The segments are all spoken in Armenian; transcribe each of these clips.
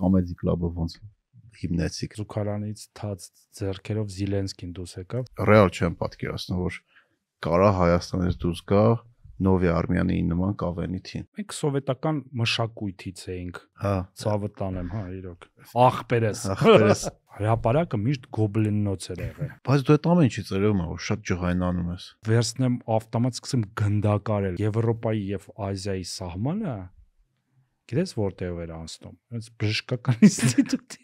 Կոմեդի կլաբը ոնց հիմնեցիք։ Զուքարանից թած ձերքերով Զիլենսկին դուս եկավ։ Ռեալ չեմ պատկերացնում, որ կարա Հայաստանից դուրս գա Նովի Արմյանի նման կավենի թին։ Մենք սովետական մշակույթից էինք։ Հա, Ցավը տանեմ, հա, իրոք։ Ախպերես։ ախպերս։ Հրապարակը միշտ գոբլիննոց էր եղել։ Բայց դու այդ ամեն ինչից երևում է, որ շատ ջղայնանում ես։ Վերցնեմ ավտոմատ սկսեմ գնդակարել Եվրոպայի եւ Ազիայի սահմանը։ Գիտես որտեղ էր անցնում։ Հենց բժշկական ինստիտուտի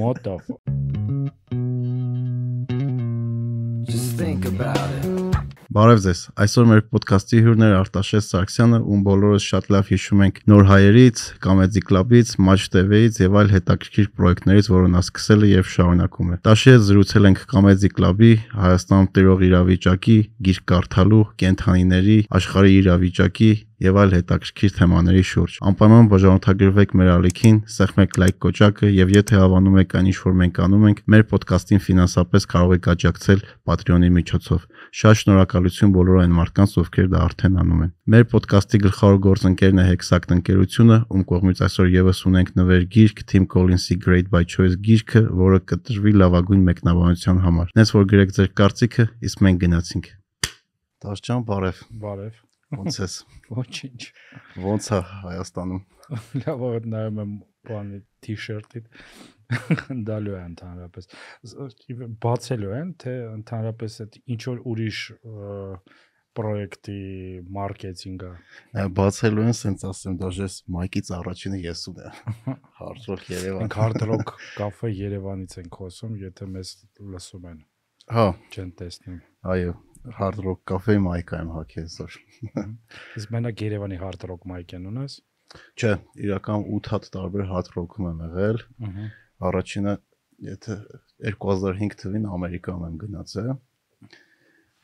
մոտով։ Just think about it. Բարև ձեզ։ Այսօր մեր ոդքասթի հյուրն է Արտաշես Սարգսյանը, ում բոլորս շատ լավ հիշում ենք Նոր հայերից, Կամեդի կլաբից, Match TV-ից եւ այլ հետաքրքիր պրոյեկտներից, որը նա սկսել է եւ շարունակում է։ Տաշի հետ զրուցել ենք Կամեդի կլաբի, Հայաստանում տիրող իրավիճակի, գիրք կարդալու, կենթանիների, աշխարհի իրավիճակի եւ այլ հետաքրքիր թեմաների շուրջ։ Անպայման բաժանորդագրվեք մեր ալիքին, սեղմեք լայք կոճակը եւ եթե հավանում եք այն ինչ որ մենք անում ենք, մեր ոդկասթին ֆինանսապես կարող եք աջակցել Patreon-ի միջոցով։ Շատ շնորհակալություն բոլոր այն մարդկանց, ովքեր դա արդեն անում են։ Մեր ոդկասթի գլխավոր գործընկերն է Hexact ընկերությունը, ում կողմից այսօր եւս ունենք նվեր գիրք Tim Collins-ի Great by Choice գիրքը, որը կտրվի լավագույն մեկնաբանության համար։ Նես որ գրեք ձեր կարծիքը, իսկ մենք գնացինք։ Տաշճան, բարև։ Բարև։ Ոնց ես։ Ոչինչ։ Ոնց է Հայաստանում։ Լավ որ նայում եմ բանի t-shirt-ից դալու է ընդհանրապես բացելու են թե ընդհանրապես այդ ինչ որ ուրիշ պրոյեկտի մարքեթինգը Բացելու են, սենց ասեմ, դաժե մայքից առաջինը ես ունեմ։ Hard Rock Երևան։ մենք hard rock կաֆե Երևանից ենք խոսում եթե մեզ լսում են Հա, չեն տեսնում այո, Hard Rock մայքա եմ հակել այսօր։ իսկ մենակ Երևանի hard rock mic են ունես Չէ, իրական 8 հատ տարբեր Hard Rock-ում եմ եղել։ Առաջինը, եթե 2005 թվին Ամերիկան եմ գնացել։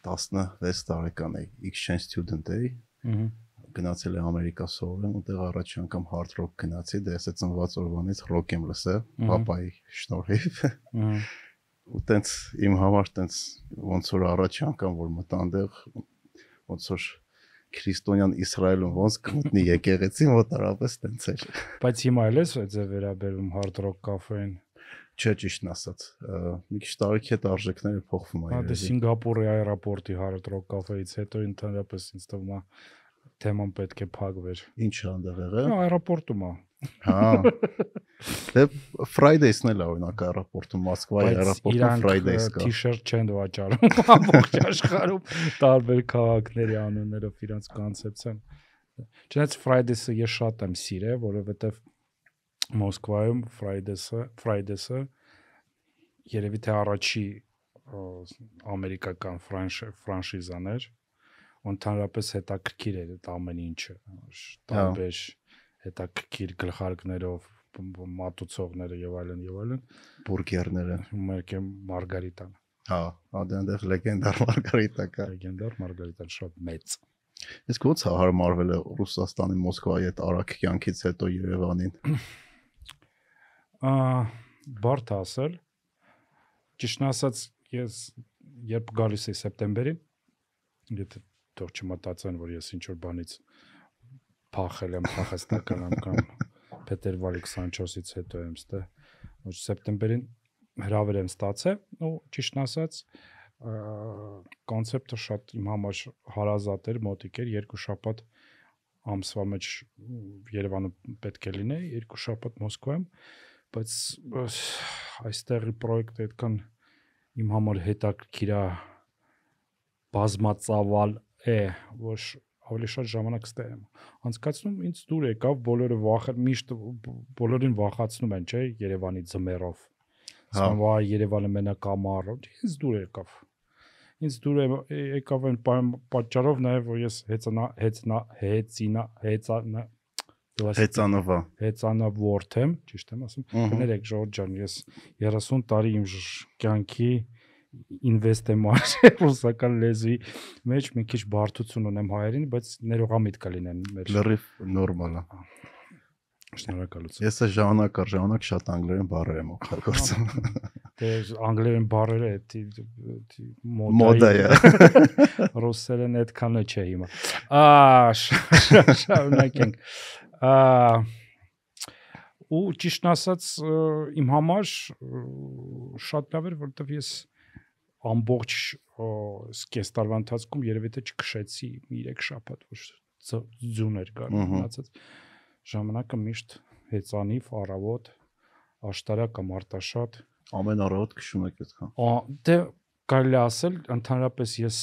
16 տարեկան էի, exchange student էի, գնացել եմ Ամերիկա սովորեմ, այնտեղ առաջին անգամ hard rock գնացի, դե այդ ծնված օրվանից rock եմ լսել, papai շնորհիվ։ ըհը ու տենց իմ համար տենց ոնց որ առաջ անգամ որ մտա այնտեղ ոնց որ քրիստոնյան Իսրայելում ոնց կմտնի եկեղեցին մոտարապես տենց էր բայց հիմա էլ էս այդ ձև վերաբերում hard rock cafe-ին չէ ճիշտն ասած մի քիչ տարիքի հետ արժեքները փոխվում են հա դե Սինգապուրի аэроպորտի hard rock cafe-ից հետո ընդհանրապես ինձ թվում է թեման պետք է փակվեր ինչ է այնտեղ եղել? Այրապորտում է Հա։ Դե Fridays-ն էլ օրինակ аэроպորտում Մոսկվայի аэроպորտում Fridays կա։ T-shirt չեն վաճառում ամբողջ աշխարհում տարբեր քաղաքների անուններով իրանց կոնցեպցիան։ Չնայած Fridays-ը ես շատ եմ սիրել, որովհետև Մոսկվայում Fridays-ը Fridays-ը երևի թե առաջի ամերիկական ֆրանշիզաներ ընդհանրապես հետաքրքիր էր այդ ամեն ինչը հա։ տարբեր հետաքրքիր գլխարկներով մատուցողները եւ այլն եւ այլն բուրգերները մերկե Մարգարիտան հա հա դե այնտեղ լեգենդար Մարգարիտա կա լեգենդար Մարգարիտան շատ մեծ իսկ ո՞նց է հարմարվել է Ռուսաստանի Մոսկվայի այդ արագ կյանքից հետո Երևանին ա բարդ ասել ճիշտն ասած ես երբ գալիս էի սեպտեմբերին եթե թող չմտածեն որ ես ինչ որ բանից փախել եմ փախստական անգամ փետրվարի 24-ից հետո եմ ստե ոչ սեպտեմբերին հրավեր եմ ստացել ու ճիշտն ասած կոնցեպտը շատ իմ համար հարազատ էր մոտիկ էր երկու շաբաթ ամսվա մեջ Երևանում պետք է լինեի երկու շաբաթ Մոսկվայում բայց այստեղի պրոյեկտը այդքան իմ համար հետաքրքիր բազմածավալ է որ ավելի շատ ժամանակ ստեղ եմ անցկացնում ինձ դուր եկավ բոլորը վախ միշտ բոլորին վախացնում են չէ Երևանի ձմերով Հա։ ասում վայ Երևանը մենակ ամառ ինձ դուր եկավ ինձ դուր եկավ այն պատճառով նաև որ ես հեծանա հեծնա հեծինա հեծանա Հեծանովա հեծանավորդ եմ, ճիշտ եմ ասում։ Ըհը։ Կներեք Ժորժ ջան, ես 30 տարի իմ կյանքի արել ռուսական լեզվի մեջ մի քիչ բարդություն ունեմ հայերին, բայց ներողամիտ կլինեն մեր լրիվ նորմալ է շնորհակալություն։ Ես է ժամանակ առ ժամանակ շատ անգլերեն բառեր եմ օգտագործում։ Դե անգլերեն բառերը Մոդա է։ ռուսերեն այդքանը չէ հիմա։ Ա շ- շ- շարունակենք։ Ա ու ճիշտն ասած իմ համար շատ լավ էր որովհետև ես ամբողջ ը, ս- կես տարվա ընթացքում երևի թե չքշեցի մի 3 շաբաթ որ ձուն էր գալ Ըհը։ մնացած ժամանակը միշտ հեծանիվ առավոտ աշտարակ կամ արտաշատ Ամեն առավոտ քշում եք այդքան։ դե կարելի ասել ընդհանրապես ես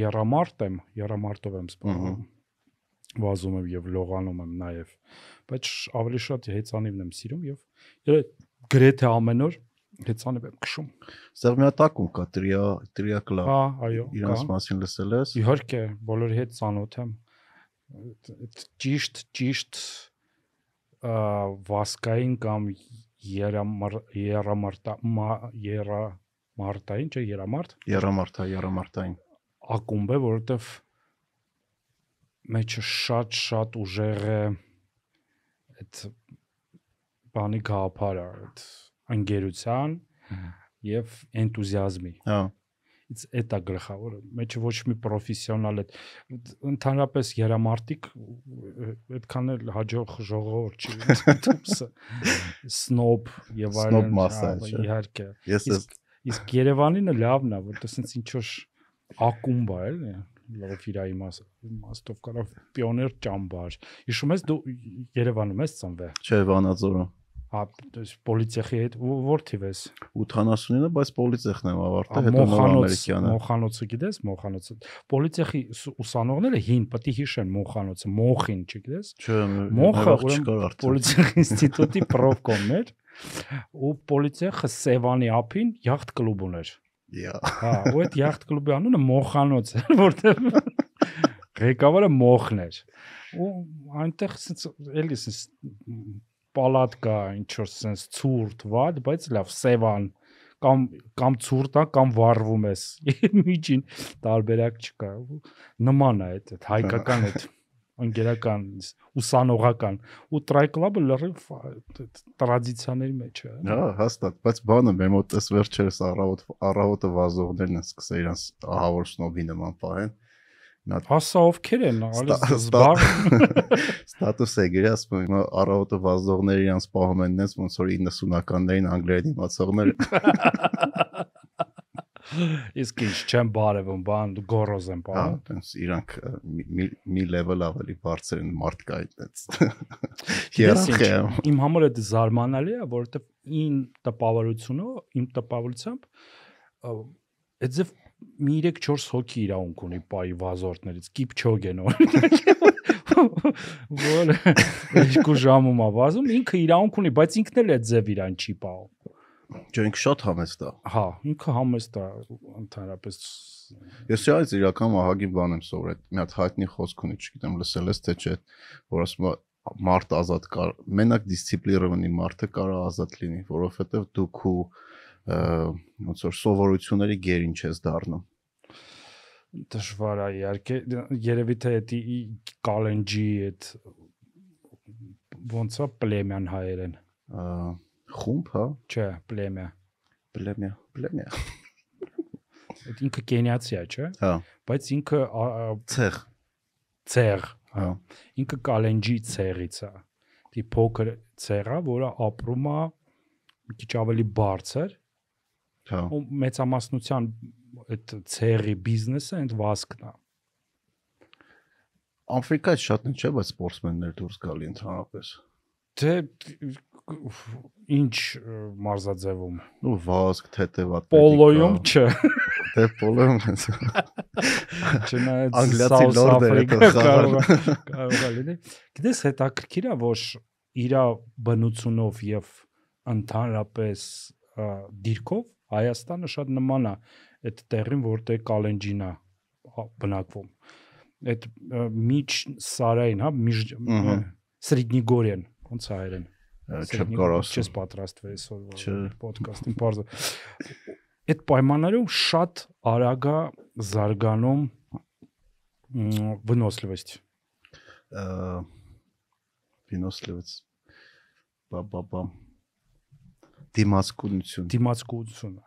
երամարտ եմ, երամարտով եմ զբաղվում։ Վազում եմ եւ լողանում եմ նաեւ, բայց ավելի շատ հեծանիվն եմ սիրում եւ գրեթե ամեն օր հեծանիվ եմ քշում։ Ստեղ մի հատ ակում կա տրիա տրիա կլաբ։ Հա, այո։ Իրանց մասին լսել ես։ Իհարկե, բոլորի հետ ծանոթ եմ։ Ճիշտ, ճիշտ վասկային կամ երամար երամարտա մա- երամարտային, չէ, երամարտ Երամարտա, երամարտային։ ակումբ է, որովհետև մեջը շատ-շատ ուժեղ է այդ բանի գաղափարը, այդ ընկերության եւ էնտուզիազմի։ Հա։ It's էտա գլխավորը։ Մեջը ոչ մի պրոֆեսիոնալ է։ Ընդհանրապես երամարտիկ այդքան էլ հաջող ժողովուրդ չի։ Սնոբ եւ Սնոբ այլն։ մասսա է, հա, Իհարկե։ Ես Իսկ Երևանինը լավն է, որտեղ sense ինչ որ ակումբ է, էլի լավ իր իմաս իմաստով կարող պիոներ ճամբար։ Հիշում ես դու Երևանում ես ծնվել։ չէ Վանաձորը։ Հա, դες պոլիցիայի հետ ո՞ր թիվ ես։ 89-ը, բայց պոլիցեխն եմ ավարտել, հետո ամերիկյանը։ Մոխանոցը գիտես, Մոխանոցը։ Պոլիցիայի ուսանողները հին, պետք է հիշեն Մոխանոցը, Մոխին, չգիտես։ Չէ, Մոխը ուրեմն Պոլիցիայի ինստիտուտի պրոֆկոմն էր ու պոլիցիայի Սևանի ափին յախտ կլուբ ուներ։ Յա։ Հա, ու այդ յախտ կլուբի անունը Մոխանոց էր, որտեղ ղեկավարը Մոխն էր։ Ու այնտեղ էլի պալատկա ինչ որ սենց ցուրտ վատ, բայց լավ Սևան կամ կամ ցուրտա կամ վառվում ես։ Միջին տարբերակ չկա։ Նման է այդ հայկական այդ ընկերական ուսանողական ու տրայ կլաբը լրիվ տրադիցիաների մեջ է։ Հա, հաստատ, բայց բանը մեր մոտ էս վերջերս առավոտ առավոտը վազողներն են սկսել իրանց ահավոր սնոբի նման պահեն։ Հասա ովքեր են, ալիս զբաղ Ստատուս է գրի, ասում եմ, առավոտը վազողները իրանց պահում են նես ոնց որ 90-ականներին անգլերեն իմացողներ։ Իսկ ինչ չեմ բարևում, բան գորոզ եմ Հա, բան։ տենց իրանք ը, մի- level ավելի բարձր են մարդկային ինչ, Հիերարխիա։ Իմ համար այդ զարմանալի է, որովհետև ին տպավորությունը, իմ տպավորությամբ այդ ձև մի 3-4 հոգի իրավունք ունի պայի վազորդներից, Կիփչոգեն օրինակ։ Որ երկու ժամում է վազում, ինքը իրավունք ունի, բայց ինքն էլ այդ ձև իրան չի պահում։ Չէ, ինքը շատ համեստ է։ Հա, ինքը համեստ է ընդհանրապես Ես իհայց իրական ահագին բան եմ սովորել։ Մի հատ հայտնի խոսք ունի, չգիտեմ լսել ես թե չէ, որ ասում է մարդ ազատ կար մենակ դիսցիպլինի մարդը կարող ազատ լինի, որովհետև դու քու ոնց որ սովորությունների գերին չես դառնում։ դժվար է իհարկե երևի թե դա կալենջի այդ ոնց է պլեմյան հայերեն Խումբ, հա, չէ պլեմյա բլեմիա, բլեմիա։ այդ ինքը կենիացի է չէ Հա, բայց ինքը ցեղ, ցեղ հա, ինքը կալենջի ցեղից է դի փոքր ցեղա որը ապրում է մի քիչ ավելի բարձր հա։ ու մեծամասնության այդ ցեղի բիզնեսը այդ վասկն է Աֆրիկայից շատ են, չէ, բայց սպորտսմեններ դուրս գալի ընդհանրապես։ դե ինչ մարզաձևում Ну, վազք, թեթև պոլոյում չէ Դե պոլոյում հենց։ Չնայած Անգլիացի լորդերը կարող է կարող է լինի։ Գիտես հետաքրքիր է որ իր բնությունով եւ ընդհանրապես դիրքով Հայաստանը շատ նման է այդ տեղին որտեղ կալենջին է ա, բնակվում։ Այդ ա, միջ սարային, հա, միջ Ըհը։ Սրիդնիգորիան, ոնց է հայերեն։ Չեմ կարող Չես ասել։ պատրաստվել այսօր Չէ։ ոդկասթին բարձր։ Այդ պայմաններում շատ արագ է զարգանում м, выносливость։ Ա, Վինոսլևից։ Բա բա բա։ Դիմացկունություն։ դիմացկությունը։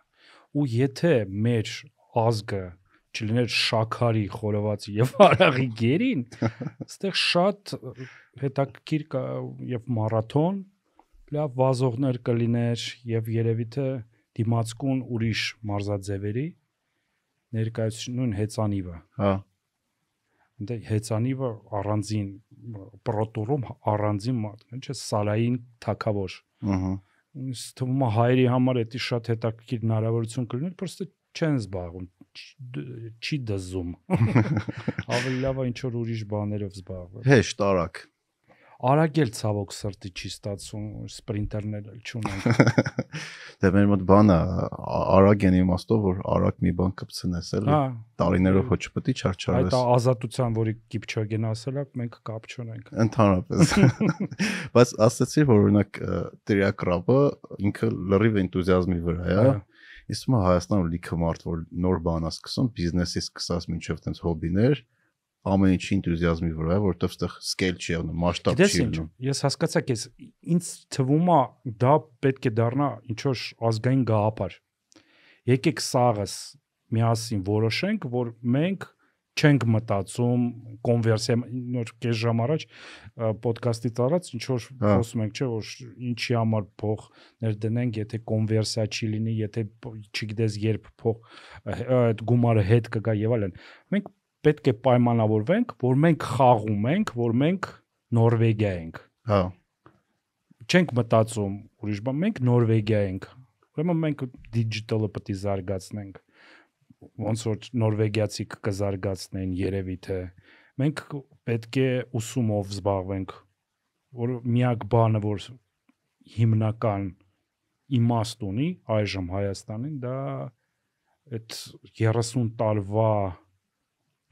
Ու եթե մեր ազգը չլիներ շաքարի, խորովածի եւ արաղի գերին, այստեղ շատ հետաքրքիր կա եւ մարաթոն լավ վազողներ կլիներ եւ երևի թե դիմացկուն ուրիշ մարզաձևերի ներկայացություն նույն հեծանիվը Հա։ Դե հեծանիվը առանձին պրոտորում առանձին մատ չէ սալային թակավոր Ահա։ ինձ թվում է հայերի համար դա շատ հետաքրքիր հնարավորություն կլիներ պրոստը չեն զբաղվում չի դզում ավելի լավ է ինչ որ ուրիշ բաներով զբաղվել Հեշտ արագ։ արագել ցավոք սրտի չի ստացվում սպրինտերներ էլ չունենք Դե մեր մոտ բանը արագ են իմաստով, որ արագ մի բան կպցնես էլի։ հա Տարիներով ոչ պետք է այդ չարչարես։ ազատության որի Կիփչոգեն ասել է մենք կապ չունենք Ընդհանրապես։ Բայց ասացի, որ օրինակ Տրիակրապը ինքը լրիվ էնտուզիազմի վրա է, հա։ Իսկ մա Հայաստանում լիքը մարդ որ նոր բան է սկսում, բիզնեսի սկսած մինչև տենց հոբիներ, ամեն ինչի էնտուզիազմի վրա որովհետև այդտեղ սկեյլ չի անում, մասշտաբ չի ինչ, անում։ ես հասկացա քեզ, ինձ թվում է դա պետք է դառնա ինչ որ ազգային գաղափար։ Եկեք սաղս միասին որոշենք, որ մենք չենք մտածում կոնվերսիա նոր կես ժամ առաջ ոդկասթից առաջ ինչ որ Հա։ խոսում ենք, չէ, որ ինչի համար փող ներդնենք, եթե կոնվերսիա չի լինի, եթե չգիտես երբ փող այդ գումարը հետ կգա եւ այլն։ Մենք պետք է պայմանավորվենք, որ մենք խաղում ենք, որ մենք Նորվեգիա ենք։ Հա։ Չենք մտածում ուրիշ բան, մենք Նորվեգիա ենք։ Ուրեմն մենք դիջիտալը պետք է զարգացնենք։ Ոնց որ նորվեգիացի կզարգացնեն երևի թե մենք պետք է ուսումով զբաղվենք, որ միակ բանը որ հիմնական իմաստ ունի այժմ Հայաստանին, դա այդ 30 տարվա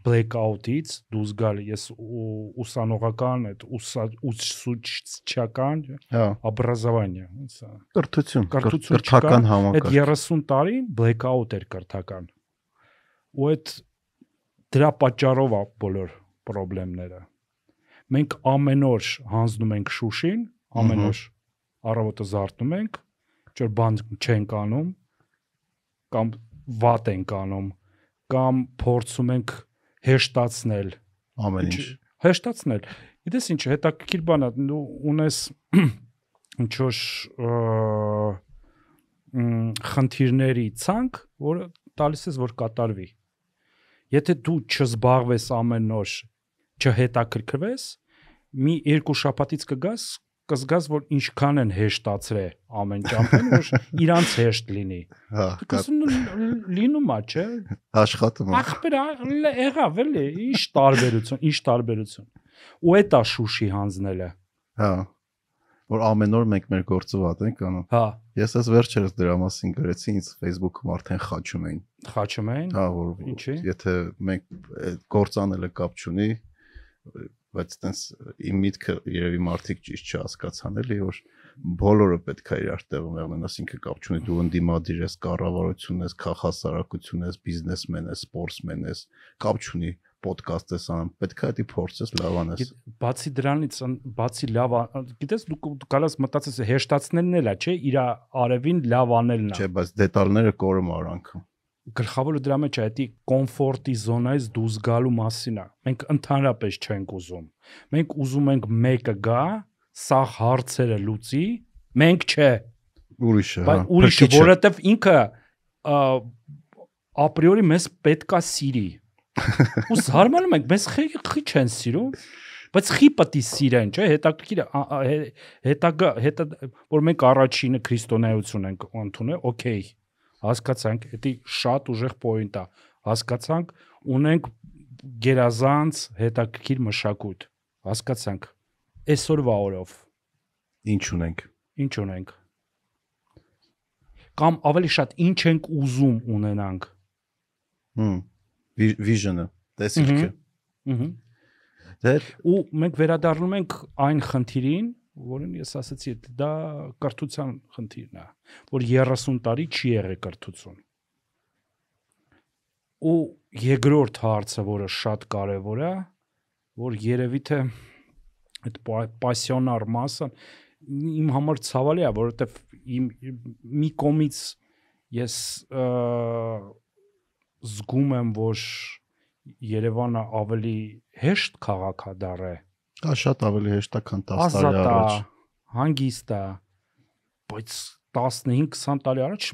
blackout-ից դուրս գալ ես ու- ուսանողական այդ ուսա- ուսուցչական Հա։ образование հա Կրթություն, Կրթություն կրթական այդ համակարգ։ 30 տարին blackout էր կրթական ու այդ դրա պատճառով է բոլոր խնդիրները մենք ամեն օր հանձնում ենք Շուշին ամեն Ըհը։ օր առավոտը զարթնում ենք չէ՞ բան չենք անում կամ վատ ենք անում կամ փորձում ենք հեշտացնել ամեն ինչ։ հեշտացնել գիտես ինչ հետաքրքիր բան է դու ունես ինչ որ խնդիրների ցանկ որը տալիս ես որ կատարվի եթե դու չզբաղվես ամեն օր չհետաքրքրվես մի երկու շաբաթից կգաս կզգաս որ ինչքան են հեշտացրել ամեն ճամփեն որ իրանց հեշտ լինի Հա, կա- կասում լինում է չէ աշխատում է։ ախպեր եղավ էլի ինչ տարբերություն ինչ տարբերություն ու այդ է շուշի հանձնելը Հա։ Որ ամեն օր մենք մեր գործը վատ ենք անում։ հա Ես ես վերջերս դրա մասին գրեցի, ինձ Facebook-ում արդեն խաչում էին։ խաչում են Հա, որ Ինչի՞։ եթե մենք գործանելը կապ չունի, բայց տենց իմ միտքը երևի մարդիկ ճիշտ չհասկացան էլի, որ բոլորը պետք է իրար տեղում եղնեն, ասինքն կապ չունի դու ընդդիմադիր ես, կառավարություն ես, քաղաքասարակություն ես, բիզնեսմեն ես, սպորտսմեն ես, կապ չունի ոդկաստ ես անում, պետք է դա փորձես լավանես։ բացի դրանից ան- բացի լավ գիտես դու կարաս մտածես հեշտացնելն էլ է չէ իր արևին լավ անելն է Չէ, բայց դետալները կորում արանքը։ գլխավորը դրա մեջ է դա կոմֆորտի զոնայից դուրս գալու մասին է մենք ընդհանրապես չենք ուզում մենք ուզում ենք մեկը գա սա հարցերը լուծի մենք չէ Ուրիշը, հա։ բայց ուրիշը որովհետև ինքը ապրիորի մեզ պետքա սիրի ու զարմանում ենք մեզ խի չեն սիրում բայց խի պատի սիրեն չէ հետաքրքիր է, հետագա հետա որ մենք առաջինը քրիստոնեություն ենք ընդունել օքեյ հասկացանք դա շատ ուժեղ պոինտ է հասկացանք ունենք գերազանց հետաքրքիր մշակույթ հասկացանք այսօրվա օրով Ինչ ունենք։ ինչ ունենք կամ ավելի շատ ինչ ենք ուզում ունենանք Հմ։ Vision-ը, տեսիլքը։ Ահա Դե ու մենք վերադառնում ենք այն խնդիրին, որին ես ասացի, դա կրթության խնդիրն է, որ 30 տարի չի եղել կրթություն։ Ու երկրորդ հարցը, որը շատ կարևոր է, որ երևի թե այդ պա- պասիոնար մասը իմ համար ցավալի է, որովհետև իմ մի կողմից ես զգում եմ, որ Երևանը ավելի հեշտ քաղաք է Դա շատ ավելի հեշտ է, քան 10 տարի առաջ։ հանգիստ է, բայց 15-20 տարի առաջ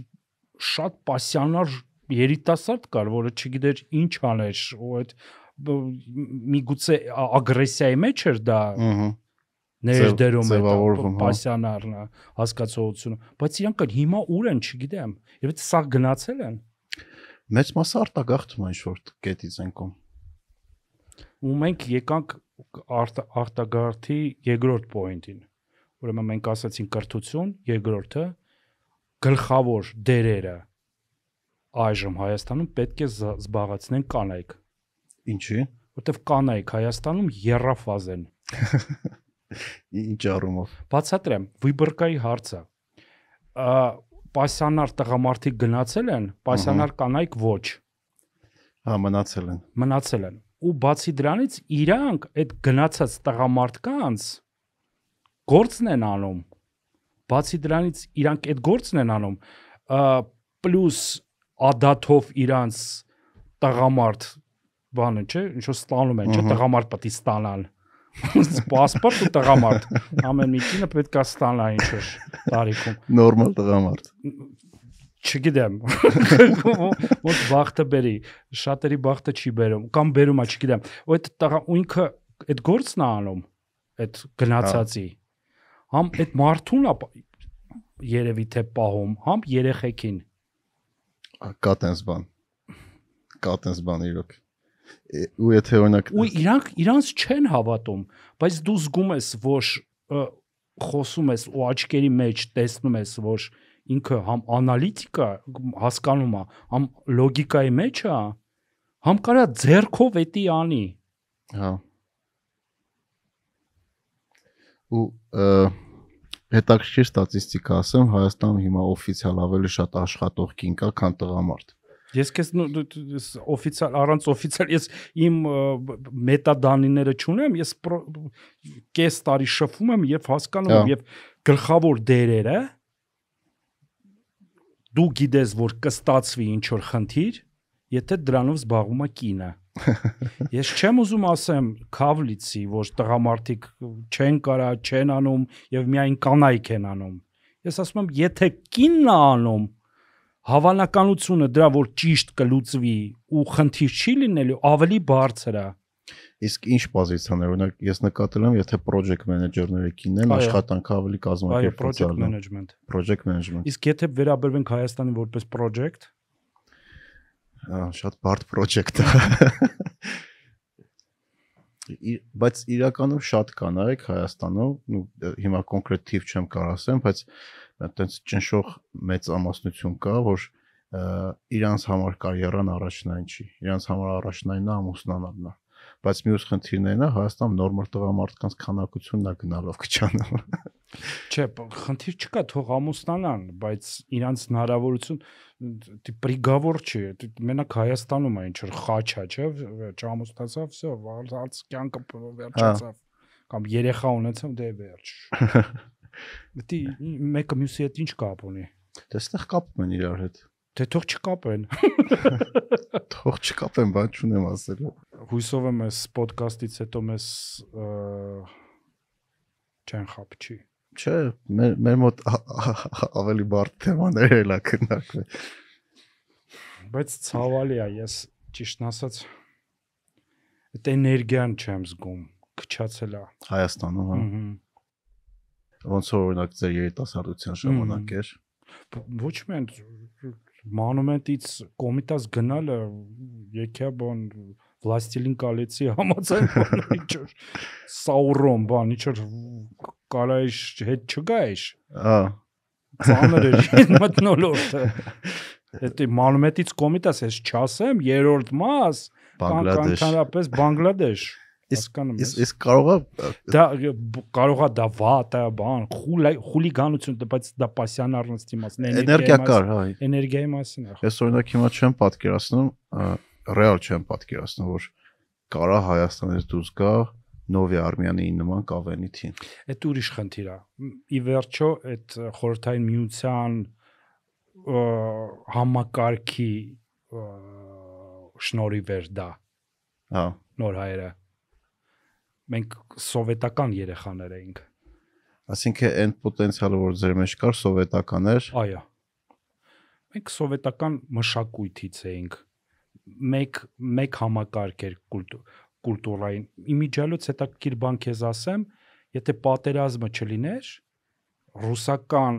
շատ պասիոնար երիտասարդ կար, որը չգիտեր ինչ աներ, ու այդ միգուցե ագրեսիայի մեջ էր դա Ահա։ ներդերում է հա։ պասիոնարն հասկացողությունը, բայց իրանք հիմա ուր են, չգիտեմ։ Եվ այդ սա գնացել են։ Մեծ մասը արտագաղթում է ինչ-որ կետից են կողմ։ ու մենք եկանք արտ, արտագարթի երկրորդ պոինտին։ Ուրեմն մենք ասացինք կրթություն, երկրորդը գլխավոր դերերը այժմ Հայաստանում պետք է զբաղեցնեն կանայք, Ինչի։ որտեվ կանայք Հայաստանում երրաֆազ են։ Ինչ առումով։ Բացատրեմ, վիբրկայի հարցը։ Ա պասիոնար տղամարդիկ գնացել են, պասիոնար կանայք ոչ, Հա, մնացել են։ մնացել են։ Ու բացի դրանից իրանք այդ գնացած տղամարդկանց գործն են անում։ Բացի դրանից իրանք այդ գործն են անում, պլյուս ադաթով իրանց տղամարդ բանը, չէ, ինչ որ ստանում են, չէ, տղամարդ պետք է ստանան։ Պասպորտ ու տղամարդ ամեն մի կինը պետք է ստանա ինչ որ տարիքում։ Նորմալ տղամարդ։ չգիտեմ ոնց բախտը բերի շատերի բախտը չի բերում կամ բերում է չգիտեմ ու այդ տղա ու ինքը այդ գործն է անում այդ գնացածի համ այդ մարդուն է երևի թե պահում համ երեխեքին Կա տես բան։ Կա տես բան իրոք։ Ու եթե օրինակ ու իրանք իրանց չեն հավատում բայց դու զգում ես որ խոսում ես ու աչքերի մեջ տեսնում ես որ ինքը համ անալիտիկա հասկանում է համ լոգիկայի մեջ է համ կարա ձերքով էտի անի Հա։ Ու հետաքրքիր ստատիստիկա ասեմ, Հայաստանում հիմա օֆիցիալ ավելի շատ աշխատող կին կա, քան տղամարդ։ Ես քեզ օֆիցիալ առանց օֆիցիալ ես իմ մետադանիները չունեմ, ես կես տարի շփվում եմ եւ հասկանում եմ Հա։ եւ գլխավոր դերերը դու գիտես որ կստացվի ինչ որ խնդիր, եթե դրանով զբաղվում է կինը։ Ես չեմ ուզում ասեմ քավլիցի, որ տղամարդիկ չեն կարա, չեն անում եւ միայն կանայք են անում։ Ես ասում եմ, եթե կինն է անում, հավանականությունը դրա որ ճիշտ կլուծվի ու խնդիր չի լինելու ավելի բարձր է։ Իսկ ինչ պոզիցիաներ, օրինակ ես նկատել եմ, եթե project manager-ները կինեն, Այո։ աշխատանքը ավելի Այո, կազմակերպված project է։ management։ Project management։ Իսկ եթե վերաբերվենք Հայաստանի որպես project, շատ բարդ project է։ Բայց իրականում շատ կանայք Հայաստանում, ну հիմա կոնկրետ թիվ չեմ կարող ասեմ, բայց այտենց ճնշող մեծ ամասնություն կա, որ իրանց համար կարիերան առաջնային չի։ Իրանց համար առաջնայինը ամուսնանալն է բայց մյուս խնդիրն այն է հա, Հայաստան նորմալ տղամարդկանց քանակությունն է գնալով կչանում։ Չէ, խնդիր չկա, թող ամուսնանան, բայց իրանց հնարավորություն պրիգավոր չի, մենակ Հայաստանում է ինչ որ խաչա, չէ, չամուսնացավ, վсё, հարց կյանքը վերջացավ հա։ կամ երեխա ունեցավ, դե վերջ։ Դե մեկը մյուսի հետ ինչ կապ ունի։ Դե այստեղ կապում են իրար հետ։ Դե թող չկապեն։ Թող չկապեն, բան չունեմ ասելու։ Հույսով եմ այս ոդկասթից հետո մեզ չեն խապչի։ Չէ, մեր մեր մոտ ավելի բարդ թեմաներ էլ ա քննարկվել։ Բայց ցավալի է, ես ճիշտն ասած այդ էներգիան չեմ զգում, քչացել է։ Հայաստանում, հա։ Ոնց որ օրինակ ձեր երիտասարդության ժամանակ էր։ Ոչ միայն մանումենտից կոմիտաս գնալը եկա բան Վլաստիլին կալեցի համաձայն ինչ որ Սաուրոն բան ինչ որ կարայш հետ չգայш Ահա։ ծանր էր մտնոլորտը Դա մանումենտից կոմիտաս ես չասեմ երրորդ մաս Ընդհանրապես Բանգլադեշ հասկանում ես իսկ կարողա դա կարողա դա վատ է բան խուլի խուլիգանություն բայց դա պասիոնարնստի մասն է էներգիա կար, հա։ էներգիայի մասին է Ես օրինակ հիմա չեմ պատկերացնում, ռեալ չեմ պատկերացնում, որ կարա Հայաստանից դուրս գա Նովի Արմենիայի նման կավենի թին։ Այդ ուրիշ խնդիր է։ Ի վերջո այդ խորհրդային միության համակարգի շնորհիվ էր դա Հա։ նոր հայերը։ Մենք սովետական երեխաներ էինք։ Այսինքն այն պոտենցիալը, որ ձեր մեջ կար, սովետական էր։ Այո։ Մենք սովետական մշակույթից էինք մեկ մեկ համակարգ էր կուլտու կուլտուրային։ Իմիջիալոց հետաքրքիր բան քեզ ասեմ, եթե պատերազմը չլիներ, ռուսական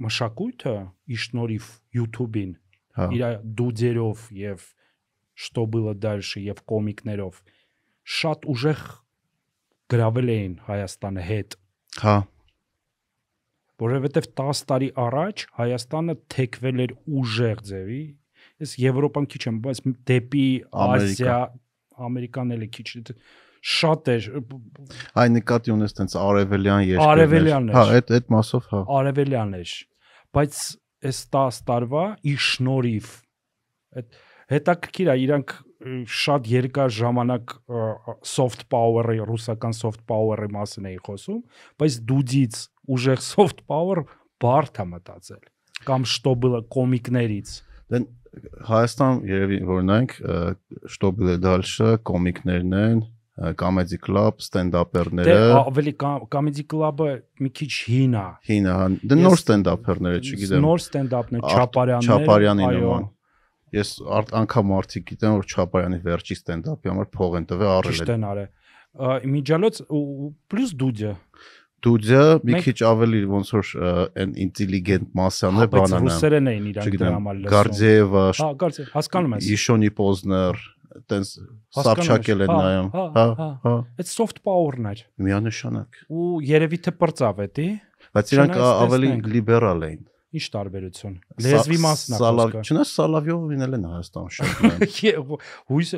մշակույթը իշնորիվ YouTube-ին Հա։ իր դուձերով եւ что было дальше եւ կոմիկներով շատ ուժեղ գրավել էին Հայաստանը հետ Հա։ որովհետև 10 տարի առաջ Հայաստանը թեքվել էր ուժեղ ձևի ես Եվրոպան քիչ եմ բայց դեպի Ամերիկա։ Ասիա Ամերիկան էլ է քիչ շատ էր Այ նկատի ունես տենց արևելյան երկրներ։ Արևելյանն էր։ Հա, այդ այդ մասով հա։ արևելյան էր բայց այս 10 տարվա ի շնորհիվ այդ հետաքրքիր է իրանք ը, շատ երկար ժամանակ soft power-ը ռուսական soft power-ի մասին էի խոսում բայց դուդից ուժեղ soft power բարդ է մտածել կամ что было կոմիկներից Դեն Հայաստան երևի որ նայենք շտոբիլե դալշը կոմիկներն են Comedy Club, stand-up-երները։ Դե ավելի Comedy Club-ը մի քիչ հին է։ Հին է, դե նոր stand-up-երները, չգիտեմ։ Նոր stand-up-ներ, Չապարյանները։ Չապարյանի նման։ Ես անգամ արդի գիտեմ, որ Չապարյանի վերջի stand-up-ի համար փող են տվել, առել են։ Ճիշտ են արել։ Միջալոց պլյուս դուդյա։ Դուձը մի քիչ ավելի ոնց որ այն ինտելիգենտ մասան է բայց բանան։ ռուսերեն էին իրանք Չգիտեմ, դրամալ լսում Գարձեևա, հա գարձե հասկանում ես Իշոնի Պոզներ, տենց Սապչակել են հա, նայում։ հա, Հա, հա։ հա, այդ soft power-ն էր միանշանակ։ ու երևի թե պրծավ էտի Բայց իրանք ավելի լիբերալ էին։ ինչ տարբերություն լեզվի մասն է Սալավ, չնայած Սալավյովին էլ են Հայաստանում շատ հույս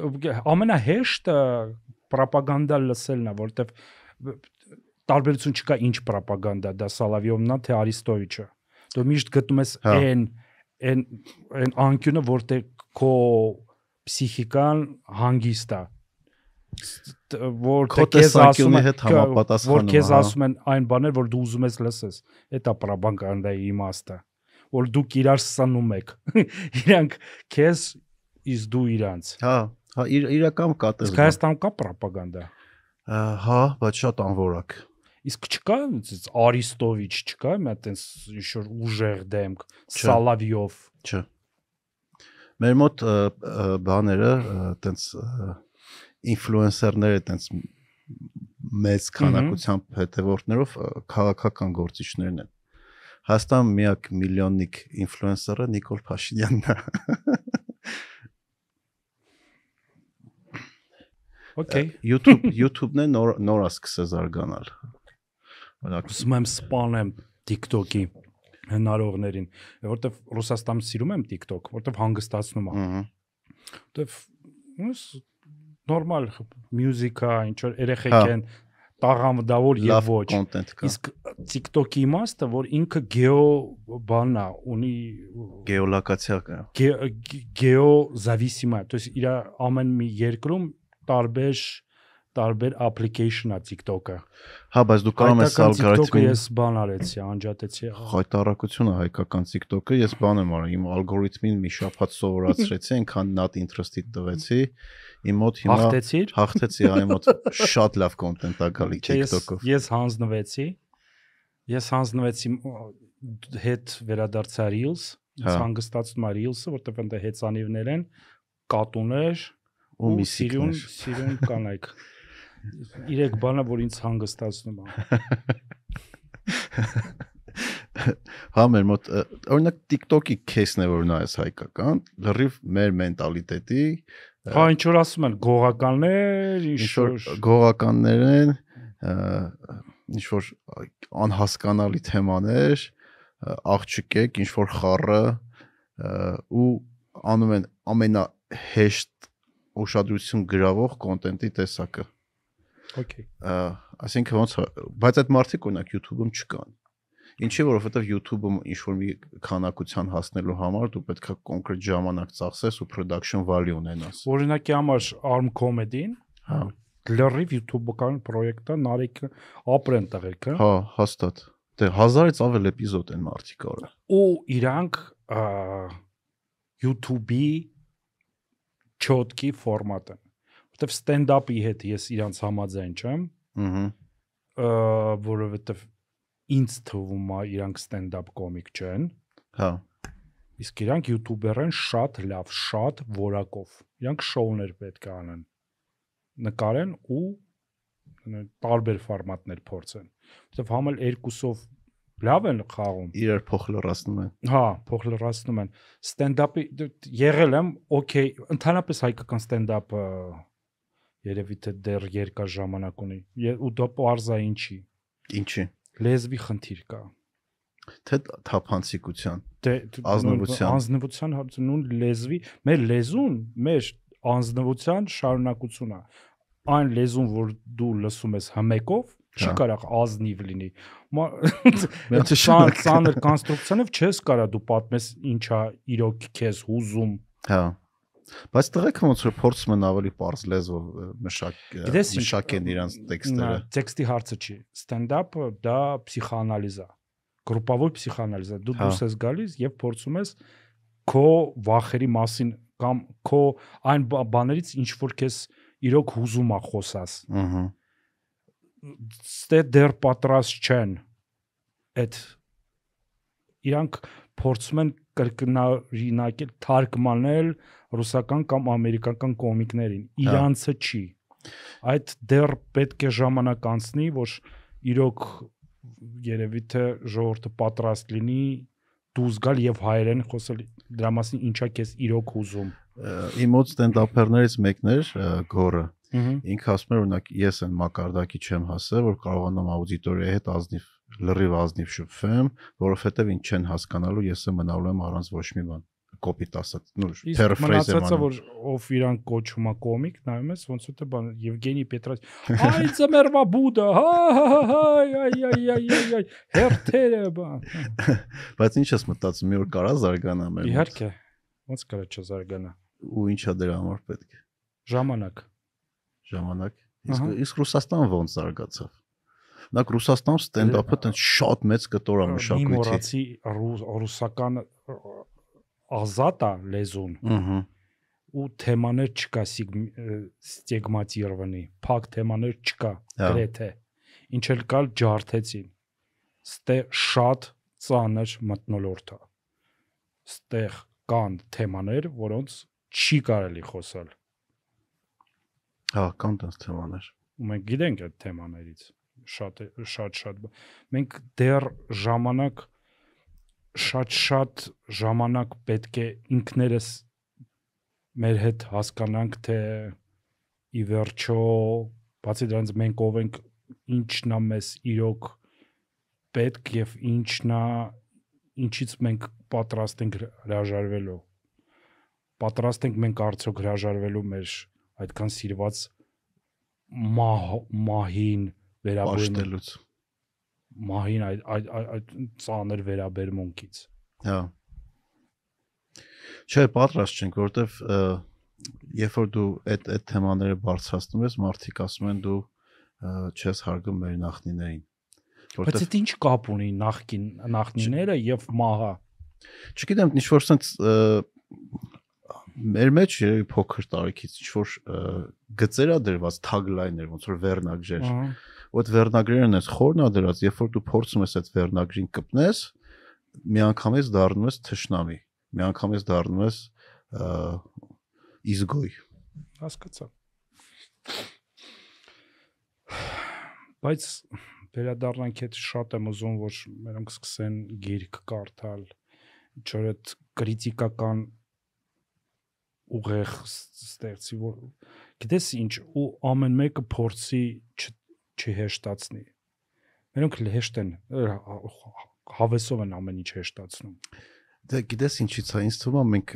ամենահեշտը ռոպագանդա լսելն է որտեվ տարբերություն չկա ինչ ռոպագանդա դա Սալավյովն է թե Արիստովիչը դու միշտ գտնում ես Հա։ այն այն այն անկյունը որտեղ քո պսիխիկան հանգիստ է որ քեզ ասում են հետ համապատասխանում որ քեզ է, հա։ ասում են այն բաներ որ դու ուզում ես լսես դա ռոպագանդայի իմաստը որ դուք իրար սանում եք իրանք քեզ իս դու իրանց Հա, հա իր իրական կատես։ Իսկ Հայաստանում կա ռոպագանդա։ Հա, բայց շատ անորակ։ Իսկ չկա Արիստովիչ չկա, մի հատ այնս ինչ որ ուժեղ դեմք, Չէ։ Սալավյով։ Չէ։ Մեր մոտ բաները տենց ինֆլուենսերները տենց մեծ քանակությամբ հետևորդներով քաղաքական գործիչներն են։ Հայաստան միակ միլիոննիկ ինֆլուենսերը Նիկոլ Փաշինյանն է։ Okay։ YouTube YouTube-ն է նոր նոր է սկսել զարգանալ Օրինակ Ուզում եմ սպանեմ TikTok-ի հնարողներին, որովհետև Ռուսաստանում սիրում եմ TikTok, որովհետև հանգստացնում է։ ըհը Որովհետև ус նորմալ մյուզիկա, ինչ որ երեխեք Հա։ են տաղամդավոր եւ լավ ոչ։ կոնտենտ կա։ Իսկ TikTok-ի իմաստը, որ ինքը գեո բանն է, ունի Գեոլոկացիա կա։ ге- ге- գեոզավիսիմա, то есть իր ամեն մի երկրում տարբեր տարբեր application-ա TikTok-ը։ Հա, բայց դու կարող ես ալգորիթմին ես բան արեցի, անջատեցի։ Խայտարակությունը հայկական TikTok-ը ես բան եմ արել, իմ ալգորիթմին մի շաբաթ սովորացրեցի, այնքան նատ interested տվեցի։ Իմ մոտ հիմա Հաղթեցիր։ հաղթեցի այ մոտ շատ լավ կոնտենտ ա գալի TikTok-ով։ ես հանձնվեցի։ Ես հանձնվեցի հետ վերադարձա Reels, Հա։ ինձ հանգստացնում է Reels-ը, որտեղ այնտեղ հեծանիվներ են, կատուներ ու սիրուն միսիկներ։ սիրուն կանայք։ Իրեք բանը, որ ինձ հանգստացնում է։ Հա, մեր մոտ օրինակ TikTok-ի case-ն է որ նայես հայկական, լրիվ մեր մենտալիտետի Հա ինչ որ ասում են գողականներ, ինչ որ գողականներ են, ինչ որ անհասկանալի թեմաներ, աղջիկեք, ինչ որ խառը ու անում են ամենահեշտ ուշադրություն գրավող կոնտենտի տեսակը։ Okay։ Այսինքն ոնց բայց այդ մարդիկ օրինակ YouTube-ում չկան։ Ինչի որովհետև YouTube-ում ինչ որ մի քանակության հասնելու համար դու պետքա կոնկրետ ժամանակ ծախսես ու production value ունենաս։ Օրինակի համար Arm Comedy-ին Հա, լրիվ YouTube-ական պրոյեկտ է, Նարեկը ապրեն տղերքը հա, հաստատ։ Դե 1000-ից ավել էպիզոդ են մարդիկ արել։ ու իրանք YouTube-ի չոտքի ֆորմատ Որտեվ stand-up-ի հետ ես իրանց համաձայն չեմ, Ահա։ որովհետև ինձ թվում է իրանք stand-up կոմիկ չեն, Հա։ իսկ իրանք յութուբեր են շատ լավ, շատ որակով։ Իրանք շոուներ պետք է անեն։ Նկարեն ու տարբեր ֆորմատներ փորձեն։ Որտեվ համել երկուսով լավ են խաղում։ Իրար փոխ լրացնում են։ Հա, փող լրացնում են։ Ստենդափի եղել եմ, օքեյ, ընդհանրապես հայկական ստենդափը երևի թե դեռ երկար ժամանակ ունի։ Ու դա parza ինչի։ Ինչի։ Լեզվի խնդիր կա։ Թե թափանցիկության։ Ազնվության։ ազնվության հարցը նույն լեզվի, մեր լեզուն, մեր անձնվության շարունակությունն է։ Այն լեզուն, որ դու լսում ես հմեկով, չի Հա։ կարող ազնիվ լինի։ Ցան շնորհք։ ցաներ կոնստրուկցիանով չես կարա դու պատմես ինչա իրոք քեզ հուզում։ Հա։ Բայց տղեկը ոնց որ փորձում են ավելի པարզ լեզվով մշակ մշակեն իրանց տեքստերը։ Տեքստի հարցը չի։ Ստենդափը դա փսիխոանալիզ է։ Գրուպավոր փսիխոանալիզ է։ Դու Հա։ դուրս ես գալիս եւ փորձում ես քո վախերի մասին կամ քո այն բա- բաներից ինչ որ քեզ իրոք հուզում է խոսած։ Ահա։ Ստե դեռ պատրաստ չեն այդ իրանք փորձում են կրկնօրինակել թարգմանել ռուսական կամ ամերիկական կոմիկներին Հա։ իրանցը չի այդ դեռ պետք է ժամանակ անցնի որ իրոք երևի թե ժողովուրդը պատրաստ լինի դուրս գալ եւ հայերեն խոսել դրա մասին ինչա քեզ իրոք հուզում Ը, Իմ մոտ ստենդափերներից մեկն էր Գորը։ Ինքը ասում էր օրինակ ես այն մակարդակի չեմ հասել, որ կարողանամ աուդիտորիայի հետ ազնիվ լրիվ ազնիվ շփվեմ, որովհետև ինչ չեն հասկանալու, ես եմ մնալու եմ առանց ոչ մի բան կոպիտ ասած, նու paraphrase եմ մնացածը անում։ որ ով իրան կոչում է կոմիկ, նայում ես ոնց որ թե բան Եվգենի Պետրաս։ Այ ծմերվա բուդա, հա հա հա հա, այ այ այ այ այ հերթերը բան։ Բայց ինչ ես մտածում, մի օր կարա զարգանա մեր։ Իհարկե, ոնց կարա չզարգանա։ Ու ինչա դրա համար պետք Ժամանակ։ ժամանակ։ Իսկ իսկ Ռուսաստանը ոնց զարգացավ։ Նախ Ռուսաստանում ստենդափը տեն շատ մեծ կտոր է Մի մշակույթի։ մոռացի ռուս- ռուսական ազատ է լեզուն Ահա։ ու թեմաներ չկա ստիգմատիրվանի, փակ թեմաներ չկա գրեթե։ Ինչ էլ կալ ջարդեցին։ Ստե շատ ծանր մտնոլորտ է։ Ստեղ կան թեմաներ, որոնց չի կարելի խոսալ։ Հա, կան տես թեմաներ։ ու մենք գիտենք այդ թեմաներից շատ շատ շատ մենք դեռ ժամանակ շատ-շատ ժամանակ պետք է ինքներս մեր հետ հասկանանք թե ի վերջո բացի դրանից մենք ով ենք ինչն է մեզ իրոք պետք եւ ինչն է ինչից մենք պատրաստ ենք հրաժարվելու պատրաստ ենք մենք արդյոք հրաժարվելու մեր այդքան սիրված մահ մահին վերաբերում Պաշտելուց։ մահին այդ այդ այդ- ծանր վերաբերմունքից Հա։ Չէ, պատրաստ չենք, որովհետև երբ որ դու այդ այդ թեմաները բարձրացնում ես, մարդիկ ասում են դու չես հարգում մեր նախնիներին։ բայց դա ինչ կապ ունի նախքին նախնիները եւ մահը չգիտեմ, ինչ որ sense մեր մեջ երևի փոքր տարիքից ինչ որ գծերա դրված tagline-ներ, ոնց որ վերնագրեր։ այդ վերնագրերն ես խորնա դրած, երբ որ դու փորձում ես այդ վերնագրին կպնես, միանգամից դառնում ես թշնամի, միանգամից դառնում ես իզգոյ։ հասկացա բայց վերադառնանք այդ շատ եմ ուզում որ մերոնք սկսեն գիրք կարդալ ինչ որ այդ քրիտիկական ուղեղ ստեղծի որ գիտես ինչ ու ամեն մեկը փորձի չհեշտացնի մերոնք հեշտ են հավեսով են ամեն ինչ հեշտացնում Դե գիտես ինչից է, ինձ թվում է մենք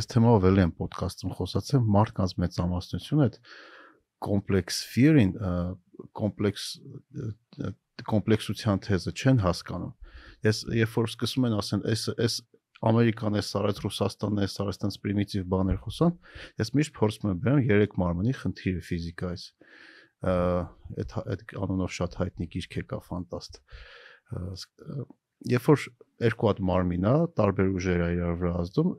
այս թեմայով էլ եմ ոդկասթում խոսացել, մարդկանց մեծամասնությունը այդ կոմպլեքս fear-ին, ը, կոմպլեքսության թեզը չեն հասկանում։ Ես երբ որ սկսում են ասեն, այս այս Ամերիկան էս արած, Ռուսաստանն էս արած, տենց պրիմիտիվ բաներ խոսան, ես միշտ փորձում եմ բերեմ երեք մարմնի խնդիրը ֆիզիկայից։ Այդ այդ անունով շատ հայտնի գիրք է կա ֆանտաստ։ Երբ որ երկու հատ մարմին է, տարբեր ուժեր է իրար վրա ազդում,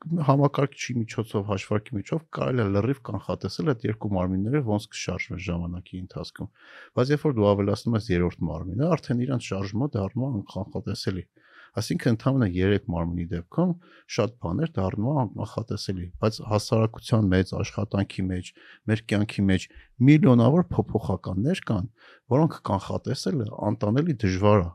համակարգչի միջոցով, հաշվարկի միջով կարելի է լրիվ կանխատեսել այդ երկու մարմինները ոնց կշարժվեն ժամանակի ընթացքում։ Բայց երբ որ դու ավելացնում ես երրորդ մարմինը, արդեն իրանց շարժումը դառնում է անկանխատեսելի։ Այսինքն ընդհանրապես 3 մարմինի դեպքում շատ բաներ դառնում են անկանխատեսելի, բայց հասարակության մեջ, աշխատանքի մեջ, մեր կյանքի մեջ միլիոնավոր փոփոխականներ կան, որոնք կանխատեսելը անտանելի դժվար է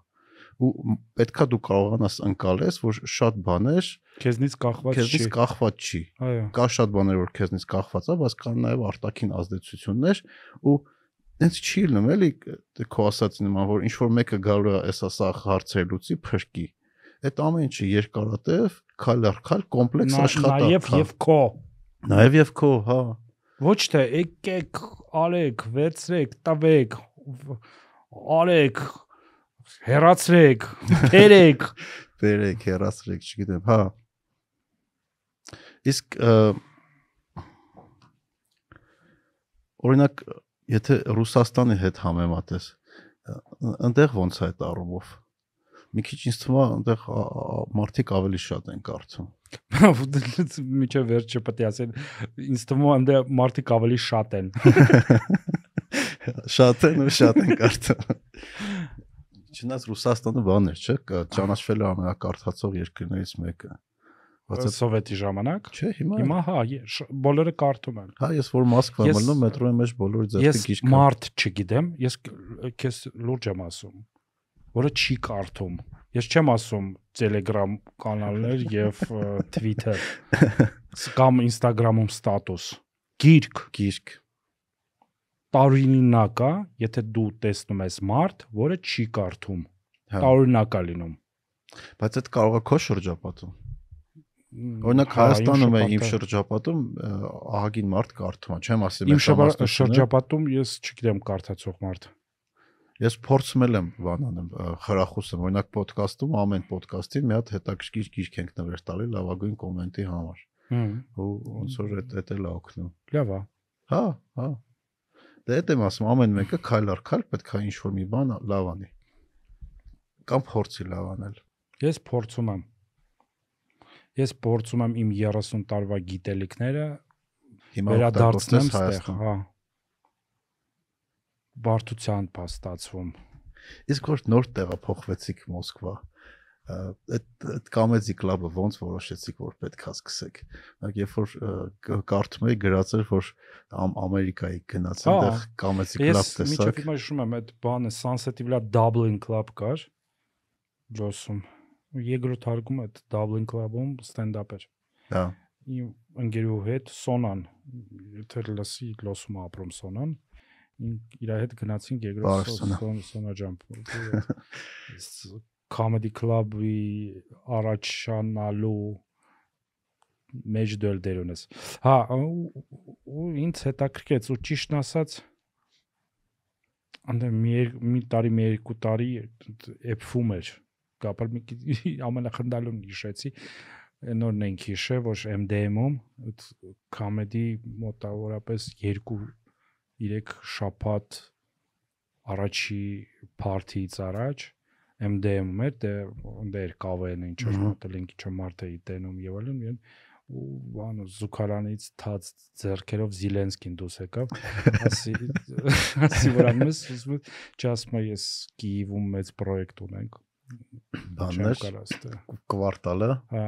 ու պետքա դու կարողանաս ընկալես, որ շատ բաներ Քեզնից կախված քեզնից չի։ կախված չի։ Այո։ Կա շատ բաներ, որ քեզնից կախված է, բայց կան նաև արտաքին ազդեցություններ ու դենց չի լինում էլի քո ասածի նման, որ ինչ որ մեկը գալու է էս ասա հարցեր լուծի փրկի։ Այդ ամեն ինչը երկարատև, քայլ առ քայլ կոմպլեքս աշխատանք։ Նաև եւ քո։ նաև եւ քո, հա։ Ոչ թե եկեք, արեք, վերցրեք, տվեք, արեք, հերացրեք, բերեք։ Բերեք, հեռացրեք, չգիտեմ, հա։ Իսկ օրինակ, եթե Ռուսաստանի հետ համեմատես, այնտեղ ոնց է այդ առումով։ Մի քիչ ինձ թվում է այնտեղ մարդիկ ավելի շատ են կարծում։ Միջը վերջը պետք է ասել, ինձ թվում է այնտեղ մարդիկ ավելի շատ են։ Շատ են ու շատ են կարծում։ Չնայած Ռուսաստանը բան էր, չէ՞, ճանաչվել է ամենակարդացող երկրներից մեկը։ Բայց Սովետի ժամանակ։ չէ, հիմա Հիմա հա, բոլորը կարդում են։ Հա, ես որ Մոսկվա Ես- մտնում մետրոյի մեջ բոլորի ձեռքը Ես գիրք կան։ մարդ չգիտեմ, ես քեզ լուրջ եմ ասում, որը չի կարդում։ Ես չեմ ասում Telegram կանալներ եւ Twitter կամ Instagram-ում ստատուս։ Գիրք գիրք։ տարօրինակ է, եթե դու տեսնում ես մարդ, որը չի կարդում։ Հա։ Տարօրինակ է լինում։ Բայց այդ կարող է քո շրջապատում։ Օրինակ հա, Հայաստանում է իմ շրջապատում ահագին մարդ կարդում է, չեմ ասի մեծամասնությունը։ շրջապատում ես չգիտեմ կարդացող մարդ։ Ես փորձում եմ բանանեմ խրախուսեմ, օրինակ ոդկասթում ամեն ոդկասթին մի հատ հետաքրքիր գիրք ենք նվեր տալի լավագույն կոմենտի համար։ Ու ոնց որ այդ այդ էլ է օգնում։ Լավ է։ Հա, հա։ Դե այդ եմ ասում, ամեն մեկը քայլ առ քայլ պետք է ինչ որ մի բան լավ անի։ Կամ փորձի լավ անել։ Ես փորձում եմ։ Ես փորձում եմ իմ 30 տարվա գիտելիքները վերադարձնեմ օգտագործես ստեղ, Հայաստան։ հա։ Բարդության փաստացվում։ Իսկ որ նոր տեղափոխվեցիք Մոսկվա, այդ այդ կամեդի կլաբը ոնց որոշեցիք որ պետք է սկսեք։ Նախ երբ որ կարդում էի գրած էր որ Ամ- Ամերիկայի գնաց այնտեղ կամեդի կլաբ Ես միջև տեսակ։ հիմա հիշում եմ այդ բանը Sunset-ի վրա Dublin Club կար։ Ջոսում։ Երկրորդ հարկում այդ Dublin Club-ում stand-up էր։ Հա։ Իմ ընկերու հետ Սոնան, եթե լսի լոսում է ապրում Սոնան, իր հետ գնացինք երկրորդ Սոնա։ Սոն- Սոնա ջամփ։ Comedy Club-ի առաջանալու մեջ դել դեր ունես։ Հա, ու- ինձ հետաքրքրեց ու ճիշտն ասած անդե մի մի տարի մի երկու տարի էփվում էր կապալ մի ամենախնդալուն հիշեցի նորն ենք հիշե որ MDM-ում comedy մոտավորապես 2-3 շաբաթ առաջի party-ից առաջ MDM-ում էր դե դեր կավեն ինչ որ ենք ինչ մարդ էի տենում եւ այլն եւ ու բան զուգարանից թած ձերքերով Զիլենսկին դուս եկավ ասի ասի որ ամս ուզում եմ, ես Կիևում մեծ պրոյեկտ ունենք Բաններ կվարտալը հա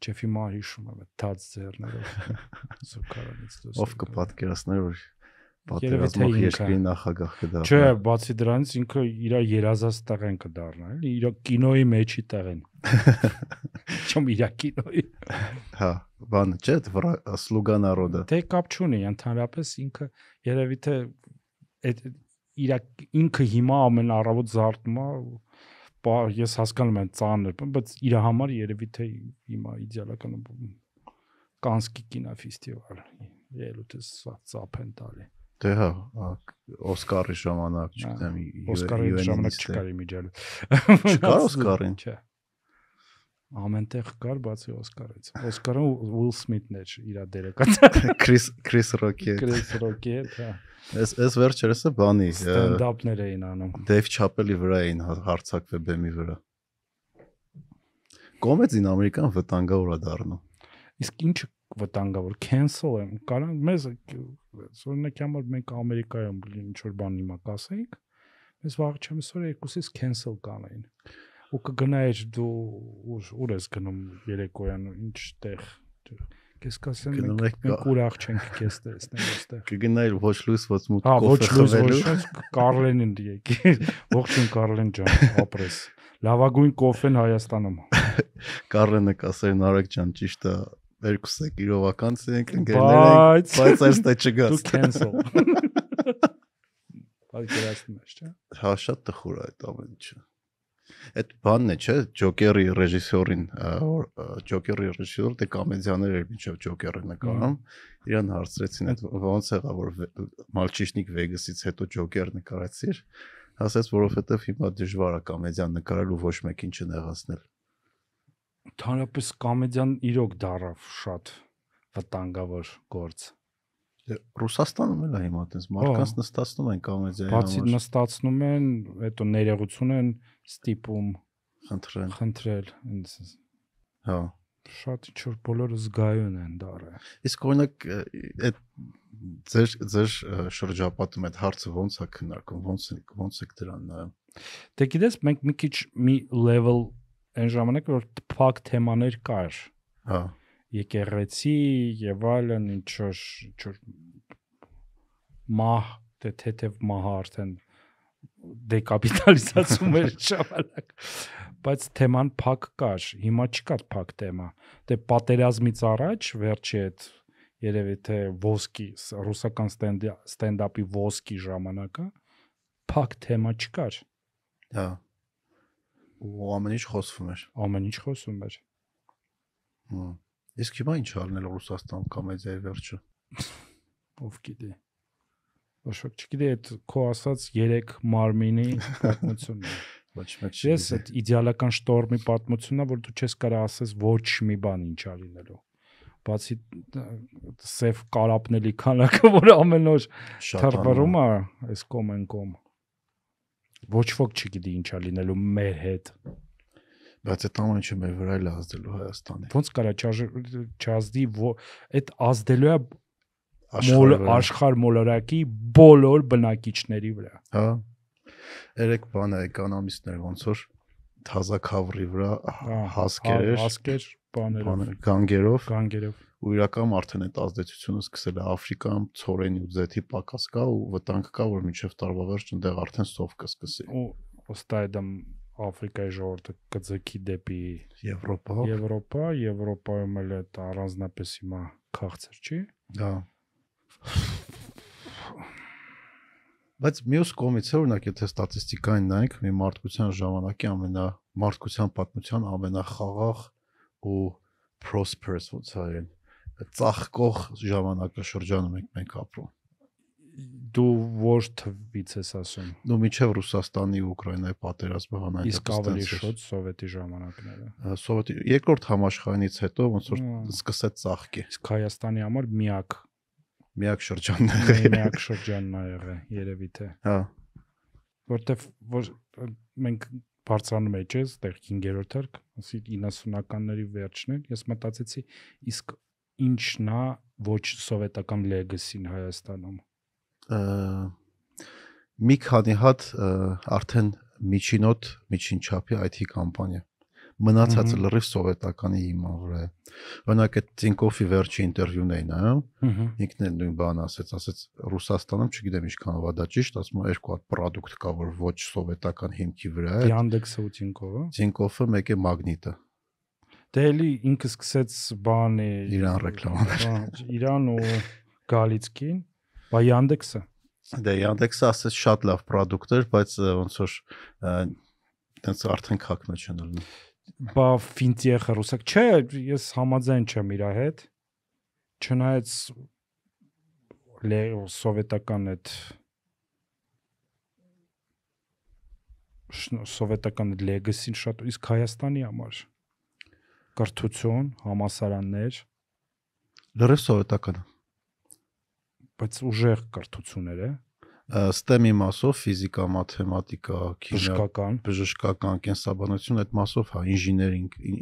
Չեֆի մա հիշում եմ այդ թած ձեռներով զուգարանից դուս ով կպատկերացներ որ Երևի թե պատերազմող ինքը։ երկրի նախագահ կդառնա։ Չէ, բացի դրանից ինքը իր երազած տեղեն կդառնա, էլի, իր կինոյի մեջի տեղեն։ Չեմ իր կինոյի։ Հա, բան չէ, վրա սլուգա народа։ Դե կապ չունի, ընդհանրապես ինքը երևի թե այդ իր ինքը հիմա ամեն առավոտ զարթում է բա ես հասկանում եմ ծանր, բայց իր համար երևի թե հիմա իդեալական կանսկի կինոֆեստիվալ ելույթը ծափեն տալի։ Դե հա, Օսկարի ժամանակ, չգիտեմ, Օսկարի ժամանակ չկար իմիջել։ Չկար Օսկարին։ Չէ։ Ամենտեղ կար բացի Օսկարից։ Օսկարը Will Smith-ն էր իր դերը կած։ Քրիս Քրիս Ռոքի։ Chris Rock-ի հետ, հա։ Էս էս վերջերսը բանի Stand-up-ներ էին անում։ Դեյվ Չապելի վրա էին հա- հարցակվել բեմի վրա։ Կոմեդին ամերիկան վտանգավոր է դառնում։ Իսկ ինչ վտանգավոր cancel եմ կարան մեզ օրինակ համար մենք Ամերիկայում ինչ որ բան հիմա կասեինք մեզ վաղ չեմ սոր երկուսից cancel կանեին ու կգնայր դու ուր ուր ես գնում երեկոյան ինչ տեղ Կես կասեմ մենք մենք ուրախ չենք քեզ տեսնել այստեղ Կգնայր ոչ լույս ոչ մութ Հա, ոչ կոֆե լույս խմելու։ ոչ Կարլենին եկի։ Ողջույն Կարլեն ջան, ապրես։ Լավագույն կոֆեն Հայաստանում։ Կարլենը կասեր Նարեկ ջան ճիշտ է երկուսը իրովականց ենք ընկերներ ենք Բայց բայց այստեղ դու չգաս cancel։ Պատկերացնում ես, չէ՞։ հա շատ տխուր է այդ ամեն ինչը այդ բանն է չէ ջոկերի ռեժիսորին ջոկերի ռեժիսորը դե կոմեդիաներ էր միջև ջոկերը նկարում իրան հարցրեցին այդ ոնց եղա որ մալչիշնիկ վեգասից հետո ջոկեր նկարեցիր ասաց որովհետև հիմա դժվար է կոմեդիան նկարել ու ոչ մեկին չնեղացնել Ընդհանրապես կոմեդիան իրոք դարավ շատ վտանգավոր գործ։ Դե, Ռուսաստանում էլ է հիմա այդպես մարդկանց Հա։ նստածնում են կոմեդիայի Բացի համար նստածնում են, հետո ներողություն են ստիպում խնդրեն խնդրել։ ինձ հա Շատ ինչ որ բոլորը զգայուն են դարը։ Իսկ օրինակ այդ ձեր ձեր շրջապատում այդ հարցը ոնց է քննարկում, ոնց է ոնց է դրան նայում։ Դե գիտես, մենք մի քիչ մի level այն ժամանակ որ փակ թեմաներ կար։ Հա, եկեղեցի եւ այլն ինչ որ ինչ որ մահ դե թեթև մահը արդեն դեկապիտալիզացում էր ժամանակ բայց թեման փակ կար հիմա չկա փակ թեմա դե պատերազմից առաջ վերջի այդ երևի թե ոսկի ռուսական ստենդափի ոսկի ժամանակը փակ թեմա չկար հա։ Ու ամեն ինչ խոսվում էր։ ամեն ինչ խոսում էր Հմ։ Իսկ հիմա ինչ ալնել Ռուսաստան կոմեդիայի վերջը։ ով գիտի ոչ ոք չգիտի այդ քո ասած 3 մարմինի պատմությունն է Ոչ մեկ Ես չգիտի։ այդ իդեալական շտորմի պատմությունն է, որ դու չես կարող ասես ոչ մի բան ինչա լինելու։ Բացի սև կարապնելի քանակը, որ ամեն օր թռվռում է այս կոմ են կոմ։ Ոչ ոք չգիտի ինչա լինելու մեր հետ։ Բայց այդ ամեն ինչը մեր վրա է ազդելու Հայաստանի։ Ոնց կարա չազդի այդ ազդելու է մոլ աշխարհ մոլորակի բոլոր բնակիչների վրա։ Հա։ Երեք բան է էկոնոմիստներ ոնց որ թազա քավրի վրա Հա, հասկեր էր, հասկեր բաներով, բաներ գանգերով գանգերով։ ու իրական արդեն այդ ազդեցությունը սկսել է Աֆրիկայում ծորենի ու ձեթի պակաս կա ու վտանգ կա որ մինչև տարվա վերջ այնտեղ արդեն սով կսկսի ու ոստայդամ Աֆրիկայի ժողովուրդը կձգի դեպի Եվրոպա Եվրոպա, Եվրոպայում էլ դա առանձնապես հիմա քաղցր չի։ դա բայց մյուս կողմից է օրինակ եթե ստատիստիկային նայենք մի մարդկության ժամանակի ամենա մարդկության պատմության ամենախաղաղ ու prosperous է այն ծաղկող ժամանակաշրջանում ենք մենք ապրում Դու որ թվից ես ասում։ նո միջև Ռուսաստանի ու Ուկրաինայի պատերազմը հանայ Իսկ ավելի շոտ սովետի ժամանակները։ սովետի երկրորդ համաշխարհանից հետո ոնց որ սկսեց ծաղկի Իսկ Հայաստանի համար միակ միակ շրջանն է եղել միակ շրջանն ա եղել, երևի թե։ հա Որտեվ որ մենք բարձրանում էի, չէ՞, այդտեղ 5-րդ հերկ, ասի 90-ականների վերջն էր, ես մտածեցի, իսկ ինչն է ոչ սովետական legacy-ն Հայաստանում։ մի քանի հատ արդեն միջինոտ միջին չափի IT կամպանիա մնացածը լրիվ սովետականի հիման վրա է օրինակ այդ Տինկոֆի վերջի ինտերվյուն էին նայում Ահա։ ինքն էլ նույն բանը ասեց ասեց Ռուսաստանում չգիտեմ ինչքանով է դա ճիշտ ասում է երկու հատ product կա որ ոչ սովետական հիմքի վրա է Yandex-ը ու Tinkoff-ը։ Տինկոֆը մեկ է մագնիտը Դե էլի ինքը սկսեց բանի Իրան ռեկլամաներ։ Հա, Իրան ու Գալիցկին, բա Yandex-ը։ դե Yandex-ը ասեց շատ լավ product էր բայց ոնց որ տենց արդեն քակն է չնալու Բա ֆինտեխը ռուսակ։ Չէ, ես համաձայն չեմ իր հետ։ Չնայած լե սովետական այդ սովետական legacy-ն շատ իսկ Հայաստանի համար կրթություն, համասարաններ, լրիվ սովետական բայց ուժեղ կրթություններ է։ STEM-ի մասով ֆիզիկա, մաթեմատիկա, քիմիա, բժշկական բժշկական, կենսաբանություն այդ մասով, հա, ինժեներինգ, ին-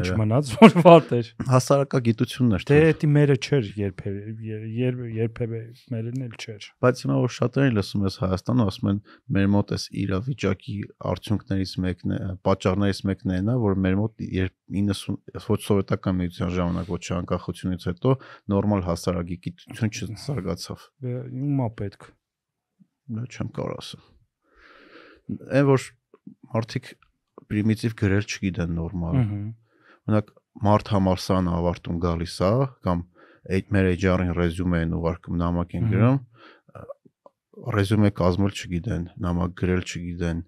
ինչ մնաց որ վատ էր Հասարակագիտություններ դե չէ։ դա մերը չէր երբևէ երբ երբևէ մերն էլ չէր Բայց հիմա որ շատերին լսում ես Հայաստանում, ասում են մեր մոտ էս իրավիճակի արդյունքներից մեկն է, պատճառներից մեկն է նա, որ մեր մոտ երբ 90 ոչ սովետական միության ժամանակ ոչ անկախությունից հետո նորմալ հասարակագիտություն չզարգացավ։ Բե, ումա պետք Դա չեմ կարող ասել։ Այն որ մարդիկ պրիմիտիվ գրել չգիտեն նորմալ։ Օրինակ մարդ համարսան ավարտում գալիս է կամ այդ մեր HR-ին ռեզյումե են ուղարկում, նամակ են գրում, ռեզյումե կազմել չգիտեն, նամակ գրել չգիտեն,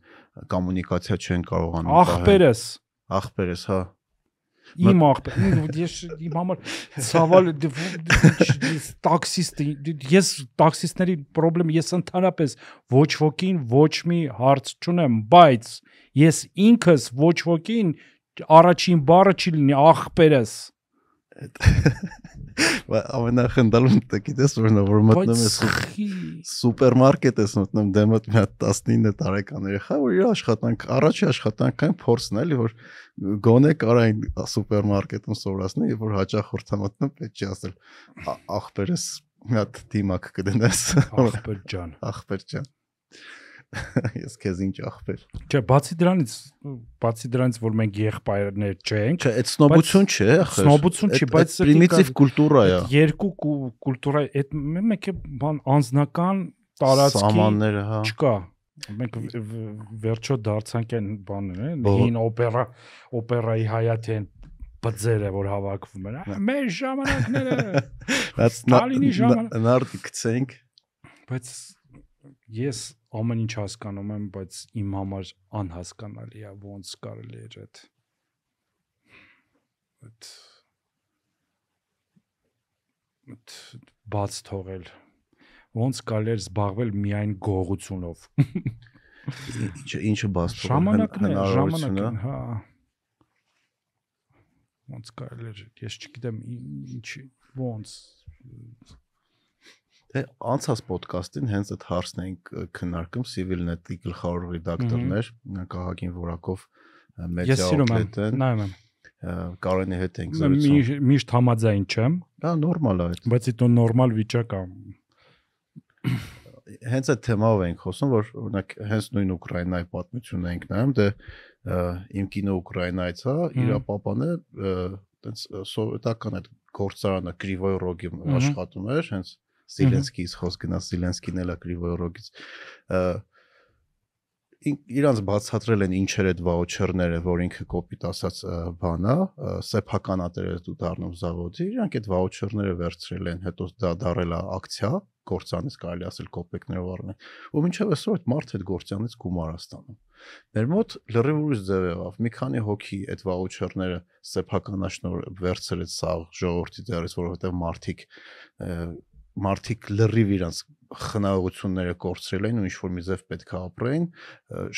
կոմունիկացիա չեն կարողանում ախպերս ախպերս, հա։ Իմ ախպեր, ես իմ համար ցավալ տաքսիստ ես տաքսիստների խնդրեմ ես ընդհանրապես ոչ ոքին ոչ մի հարց չունեմ, բայց ես ինքս ոչ ոքին առաջին բառը չի լինի ախպերս Բայց ամենախնդալուն դա գիտես որն է, որ մտնում ես սուպերմարկետ ես մտնում դեմդ մի հատ 19 տարեկան երեխա, որ իր աշխատանք, առաջի աշխատանքային փորձն էլի որ գոնե կարային սուպերմարկետում սովորացնել, որ հաճախորդ է մտնում, պետք չի ասել «Ա- ախպերս մի հատ դիմակ կդնես, ախպեր ջան ախպեր ջան։ Ես քեզ ինչ ախպեր։ չէ բացի դրանից բացի դրանից որ մենք եղբայրներ չենք Չէ, այդ սնոբություն չէ, ախր։ Սնոբություն չի, բայց այդ պրիմիտիվ կուլտուրա է։ երկու կու- կուլտուրա այդ մեկ է բան անձնական տարածքի Սահմանները, հա։ չկա մենք վերջո դարձանք այն բաները Բո- հին օպերա օպերայի հայաթեն բձերը որ հավաքվում են «Ա, մեր ժամանակները That's Ստալինի ժամանակ- նարդի գցենք։ բայց ես ամեն ինչ հասկանում եմ բայց իմ համար անհասկանալի է ոնց կարելի է այդ այդ այդ բաց թողել ոնց կարելի է զբաղվել միայն գողությունով Ինչը ինչը բաց թողել, ժամանակն է հնարավորությունը։ ժամանակն հա ոնց կարելի է ես չգիտեմ ինչ ոնց Դե անցած ոդկասթին հենց այդ հարցն ը, քննարկում Civilnet-ի գլխավոր ռեդակտորներ, Կահագին Որակով մեդիա եմ են, նայում եմ Կարենի հետ ենք զրուցում։ Մի- միշտ համաձայն չեմ Դա նորմալ է այդ։ բայց դա նորմալ վիճակ է Հենց այդ թեմայով ենք խոսում, որ օրինակ հենց նույն Ուկրաինայի պատմությունն ենք նայում, դե իմ կինո Ուկրաինայից է, իր Մհմ։ պապան է տենց սովետական այդ գործարանը Կրիվոյ Ռոգի աշխատում էր, հենց Զիլենսկիից խոսք գնա Զիլենսկին էլա Կրիվոյ Ռոգից իրանց բացատրել են ինչեր այդ վաուչերները, որ ինքը կոպիտ ասած բան է, սեփականատեր է դու դառնում զավոդի, իրանք այդ վաուչերները վերցրել են, հետո դա դարել է ակցիա, գործանից կարելի ասել կոպեկներով առնել։ Ու մինչև այսօր այդ մարդը այդ գործանից գումար է ստանում։ Մեր մոտ լրիվ ուրիշ ձև եղավ։ Մի քանի հոգի այդ վաուչերները սեփականաշնոր վերցրեց սաղ ժողովրդի դերից, որովհետև մարդիկ մարդիկ լրիվ իրանց խնայողությունները կորցրել են ու ինչ որ մի ձև պետք է ապրեին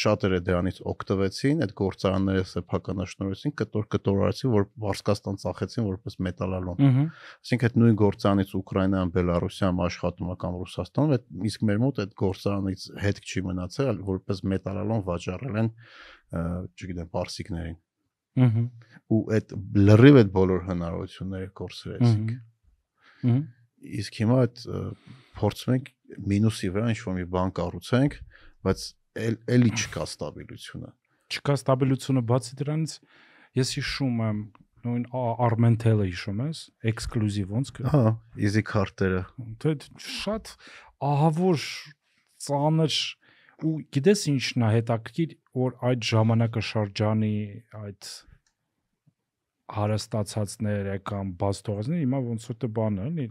շատերը դրանից օգտվեցին այդ գործարանները սեփականաշնորհեցին կտոր կտորացին որ Վարսկաստան ծախեցին որպես մետալալոն այսինքն այդ նույն գործարանից Ուկրաինայում Բելարուսիայում աշխատում կամ Ռուսաստանում այդ իսկ մեր մոտ այդ գործարանից հետք չի մնացել այլ որպես մետալալոն վաճառել են չգիտեմ պարսիկներին ու այդ լրիվ այդ բոլոր հնարավորությունները կորցրեցինք ըհը իսկ հիմա այդ փորձում ենք մինուսի վրա ինչ որ մի բան կառուցենք, բայց էլ էլի չկա ստաբիլությունը։ չկա ստաբիլությունը բացի դրանից ես հիշում եմ նույն Armentel-ը հիշում ես էքսկլյուզիվ ոնց կա Հա, easy card-երը։ Դա շատ ահավոր ծանր ու գիտես ինչն է հետաքրքիր որ այդ ժամանակաշրջանի այդ հարստացածները կամ բաց թողածները հիմա ոնց որ էլի հրե-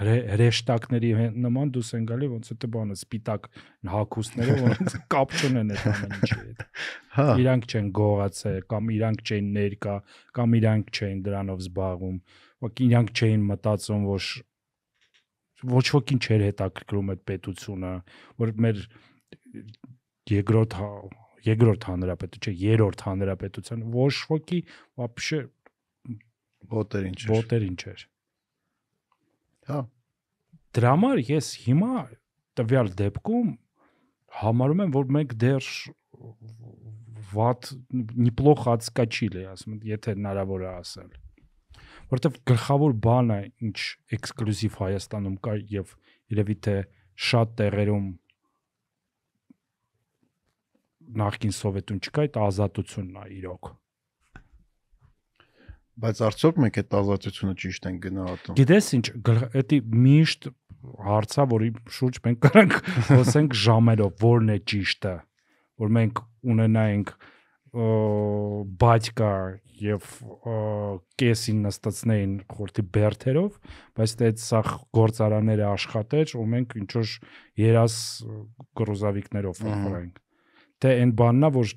հրեշտակների նման դուս են գալի ոնց է թե բանը սպիտակ հակոստները ոնց կապ չունեն այդ ամեն ինչի հետ։ Հա։ Իրանք չեն գողացել կամ իրանք չեն ներկա կամ իրանք չեն դրանով զբաղվում, ոք իրանք չեն մտածում, որ ոչ ոքին չէր հետաքրքրում այդ պետությունը, որ մեր երկրորդ հա, երկրորդ հանրապետություն, չէ, երրորդ հանրապետության ոչ ոքի բաբշե ոտեր ինչ էր։ Ոտեր ինչ էր։ Հա, դրա համար ես հիմա տվյալ դեպքում համարում եմ, որ մենք դեռ վատ неплохо отскочили, ասում եմ, եթե հնարավոր է ասել որովհետև գլխավոր բանը ինչ էքսկլյուզիվ Հայաստանում կա եւ երևի թե շատ տեղերում նախքին սովետում չկա այդ ազատությունն է իրոք Բայց արդյոք մենք այդ ազատությունը ճիշտ են գնահատում։ Գիտես ինչ, դա միշտ հարցա, որի շուրջ մենք կարանք խոսենք ժամերով, որն է ճիշտը, որ մենք ունենայինք բաճկա եւ կեսին նստածնեին խորտի բերթերով, բայց այդ սա գործարանները աշխատեր, ու մենք ինչ որ երաս գրոզավիկներով ֆորենք։ Դե այն բանն է, որ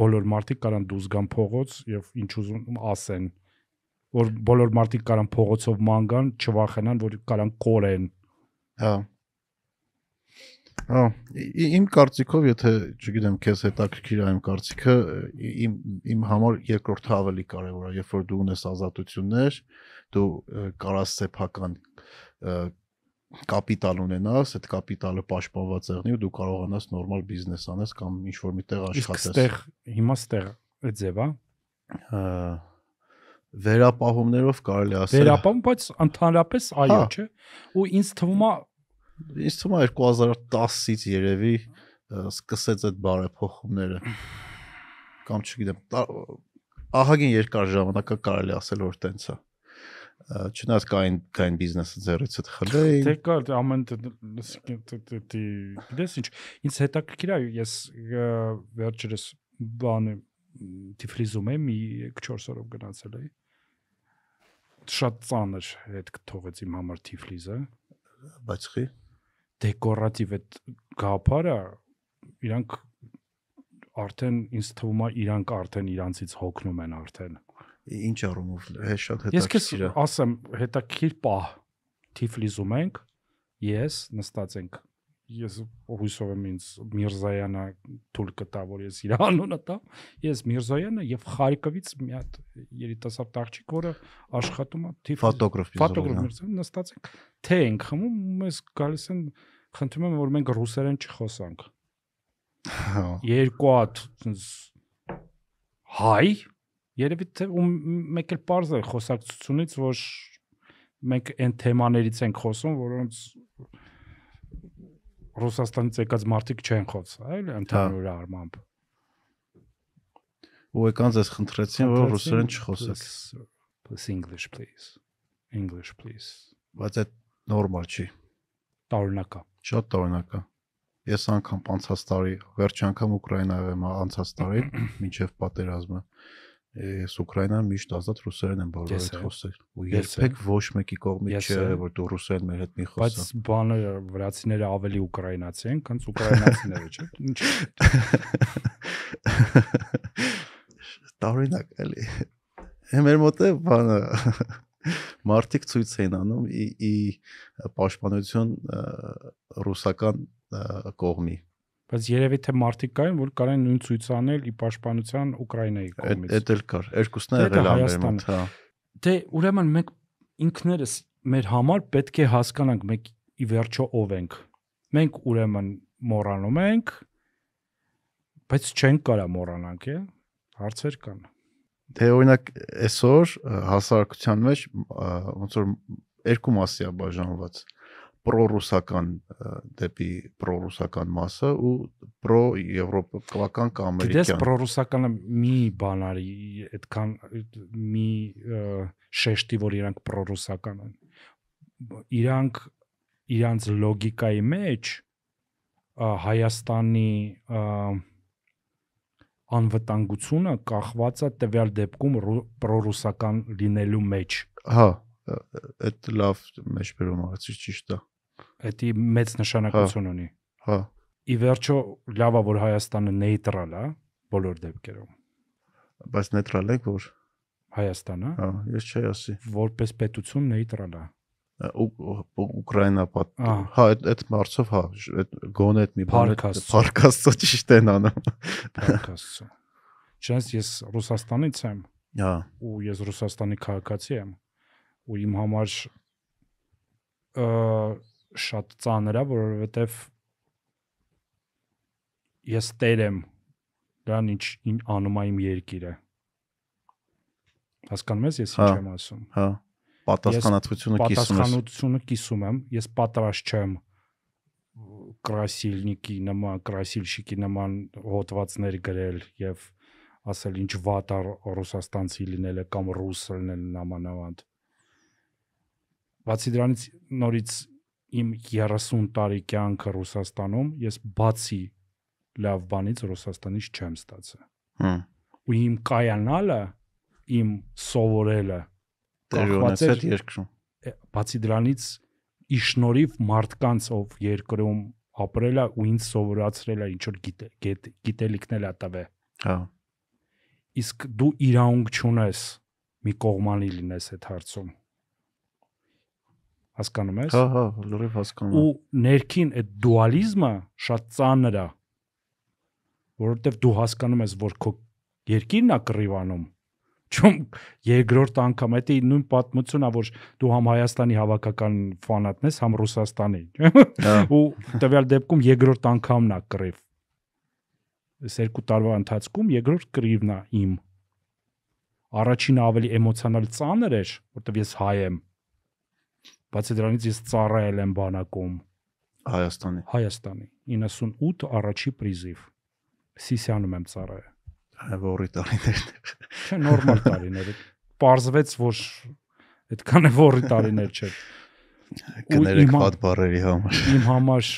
բոլոր մարդիկ կարան դուրս գան փողոց եւ ինչ ուզում ասեն որ բոլոր մարդիկ կարան փողոցով ման գան, չվախենան, որ կարան կորեն։ Հա։ Հա, իմ կարծիքով, եթե, չգիտեմ, քեզ հետաքրքիր է իմ կարծիքը, իմ իմ համար երկրորդը ավելի կարևոր է, երբ որ դու ունես ազատություններ, դու կարաս սեփական կապիտալ ունենաս, այդ կապիտալը պաշտպանված եղնի ու դու կարողանաս նորմալ բիզնես անես կամ ինչ որ միտեղ աշխատես։ Իսկ ստեղ հիմա ստեղ այդ ձև է։ Հա վերապահումներով կարելի ասել։ Վերապահում, բայց ընդհանրապես այո, հա։ չէ։ Ու ինձ թվում է ինձ թվում է 2010-ից երևի սկսեց այդ բարեփոխումները։ Կամ չգիտեմ, ահագին երկար ժամանակա կարելի ասել որ տենց է չնայած կային կային բիզնեսը ձեռից խլեին թե կա ամեն դես ինչ ինձ հետաքրքիր է ես վերջերս բանը Թիֆլիզում եմ 3-4 օրով գնացել էի շատ ծանր հետ կթողեց իմ համար Թիֆլիզը բայց խի դեկորատիվ այդ գաղափարը իրանք արդեն ինձ թվում է իրանք արդեն իրանցից հոգնում են արդեն ինչ առումով է շատ հետաքրքիր ես ասեմ հետաքրքիր պահ Թիֆլիզում ենք ես նստած ենք ես հույսով եմ ինձ Միրզայանը թույլ կտա որ ես իր անունը տամ ես Միրզայանը եւ Խարիկովից մի հատ երիտասարդ աղջիկ որը աշխատում է թիվ ֆոտոգրաֆ ֆոտոգրաֆ Միրզան նստած ենք թե ենք խմում մեզ գալիս են խնդրում եմ որ մենք ռուսերեն չխոսանք հա երկու հատ հայ երևի թե ու մեկ էլ པարզ է խոսակցությունից որ մենք այն թեմաներից ենք խոսում որոնց Ռուսաստանից եկած մարդիկ չեն խոսա, այլ ընդհանուր առմամբ։ Ու եկան ձեզ խնդրեցին, որ ռուսերեն չխոսեք։ Please English please. English please։ Բայց այդ նորմալ չի։ Տարօրինակ է։ Շատ տարօրինակ է։ Ես անգամ անցած տարի, վերջ անգամ Ուկրաինայով եմ անցած տարի, մինչև պատերազմը ես Ուկրաինան միշտ ազատ ռուսերեն եմ բոլորը հետ խոսել ու երբեք ոչ մեկի կողմից չէ որ դու ռուսերեն մեր հետ մի խոսա բայց բանը վրացիները ավելի ուկրաինացի են քան ուկրաինացիները չէ ինչ տարօրինակ էլի մեր մոտ է բանը մարտիկ ցույց էին անում ի պաշտպանություն ռուսական կողմի բայց երևի թե մարդիկ կային, որ կարեն նույն ցույց անել ի պաշտպանության Ուկրաինայի կողմից։ Այդ էլ կար, երկուսն էլ եղել ամեն հա։ Դե ուրեմն մենք ինքներս մեր համար պետք է հասկանանք մենք ի վերջո ով ենք։ Մենք ուրեմն մոռանում ենք, բայց չենք կարա մոռանանք, է։ Հարցեր կան։ Թե օրինակ այսօր հասարակության մեջ ոնց որ երկու մասի է բաժանված պրոռուսական դեպի պրոռուսական մասը ու պրո-եվրոպական կամ ամերիկյան։ Դες պրոռուսականը մի բանարի այդքան մի շեշտի որ իրանք պրոռուսական են։ Իրանք իրանց լոգիկայի մեջ Հայաստանի անվտանգությունը կախված է տվյալ դեպքում պրոռուսական լինելու մեջ։ Հա, այդ լավ մեջբերում արեցի ճիշտ է Էդի մեծ նշանակություն ունի։ Հա։ Ի վերջո լավա որ Հայաստանը նեյտրալ է բոլոր դեպքերում։ Բայց նեյտրալ է որ Հայաստանը։ Հա, ես չի ասի։ Որպես պետություն նեյտրալ է Ուկրաինա պատ հա այդ այդ մարցով հա այդ գոնե այդ մի բան փարկաստո ճիշտ են անում փարկաստո Չնայած ես Ռուսաստանից եմ հա ու ես Ռուսաստանի քաղաքացի եմ ու իմ համար շատ ծանր է, որովհետև ես տեր եմ դրան ինչ ին անում իմ երկիրը։ Հասկանում ես ես ինչ Հա, եմ ասում։ Հա։ Պատասխանատվությունը կիսում ես։ Պատասխանատվությունը կիսում եմ, ես պատրաստ չեմ կրասիլնիկի նման, կրասիլշիկի նման հոդվածներ գրել եւ ասել ինչ վատ է ռուսաստանցի լինելը կամ ռուս լինելը նամանավանդ։ Բացի դրանից նորից իմ 30 տարի կյանքը Ռուսաստանում ես բացի լավ բանից Ռուսաստանից չեմ ստացել։ Հմ։ Ու իմ կայանալը, իմ սովորելը կախված էր- երկրում։ է, բացի դրանից իշնորիվ մարդկանց ով երկրում ապրել է ու ինձ սովորացրել է ինչ որ գիտե, գիտ- գիտելիքներ ա տվել Հա։ իսկ դու իրավունք չունես մի կողմանի լինես այդ հարցում հասկանում ես Հա, հա, լուրիվ հասկանում եմ։ ու ներքին այդ դուալիզմը շատ ծանր է որովհետև դու հասկանում ես որ քո երկիրն է կռիվանում չում երկրորդ անգամ դա նույն պատմությունն է որ դու համ Հայաստանի հավաքական ֆանատն ես համ Ռուսաստանի Հա։ ու տվյալ դեպքում երկրորդ անգամն է կռիվ այս երկու տարվա ընթացքում երկրորդ կռիվն է իմ առաջինը ավելի էմոցիոնալ ծանր էր որովհետև ես հայ եմ բացի դրանից ես ծառայել եմ բանակում Հայաստանի։ Հայաստանի 98 առաջի պրիզիվ Սիսիանում եմ ծառայել Հա, որի տարիներն։ չէ նորմալ տարիներ Պարզվեց որ այդքան է որի տարիներ չէ Կներեք հիմա- հատ բարերի համար։ իմ համար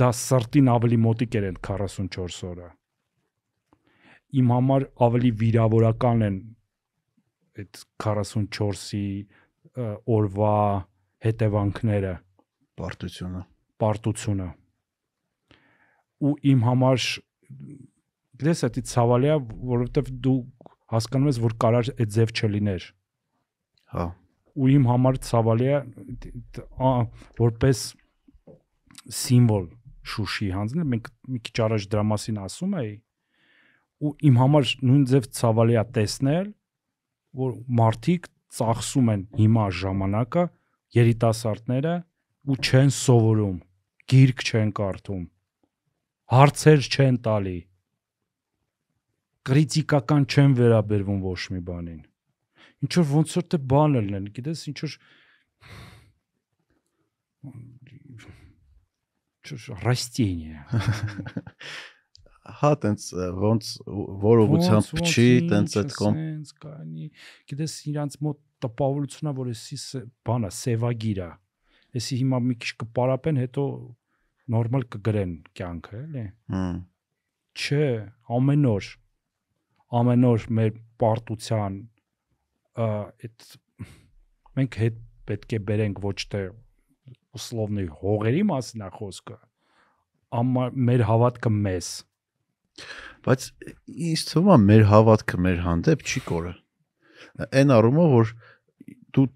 դա սրտին ավելի մոտիկ էր այդ 44 օրը իմ համար ավելի վիրավորական են այդ 44-ի ը, օրվա հետևանքները Պարտությունը։ պարտությունը ու իմ համար գիտես դա ցավալի է որովհետև դու հասկանում ես որ կարար այդ ձև չլիներ Հա։ ու իմ համար ցավալի է որպես սիմվոլ Շուշի հանձնել մենք մի քիչ առաջ դրա մասին ասում էի ու իմ համար նույն ձև ցավալի է տեսնել որ մարդիկ ծախսում են հիմա ժամանակը երիտասարդները ու չեն սովորում, գիրք չեն կարդում, հարցեր չեն տալի, քրիտիկական չեն վերաբերվում ոչ մի բանին։ Ինչ որ ոնց որ թե բան լինեն, գիտես, ինչ որ ինչ ռաստինիա։ Հա, տենց ոնց որ ուղությամբ փչի, տենց այդ կոմ։ Գիտես, իրանց մոտ տպավորությունն է, որ էսի բանա, սևագիրա։ Էսի հիմա մի քիչ կպարապեն, հետո նորմալ կգրեն կյանքը, էլի։ Հմ։ Չէ, ամեն օր ամեն օր մեր պարտության այդ մենք հետ պետք է բերենք ոչ թե սլովնի հողերի մասին է խոսքը, ամա մեր հավատքը մեզ։ Բայց ինձ թվում է մեր հավատքը մեր հանդեպ չի կորը այն առումով որ դու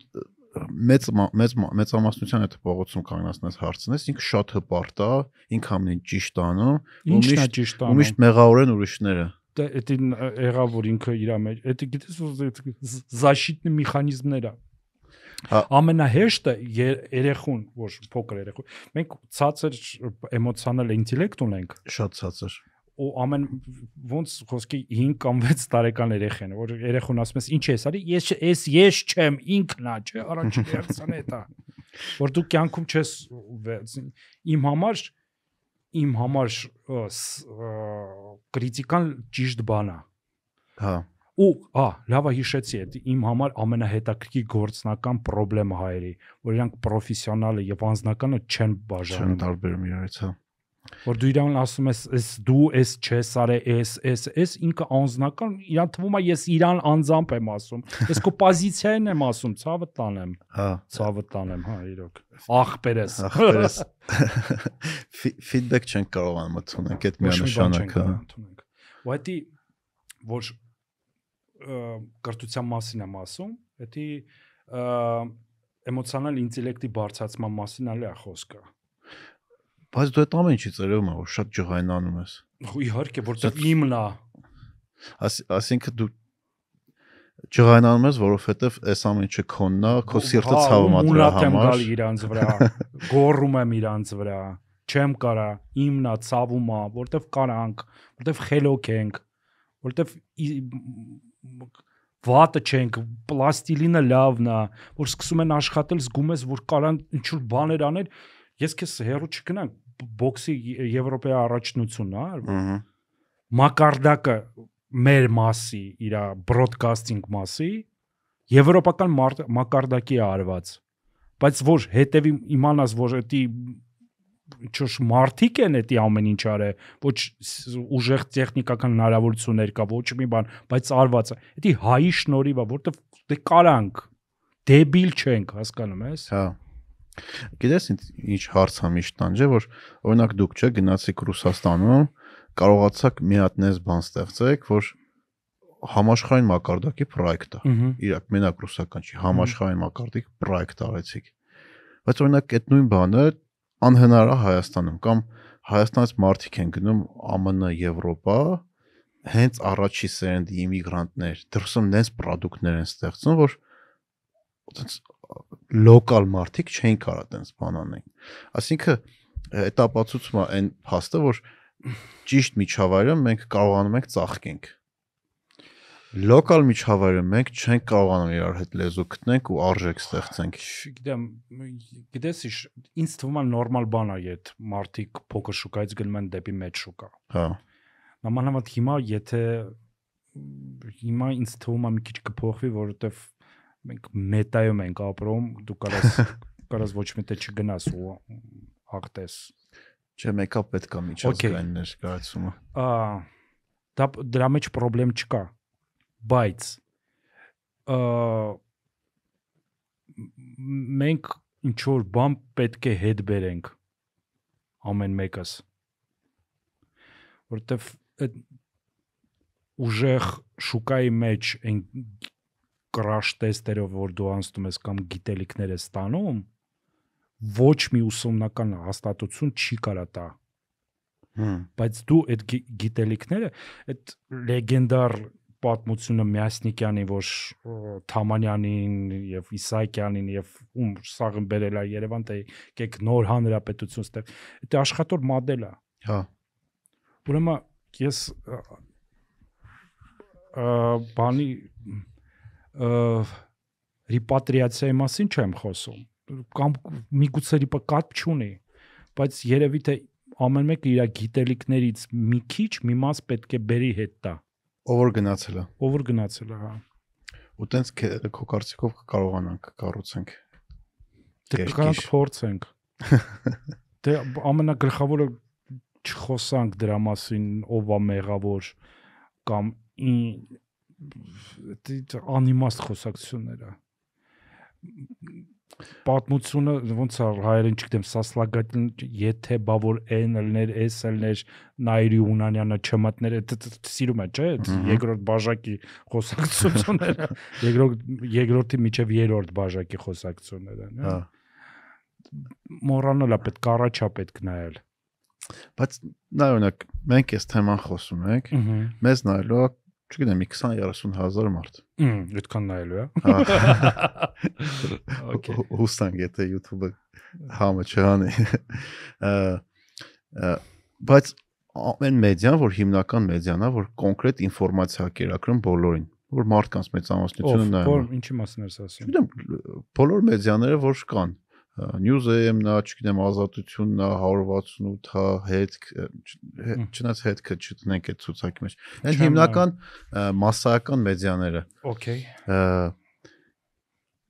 մեծ մեծ մեծամասնության այդ փողոցում կանգնածնես հարցնես ինքը շատ հպարտ է ինքը ամեն ճիշտ անում ու միշտ ճիշտ անում ու միշտ մեղավորեն ուրիշները դե, դա եղավ որ ինքը իր մեջ դա գիտես որ զաշիտնի մեխանիզմներ հա։ է ամենահեշտը երեխուն որ փոքր երեխու մենք ցածր էմոցիոնալ ինտելեկտ ունենք շատ ցածր ու ամեն ոնց խոսքի 5 կամ 6 տարեկան երեխան, որ երեխուն ասում ես ինչ ես արի, ես ես ես չեմ, ինքն է, չէ, առաջին երցան է դա։ Որ դու կյանքում չես իմ համար իմ համար կրիտիկան ճիշտ բան է։ Հա։ Ու, ա, լավա հիշեցի, այդ իմ համար ամենահետաքրքիր գործնական խնդրեմը հայերի, որ իրանք պրոֆեսիոնալը եւ անձնականը չեն Չեն բաժանում։ տարբերում իրարից, հա։ որ դու իրան ասում ես, «Էս դու, էս չես արե, էս, էս, էս ինքը անձնական, իրան թվում է ես իրան անձամբ եմ ասում։ Ես քո պոզիցիային եմ ասում, ցավը տանեմ, Հա։ ցավը տանեմ, հա, իրոք։ Ախպերես։ Ախպերս։ Ֆիդբեք չեն կարողանում ընդունենք, այդ միանշանակ, հա։ կարող ընդունենք։ Ու դա որ կրթության մասին եմ ասում, դա էմոցիոնալ ինտելեկտի բարձրացման մասին ալի է խոսքը։ Բայց դու այդ ամեն ինչից երևում է, որ շատ ջղայնանում ես։ Ու իհարկե, որտեվ իմն է, Աս, ասինքն դու ջղայնանում ես, որովհետև այս ամեն ինչը քոնն է, քո սիրտը Հա, ցավում է ու դրա մուրատ եմ համար։ գալ իրանց վրա, գոռում եմ իրանց վրա, չեմ կարա, իմնա ցավում է, որտեվ կարանք, որտեվ խելոք ենք, որտեվ վատը չենք, պլաստիլինը լավն է, որ սկսում են աշխատել, զգում ես, որ կարան ինչ որ բաներ անել։ Ես քեզ հերո չգնամ բոքսի Եվրոպայի առաջնությունն է, Ահա։ մակարդակը մեր մասի, իր բրոդկաստինգ մասի եվրոպական մակարդակի արված բայց որ հետևի իմանաս որ դա ճոշ մարտիկ են դա ամեն ինչ արե ոչ ուժեղ տեխնիկական հնարավորություններ կա ոչ մի բան բայց արված է դա հայի շնորհիվ է որտեվ դե կարանք դեբիլ չենք հասկանում ես Հա։ Գիտես ինչ- հարց է միշտ տանջե, որ օրինակ դուք չէ գնացիք Ռուսաստանում, կարողացաք մի հատ նես բան ստեղծեք, որ համաշխարհային մակարդակի պրոյեկտ է։ Իրաք մենակ ռուսական չի, համաշխարհային մակարդակի պրոյեկտ արեցիք։ Բայց օրինակ այդ նույն բանը անհնար է Հայաստանում կամ Հայաստանից մարդիկ են գնում ԱՄՆ, Եվրոպա, հենց առաջի սերնդի իմիգրանտներ, դրսում նենց product-ներ են ստեղծում, որ այդպես լոկալ մարդիկ չէին կարա այդպես բան անեն։ Այսինքն այդ ապացուցում է այն փաստը, որ ճիշտ միջավայրը մենք կարողանում ենք ծաղկենք։ Լոկալ միջավայրը մենք չենք կարողանում իրար հետ լեզու գտնենք ու արժեք ստեղծենք։ Գիտեմ, գիտես, ինձ թվում է նորմալ բան է, այդ մարտիկ փոքր շուկայից գնում են դեպի մեծ շուկա։ Հա։ Նամանավանդ հիմա եթե հիմա ինձ թվում է մի քիչ կփոխվի, որովհետև մենք մետայում ենք ապրում, դու կարաս կարաս ոչ մի տեղ չգնաս ու հաղթես։ Չէ, մեկա պետք է միջազգային ներկայացումը։ Ա դա դրա մեջ խնդրեմ չկա, բայց ը մենք ինչ որ բան պետք է հետ բերենք ամեն մեկս որտեվ այդ ուժեղ շուկայի մեջ այն կրաշ տեստերով որ դու անցնում ես կամ գիտելիքներ ես ստանում ոչ մի ուսումնական հաստատություն չի կարա տա Հմ։ բայց դու այդ գի- գիտելիքները այդ լեգենդար պատմությունը Միասնիկյանի որ Թամանյանին եւ Իսահակյանին եւ ում սաղն բերել է Երևան թե եկեք նոր հանրապետություն ստեղ դա աշխատոր մոդել է Հա։ ուրեմն ես բանի ը, ռեպատրիացիայի մասին չեմ խոսում կամ միգուցե ռեպակատ չունի բայց երևի թե ամեն մեկը իր գիտելիքներից մի քիչ մի մաս պետք է բերի հետ տա Ով որ գնացել է։ ով որ գնացել է հա Ու տենց քո կարծիքով կկարողանանք կառուցենք։ դե կարող փորձենք դե ամենագլխավորը չխոսանք դրա մասին ով է մեղավոր կամ դե անիմաստ խոսակցությունները պատմությունը ոնց է հայերեն չգիտեմ սասլագատին եթե բա որ n ելներ s ելներ նայրի ունանյանը չմատներ դա սիրում է չէ երկրորդ բաժակի խոսակցությունները երկրորդ երկրորդի միջև երրորդ բաժակի խոսակցությունները Հա։ մոռանալա պետք առաջա պետք նայել Բայց նա օրինակ մենք այս թեման խոսում ենք, մեզ նայելու է, չգիտեմ, մի 20-30 հազար մարդ։ Մ, այդքան նայելու է։ Հա։ Okay. Հ- Հուստանք, եթե YouTube-ը համը ա, Բայց ամեն մեդիան, որ հիմնական մեդիան է, որ կոնկրետ ինֆորմացիա կերակրում բոլորին, որ մարդկանց մեծամասնությունը նայում։ որ ինչի մասին ես ասում։ Չգիտեմ, բոլոր մեդիաները որ կան, News-AM-ն է, չգիտեմ, Ազատությունն է, 168 հա, հետք, Հմ. չնայած հետքը չտնենք այդ ցուցակի մեջ։ Այն հիմնական ա, massայական մեդիաները Okay։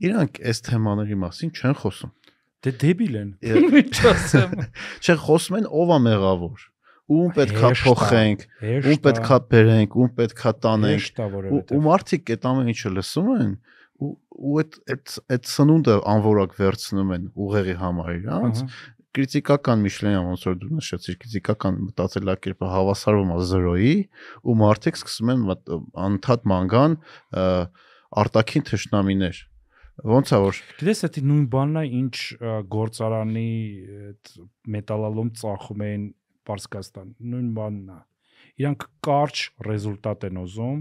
իրանք այս թեմաների մասին չեն խոսում։ Դե դեբիլ են։ Է- Ինչ ասեմ։ Չեն խոսում են ով է մեղավոր։ Ում պետքա փոխենք, ում պետքա բերենք, ում պետքա տանենք։ ու մարդիկ այդ ամեն ինչը լսում են ու ու այդ այդ այդ սնունդը անորակ վերցնում են ուղեղի համար իրանց քրիտիկական Միշլենյան ոնց որ դու նշեցիր քրիտիկական մտածելակերպը հավասարվում է 0-ի ու մարդիկ սկսում են անդադ մանգան արտաքին թշնամիներ ոնց է որ Գիտես, դա նույն բանն է, ինչ գործարանի այդ մետալալում ծախում են Պարսկաստան։ Նույն բանն է։ Իրանք կարճ ռեզուլտատ են ուզում,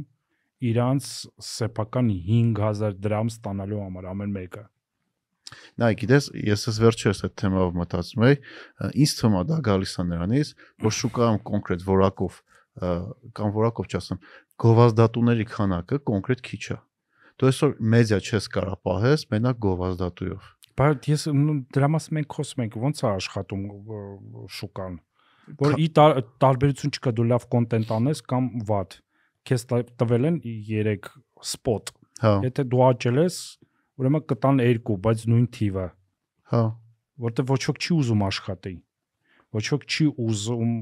իրանց սեփական 5000 դրամ ստանալու համար ամեն մեկը։ Նայ, գիտես, ես ես վերջերս այդ թեմայով մտածում էի, ինձ թվում է դա գալիս է նրանից, որ շուկայում կոնկրետ որակով կամ որակով չասեմ, գովազդատուների քանակը կոնկրետ քիչ է։ Դու այսօր մեդիա չես կարա պահես մենակ գովազդատույով։ Բայց ես դրա մասին մենք խոսում ենք, ո՞նց է աշխատում շուկան։ Որ ի տար- տարբերություն չկա դու լավ կոնտենտ անես կամ վատ։ Քեզ տվել են 3 սպոտ։ Հա, Եթե դու աճել ես, ուրեմն կտան 2, բայց նույն թիվը, հա, որտեղ ոչ ոք չի ուզում աշխատի։ Ոչ ոք չի ուզում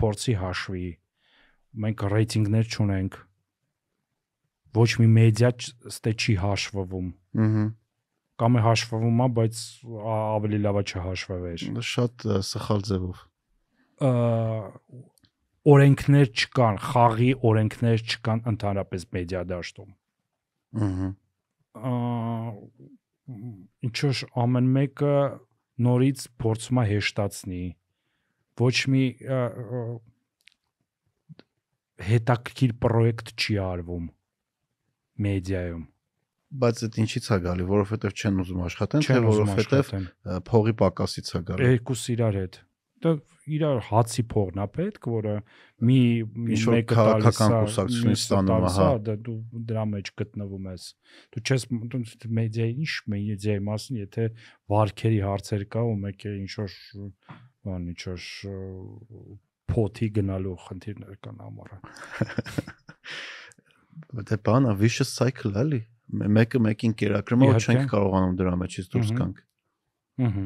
փորձի հաշվի։ Մենք ռեյտինգներ չունենք։ Ոչ մի մեդիա ստե չի հաշվվում։ ըհը։ Կամ է հաշվվում է, բայց ավելի լավ է չհաշվվեր։ Շատ սխալ ձևով։ Ա, օրենքներ չկան, խաղի օրենքներ չկան ընդհանրապես մեդիա դաշտում։ Ըհը։ Ա, ինչոշ ամեն մեկը նորից փորձում է հեշտացնի ոչ մի հետաքրքիր պրոյեկտ չի արվում մեդիայում Բայց այդ ինչի՞ց է գալի, որովհետև չեն ուզում աշխատեն, թե որովհետև փողի պակասից է գալի։ երկուս իրար հետ դա իրար հացի փողն է պետք որը մի մեկը քաղաքական կուսակցությունից ստանում հա։ դա դու դրա մեջ գտնվում ես դու չես մեդիայի ինչ մեդիայի մասին եթե վարկերի հարցեր կա ու մեկ է ինչ որ բան ինչ որ փոթի գնալու խնդիրներ կան ամառը Դե բանա vicious cycle էլի։ Մե- Մեկը մեկին կերակրում է, Իհարկե։ չենք կարողանում դրա մեջից դուրս գանք։ ըհը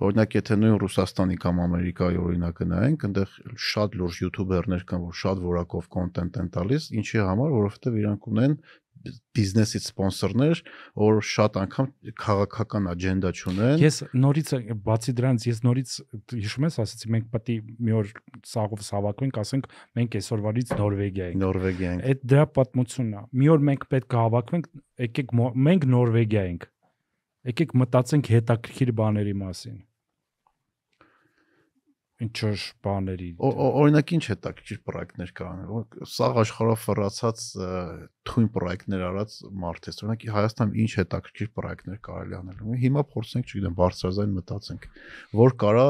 Օրինակ, եթե նույն Ռուսաստանի կամ Ամերիկայի օրինակը նայենք, այնտեղ շատ լուրջ յութուբերներ կան, որ շատ որակով կոնտենտ են տալիս, ինչի համար, որովհետև իրանք ունեն բիզնեսից սպոնսորներ, որ շատ անգամ քաղաքական աջենդա չունեն։ Ես նորից բացի դրանից ես նորից հիշում ես ասացի մենք պետք է մի օր սաղով հավաքվենք, ասենք մենք այսօրվանից Նորվեգիա ենք։ Նորվեգիա են։ Այդ դրա պատմությունն է։ Մի օր մենք պետք է հավաքվենք, եկեք մենք Նորվեգիա ենք։ Եկեք մտածենք հետաքրքիր բաների մասին։ Ինչ որ բաների։ Օրինակ ինչ հետաքրքիր պրոյեկտներ կա անել։ Սա աշխարհով ֆռացած թույն պրոյեկտներ արած մարդ է։ Օրինակ Հայաստանում ինչ հետաքրքիր պրոյեկտներ կարելի անել։ Ու Հիմա փորձենք, չգիտեմ, բարձրազայն մտածենք, որ կարա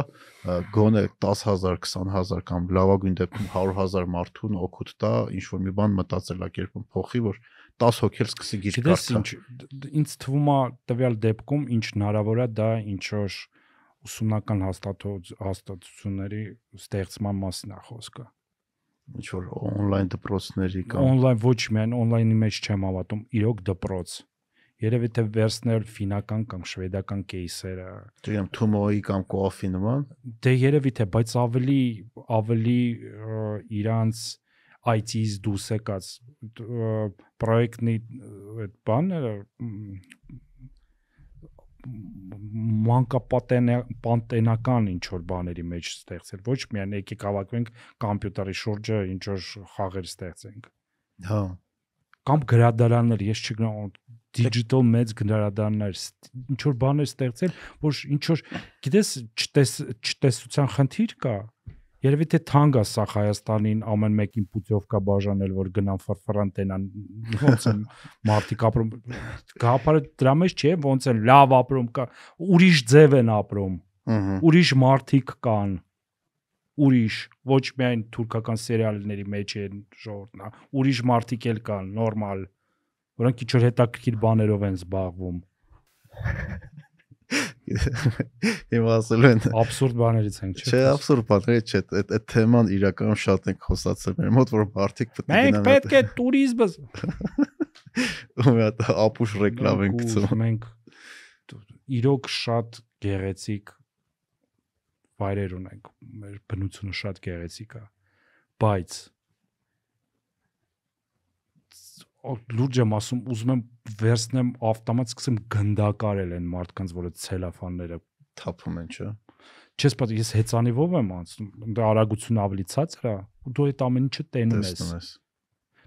գոնե 10000, 20000 կամ լավագույն դեպքում 100000 մարդուն օգուտ տա ինչ որ մի բան մտածելակերպում փոխի, որ 10 հոգի էլ սկսի գիրք կարդալ։ ինչ ինձ թվում է տվյալ դեպքում ինչ հնարավոր է դա ինչ որ ուսումնական հաստատոց հաստատությունների ստեղծման մասին է խոսքը ինչ որ on-line դպրոցների կամ on-line ոչ միայն on-line-ի մեջ չեմ հավատում, իրոք դպրոց։ Երևի թե վերցնել ֆինական կամ շվեդական кейսերը։ Դրեմ Թումոյի կամ Կոաֆի նման։ Դե երևի թե, բայց ավելի ավելի իրանց IT-ից դուրս եկած պրոյեկտի այդ բաները մանկապատենական ինչ որ բաների մեջ ստեղծել ոչ միայն եկեք հավաքվենք համբյուտերի շուրջը ինչ որ խաղեր ստեղծենք Հա։ կամ գրադարաններ, ես չգնամ digital մեծ գրադարաններ, ինչ որ բաներ ստեղծել, որ ինչ որ գիտես չտես չտեսության խնդիր կա։ Երևի թե թանկ է սա Հայաստանին ամեն մեկին պուտյովկա բաժանել, որ գնան ֆրֆրան տենան։ Ոնց են մարդիկ ապրում։ Գաղափարը դրա մեջ չէ, ոնց են լավ ապրում կա, ուրիշ ձև են ապրում, ուրիշ մարդիկ կան ուրիշ ոչ միայն թուրքական սերիալների մեջ են ժողովրդն, հա, ուրիշ մարդիկ էլ կան, նորմալ, որոնք ինչ որ հետաքրքիր բաներով են զբաղվում։ Հիմա ասելու են աբսուրդ բաներից ենք, չէ՞։ Չէ, աբսուրդ բաներից չէ, այդ այդ թեման իրականում շատ ենք խոսացել մեր մոտ, որ մարդիկ պետք է գնան։ Մենք պետք է туриզմը ու մի հատ ապուշ ռեկլամ ենք գցում։ Մենք իրոք շատ գեղեցիկ վայրեր ունենք։ Մեր բնությունը շատ գեղեցիկ է։ Բայց լուրջ եմ ասում, ուզում եմ վերցնեմ ավտոմատ սկսեմ գնդակարել են մարդկանց, որը ցելոֆանները Թափում են, չէ։ Չես պատի, ես հեծանիվով եմ անցնում, դա արագությունը ավելի ցածր է, ու դու այդ ամեն ինչը տենում ես։ Տեսնում ես։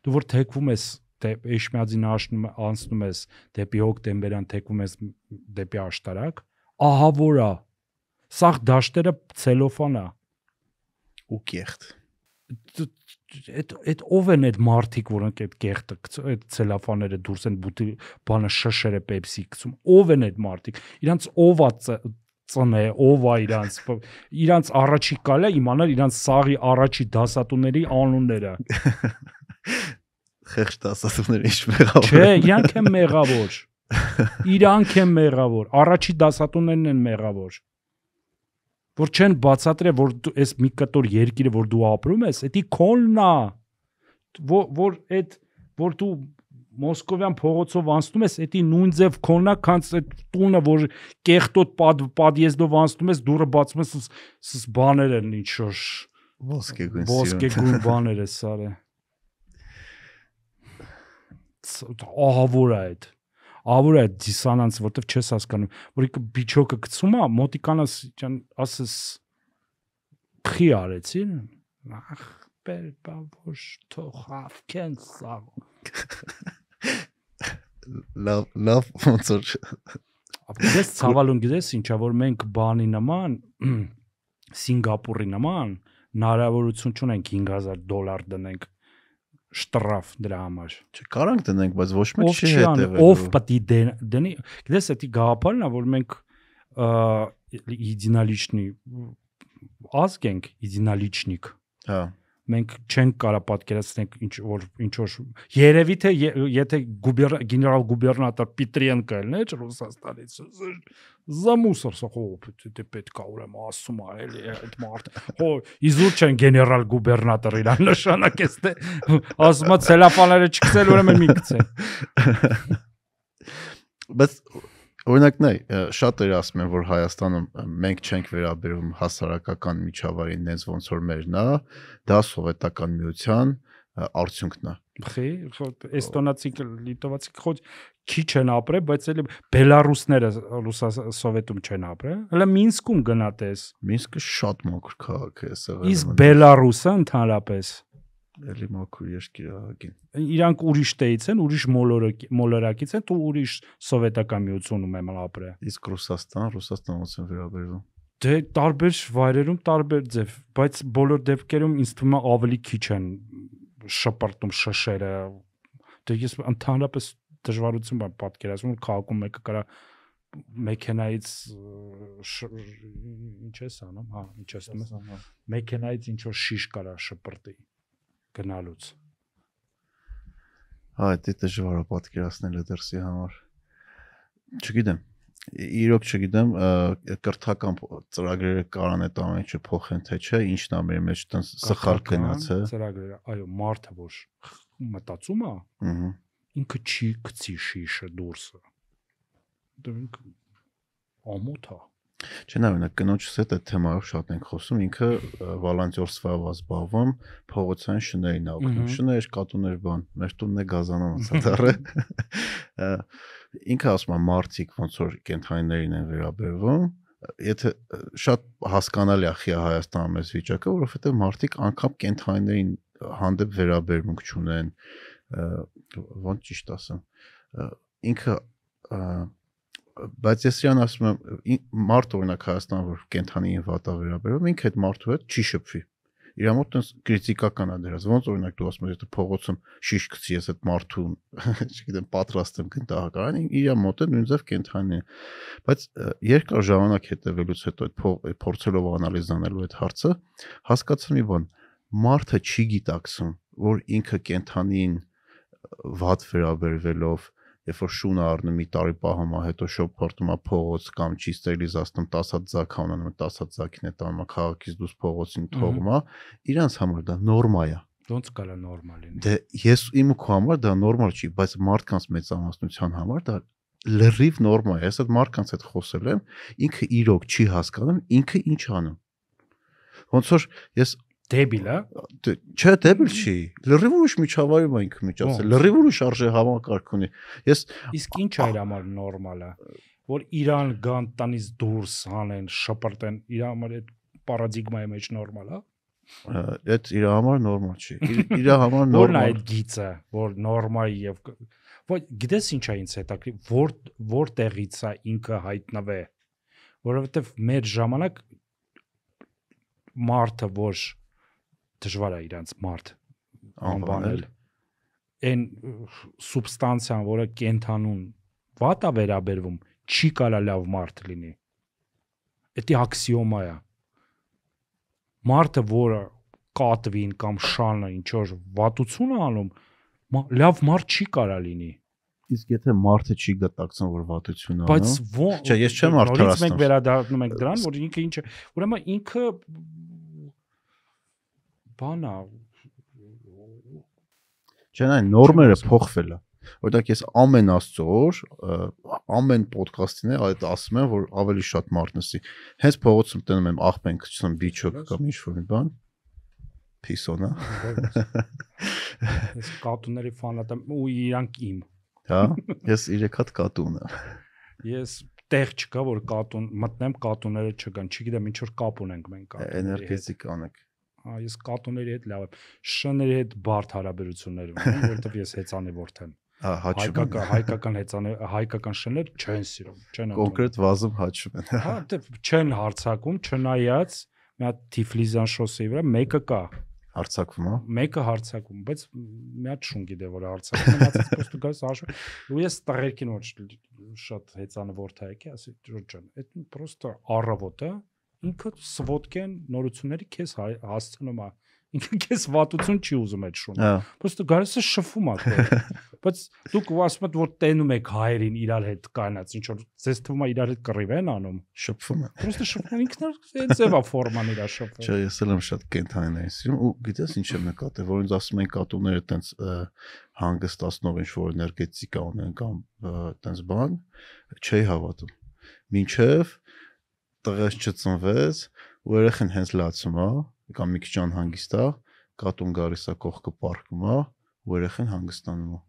Դու որ թեքվում ես դե Էշմիածին անցնում անցնում ես դեպի հոկտեմբերան թեքվում ես դեպի աշտարակ, ահա որա։ Սաղ դաշտերը ցելոֆան է։ Ու կեղտ։ այդ այդ ով են այդ մարտիկ, որոնք այդ կեղտը, այդ ցելոֆաները դուրս են բուտի բանը շշերը Pepsi գցում։ Ով են այդ մարտիկ։ Իրանց ով է ծնե, ով է իրանց իրանց առաջի կալը իմանալ իրանց սաղի առաջի դասատուների անունները։ Խեղճ դասատուները ինչ մեղավոր։ Չէ, իրանք են մեղավոր։ Իրանք են մեղավոր։ Առաջի դասատուներն են մեղավոր։ Որ չեն բացատրե, որ այս մի կտոր երկիրը, որ դու ապրում ես, դա քոնն է։ Որ որ այդ որ դու Մոսկովյան փողոցով անցնում ես, դա նույն ձև քոնն է, քանց այդ տունը, որ կեղտոտ պատիեզդով անցնում ես, դուրը բացում ես, սս բաներ են ինչ որ Ոսկե գույն։ ոսկե գույն բաներ է սարը։ Ահավոր է այդ։ Ահավոր է դիսոնանս, որտեվ չես հասկանում, որ իք բիչոկը գցում է, մոտիկանաս ջան, ասես խի արեցին։ Ախ, բեր բավոր թող հավքեն սա։ Լավ, լավ ոնց որ Ապա ցավալուն գիտես ինչա որ մենք բանի նման Սինգապուրի նման հնարավորություն չունենք 5000 դոլար դնենք շտրաֆ դրա համար։ Չէ, կարանք դնենք, բայց ոչ մեկ ով չի չի անում, հետևել։ ով պետք է դեն- դնի գիտես դա գաղափարն է որ մենք ա, единоличный ազգ ենք единоличник Հա։ մենք չենք կարող պատկերացնել ինչ որ ինչ որ երևի թե եթե գեներալ գուբերնատոր Պետրենկը լիներ Ռուսաստանից զամուսը սոխով դե պետք է ուրեմն ասում է էլի այդ մարդը հո իզուր չեն գեներալ գուբերնատոր իրան նշանակ էս թե ասում է ցելաֆաները չկցել ուրեմն մի կցել բայց օրինակ նայ, շատ էր ասում են, որ Հայաստանում մենք չենք վերաբերում հասարակական միջավայրին, նենց ոնց որ մերն է, դա սովետական միության արդյունքն է։ Խի, էստոնացի, լիտովացի խոչ քիչ են ապրել, բայց էլի բելարուսները սովետում չեն ապրել։ Հələ Մինսկում գնատես։ Մինսկը շատ մաքուր քաղաք է, ասեղը։ Իսկ Բելարուսը ընդհանրապես էլի մաքուր երկիր է հագին։ իրանք ուրիշ տեից են, ուրիշ մոլորակ մոլորակից են, դու ուրիշ սովետական միությունում եմ ապրել։ Իսկ Ռուսաստան, Ռուսաստան ոնց են վերաբերվում։ Դե տարբեր վայրերում տարբեր ձև, բայց բոլոր դեպքերում ինձ թվում է ավելի քիչ են շպրտում շշերը։ Դե ես ընդհանրապես դժվարություն եմ պատկերացնում, քաղաքում մեկը կարա մեքենայից ինչ ես անում, հա, ինչ ես անում, մեքենայից ինչ որ շիշ կարա շպրտի գնալուց։ Հա, դա դժվար է պատկերացնել դրսի համար։ Չգիտեմ։ Իրոք չգիտեմ, կրթական ծրագրերը կարան այդ ամեն ինչը փոխեն թե չէ, ինչն է մեր մեջ տենց սխալ գնաց է։ Ծրագրերը, այո, մարդը որ մտածում է, ինքը չի գցի շիշը դուրսը։ Դա ինքը ամոթ է։ Չէ, նա օրինակ կնոջս հետ այդ թեմայով շատ ենք խոսում, ինքը վոլանտյորսվավ զբաղվում, փողոցային շներին ակնում, շներ, կատուներ բան, մեր տունն է գազանանացա դառը։ Ինքը ասում է մարտիկ ոնց որ կենթանիներին են վերաբերվում, եթե շատ հասկանալի է խիա Հայաստանում այս վիճակը, որովհետեւ մարտիկ անգամ կենթանիներին հանդեպ վերաբերմունք չունեն, ոնց ճիշտ ասեմ։ Ինքը բայց ես իրան ասում եմ մարդ օրինակ Հայաստան որ կենթանիին վատա վերաբերում ինքը այդ մարդու հետ չի շփվի իր մոտ տես քրիտիկական է դրած ոնց օրինակ դու ասում ես եթե փողոցում շիշ գցի ես այդ մարդուն չգիտեմ պատրաստ եմ գնդահակարան իր մոտ է նույնիսկ կենթանի է բայց երկար ժամանակ հետևելուց հետո այդ փորձելով անալիզանելու այդ հարցը հասկացա մի բան. մարդը չի գիտակցում որ ինքը կենթանին վատ վերաբերվելով երբ որ շունը առնում մի տարի պահում է, հետո շոփորտում է փողոց կամ չի ստերիլիզացնում 10 հատ ձակ անանում, 10 հատ ձակին է տանում քաղաքից դուրս փողոցին թողում է, իրանց համար դա նորմա է։ Ոնց կարա նորմալ լինի։ Դե ես իմ ու քո համար դա նորմալ չի, բայց մարդկանց մեծամասնության համար դա լրիվ նորմալ է։ Ես այդ մարդկանց հետ խոսել եմ, ինքը իրոք չի հասկանում, ինքը ինչ անում։ Ոնց որ ես Դեբիլ է։ դե, չէ, դեպիլ չի։ Լրիվ ուրիշ միջավայրում է ինքը Ո՞նց։ Լրիվ ուրիշ արժե համակարգ ունի։ Ես Իսկ ինչ է իր համար նորմալ է։ Որ Իրան գան տանից դուրս հանեն, շպրտեն, իր համար այդ պարադիգմայի մեջ նորմալ է։ այդ իր համար նորմալ չի։ Իր- համար Որն է նորմալ։ այդ գիծը, որ նորմալ եւ ոչ գիտես ինչ է ինձ հետաքրի, որ որտեղից է ինքը հայտնվե։ Որովհետեւ մեր ժամանակ մարդը որ դժվար է իրանց մարդ Անվանել։ այն սուբստանցիան, որը կենթանուն վատա վերաբերվում, չի կարա լավ մարդ լինի։ Դա աքսիոմա է։ Մարդը, որը կատվին կամ շանը ինչ որ վատություն է անում, լավ մարդ չի կարա լինի։ Իսկ եթե մարդը չի գտակցում որ վատություն անում, Բայց Չէ, ես չեմ նորից արդարացնում։ Մենք վերադառնում ենք դրան, որ ինքը ինչ է, ուրեմն ինքը բանա Չէ, այն նորմերը փոխվել է։ Օրինակ ես ամեն աստծո օր ը, ամեն ոդկասթին է այդ ասում եմ որ ավելի շատ մարդ նսի։ Հենց փողոցում տնում եմ աղբենք, չսեմ բիչոկ կամ ինչ որ մի բան։ Փիսոնա։ ես կատուների ֆանատ եմ ու իրանք իմ։ Հա, ես 3 հատ կատու ունեմ։ Ես տեղ չկա որ կատուն մտնեմ կատուները չկան, չգիտեմ ինչ որ կապ ունենք մենք կատուների հետ։ Էներգետիկ անեք։ Հա, ես կատուների հետ լավ եմ։ Շների հետ բարդ հարաբերություններ ունեմ, որովհետև ես հեծանեորդ եմ։ Հայկական հայկական հեծան հայկական շներ չեն սիրում, չեն անում։ Կոնկրետ վազում հաչում են։ Հա, դե չեն հարցակում, չնայած մի հատ Թիֆլիզյան շոսեի վրա մեկը կա, հարցակվում, հա։ Մեկը հարցակում, բայց մի հատ շուն գիտե դե, որ հարցակում, մնացած պոստը գալիս հաշվում։ Ու ես տղերքին ոչ շատ հեծանվորթա եկի, ասի ջորջան, այդ պրոստը առավոտը ինքը սվոտկեն նորությունների քեզ հայ- հասցնում է։ Ինքը քեզ վատություն չի ուզում այդ շունը։ Հա, Պրոստը գալիս է շփում է քո։ Բայց դուք ասում եք որ տենում եք հայերին իրար հետ կանած, ինչ որ ձեզ թվում է իրար հետ կռիվ են անում։ շփվում են։ Պրոստը շփում ինքն էլ ձևա ֆորման իրա շփում։ Չէ, ես էլ եմ շատ կենթանիներին սիրում ու գիտես ինչ եմ նկատել, որ ինձ ասում են կատուները տենց հանգստացնող ինչ որ էներգետիկա ունեն կամ տենց բան, չի հավատում։ Մինչև տղես չծնվեց ու երեխան հենց լացում է, կամ մի քիչ անհանգիստ է, կատուն գալիս է կողքը պարկում է ու երեխան հանգստանում է։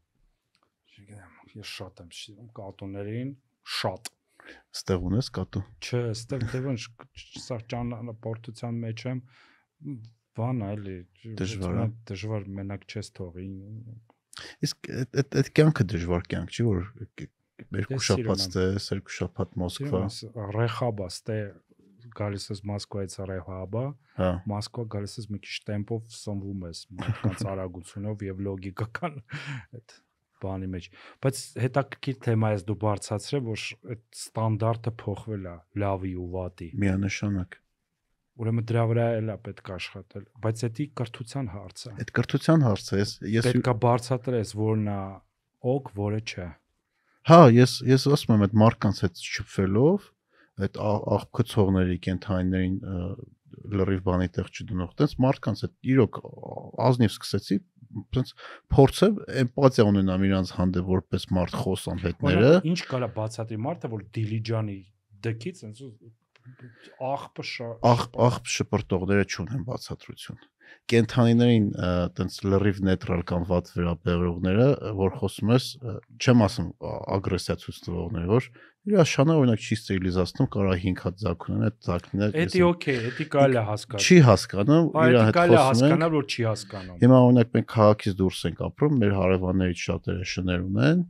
Չգիտեմ, ես շատ եմ սիրում կատուներին, շատ։ Ստեղ ունես կատու։ Չէ, ստեղ դե ոնց սա ճանապարհության մեջ եմ բան էլի Դժվար է։ դժվար մենակ չես թողի Իսկ այդ այդ կյանքը դժվար կյանք չի, որ երկու շաբաթ ստես, երկու շաբաթ Մոսկվա։ ռեխաբա ստե գալիս ես Մոսկվայից ռեխաբա Հա։ Մոսկվա գալիս ես մի քիչ տեմպով սնվում ես մարդկանց արագությունով եւ լոգիկական այդ բանի մեջ բայց հետաքրքիր թեմա ես դու բարձացրել որ այդ ստանդարտը փոխվել է լավի ու վատի Միանշանակ։ ուրեմն դրա վրա էլ է պետք աշխատել բայց դա կրթության հարց է Այդ կրթության հարցը ես ես պետք է բարձրացնել որն է օգ որը չէ հա ես ես ասում եմ այդ մարդկանց հետ շփվելով այդ ա- աղբկցողների կենթանիներին լրիվ բանի տեղ չդնող տես մարդկանց հետ իրոք ազնիվ սկսեցի տենց փորձել էմպաթիա ունենամ իրանց հանդեպ որպես մարդ խոսամ հետները ինչ կարա բացատրի մարդը որ դիլիջանի դքից այնց աղբը շա աղ աղ շպրտողները չունեն բացատրություն կենթանիներին ը, տենց լրիվ նեյտրալ կամ վատ վերաբերողները որ խոսում ես չեմ ասում ագրեսիա ցույց տվողները որ իր շանը օրինակ չի ստերիլիզացնում կարա 5 հատ ձակ ունեն այդ ձակները Էդի օքեյ, էդի կարելի է հասկանալ։ չի հասկանում իր հետ կարելի է խոսում ենք հասկանալ, որ չի հասկանում։ Հիմա օրինակ մենք քաղաքից դուրս ենք ապրում, մեր հարևաններից շատերը շներ ունեն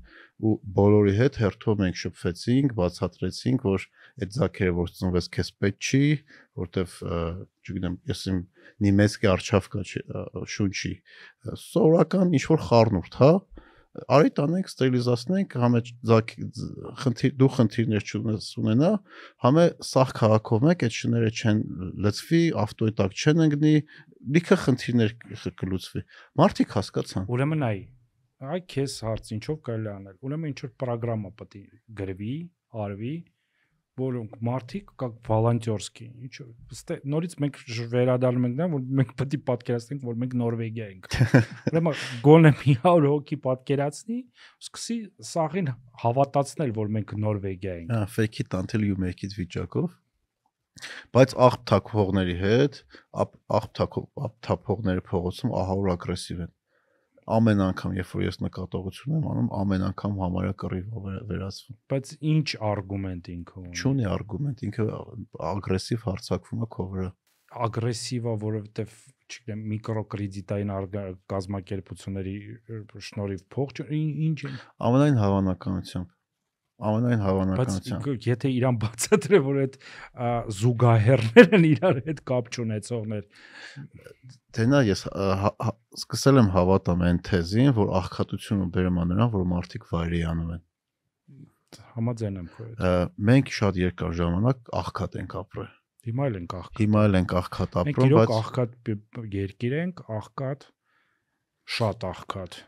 ու բոլորի հետ հերթով մենք շփվեցինք, բացատրեցինք, որ այդ զաքերը որ ծնվեց քեզ պետք չի, որտեվ չգիտեմ, ես իմ նիմեցկի արչավ կա չի, ը, շունչի սովորական ինչ որ խառնուրդ, հա արի տանենք ստերիլիզացնենք ձակ խնդիր դու խնդիրներ չունես ունենա համե սախ քաղաքով մեկ այդ շները չեն լծվի ավտոյի տակ չեն ընկնի լիքը խնդիրներ կլուծվի մարդիկ հասկացան Ուրեմն այ այ քեզ հարց ինչով կարելի անել։ Ուրեմն ինչ որ ծրագրամա պետք է գրվի, արվի, որոնք մարդիկ կա վոլանտյորսկի, ինչ որ ըստե նորից մենք վերադառնում ենք դա, որ մենք պետք է պատկերացնենք, որ մենք Նորվեգիա ենք։ Ուրեմն գոնե մի 100 հա- հոգի պատկերացնի, սկսի սաղին հավատացնել, որ մենք Նորվեգիա ենք։ Հա, fake it until you make it վիճակով բայց աղբթակողների հետ աղբթակող աղբթափողները փողոցում ահա որ ագրեսիվ են ամեն անգամ երբ որ ես նկատողություն եմ անում ամեն անգամ համարյա կռիվով է վերածվում Բայց ինչ argument ինքը ունի։ չունի արգումենտ ինքը ագրեսիվ հարցակվում է քո վրա ագրեսիվա, որովհետև չգիտեմ միկրոկրեդիտային կազմակերպությունների շնորհիվ փող ինչ են ամենայն հավանականությամբ Ամենայն բայց հավանականությամբ։ ք- եթե իրան բացատրե որ այդ զուգահեռներն իրար հետ կապ չունեցողներ Թե նա ես հա- հա- սկսել եմ հավատամ այն թեզին, որ աղքատությունը բերում է նրան, որ մարդիկ վայրի անում են։ համաձայն եմ քո հետ Մենք շատ երկար ժամանակ աղքատ ենք ապրել։ հիմա էլ ենք աղքատ Հիմա էլ ենք աղքատ ապրում, իրոք բայց աղքատ բ- երկիր ենք աղքատ շատ աղքատ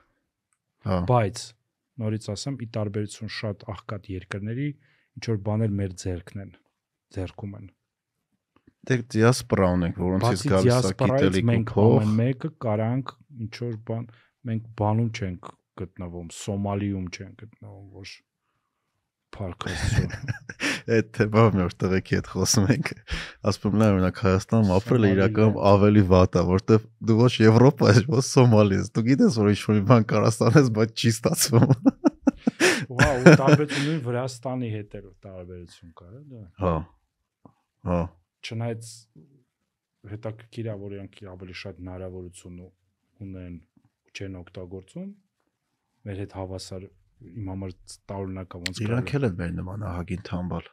հա, բայց նորից ասեմ ի տարբերություն շատ աղքատ երկրների ինչ որ բաներ մեր ձեռքն են ձեռքում են դե դիասպորա ունենք, որոնցից գալիս է գիտելիք ու մենք փող։ ամեն մեկը կարանք ինչ որ բան մենք բանում չենք գտնվում Սոմալիում չենք գտնվում որ փարքաստու Այդ թեման մի օր տղեկի հետ խոսում ենք։ Ասում եմ, օրինակ Հայաստանում ապրելը իրականում ավելի վատ է, որտեվ դու ոչ Եվրոպա ես, ոչ Սոմալի ես։ Դու գիտես, որ ինչ-որ բան կարաս անես, բայց չի ստացվում։ Վա ու տարբերությունը Վրաստանի հետ էր տարբերություն կա դա Հա։ Հա։ չնայած հետաքրքիր է որ իրանք ավելի շատ հնարավորություն ու- ունեն ու չեն օգտագործում մեր հետ հավասար իմ համար տարօրինակ է ոնց Իրանք էլ են մեր նման ահագին թամբալ։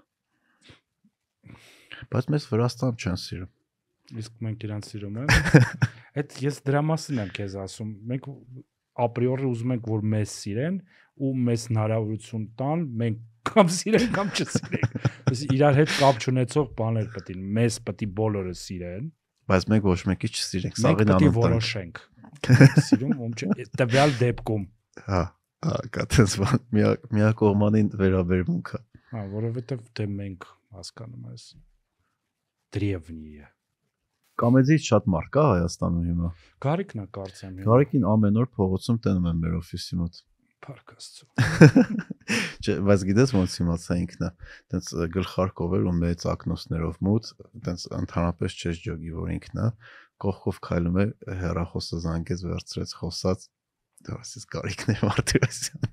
Բայց մեզ Վրաստան չեն սիրում։ իսկ մենք իրանց սիրում ենք այդ ես դրա մասին եմ քեզ ասում մենք ապրիորի ուզում ենք որ մեզ սիրեն ու մեզ հնարավորություն տան մենք կամ սիրենք կամ չսիրենք այսինքն իրար հետ կապ չունեցող բաներ պետք է մեզ պետք է բոլորը սիրեն Բայց մենք ոչ մեկի չսիրենք, մենք սաղին պետք է անընդհատ։ որոշենք սիրում ում չէ տվյալ դեպքում Հա, հա, կատես բան, միակ միակողմանին վերաբերմունքը։ հա որովհետև թե մենք հասկանում ես древние Կամեդից շատ մարդ կա Հայաստանում հիմա։ Գարիկն է կարծեմ Գարիկին ամեն օր փողոցում տենում եմ մեր օֆիսի մոտ։ Փարքաստու Չէ, բայց գիտես ոնց իմացա ինքնը, տենց գլխարկով էր ու մեծ ակնոցներով մութ, տենց ընդհանրապես չէ ջոգի, որ ինքնը կողքով քայլում է, հերախոսը զանգեց, վերցրեց խոսած դասից կարիքներ Մարտիրոսյան։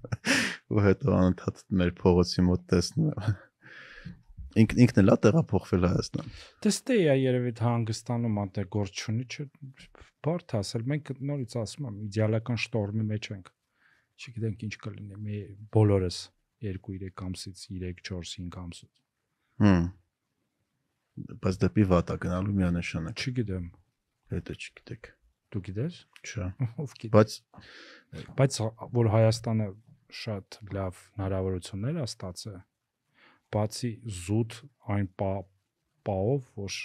Ու հետո անընդհատ մեր փողոցի մոտ տեսնում եմ։ Ինքն ինքն էլ է տեղափոխվել Հայաստան։ Դստե է երևի հանգստանում անտե գործ չունի, չէ, բարդ ասել, մենք նորից ասում եմ, իդեալական շտորմի մեջ ենք։ Չգիտենք ինչ կլինի, մի բոլորս 2-3 ամսից 3-4 5 ամս։ Հմ։ Բայց դեպի վատա գնալու միանշանակ։ Չգիտեմ, Հետո չգիտեք։ դու գիտես։ Չէ։ Ով գիտի։ Բայց Բայց որ Հայաստանը շատ լավ հնարավորություններ է ստացել, բացի զուտ այն պա- պահով, որ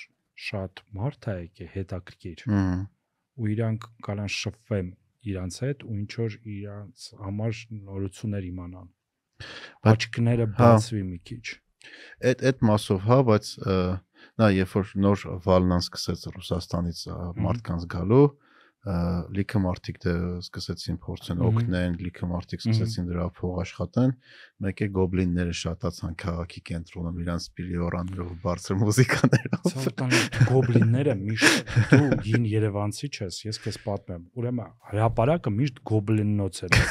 շատ մարդ է եկե հետաքրքիր ու իրանք կարան շփվեն իրանց հետ ու ինչ որ իրանց համար նորություններ իմանան։ Աչքները հա։ բացվի մի քիչ։ այդ այդ մասով հա, բայց նա երբ որ նոր վալնան սկսեց Ռուսաստանից մարդկանց գալու, լիքը մարդիկ դե սկսեցին փորձեն Մհմ։ օգնեն, լիքը մարդիկ սկսեցին դրա փող աշխատեն, մեկ է գոբլինները շատացան քաղաքի կենտրոնում իրանց պիլիորաներով բարձր մուզիկաներով։ Ցավոքան գոբլինները միշտ դու հին Երևանցի ես, ես քեզ պատմեմ։ Ուրեմն հրաապարակը միշտ գոբլիննոց էր։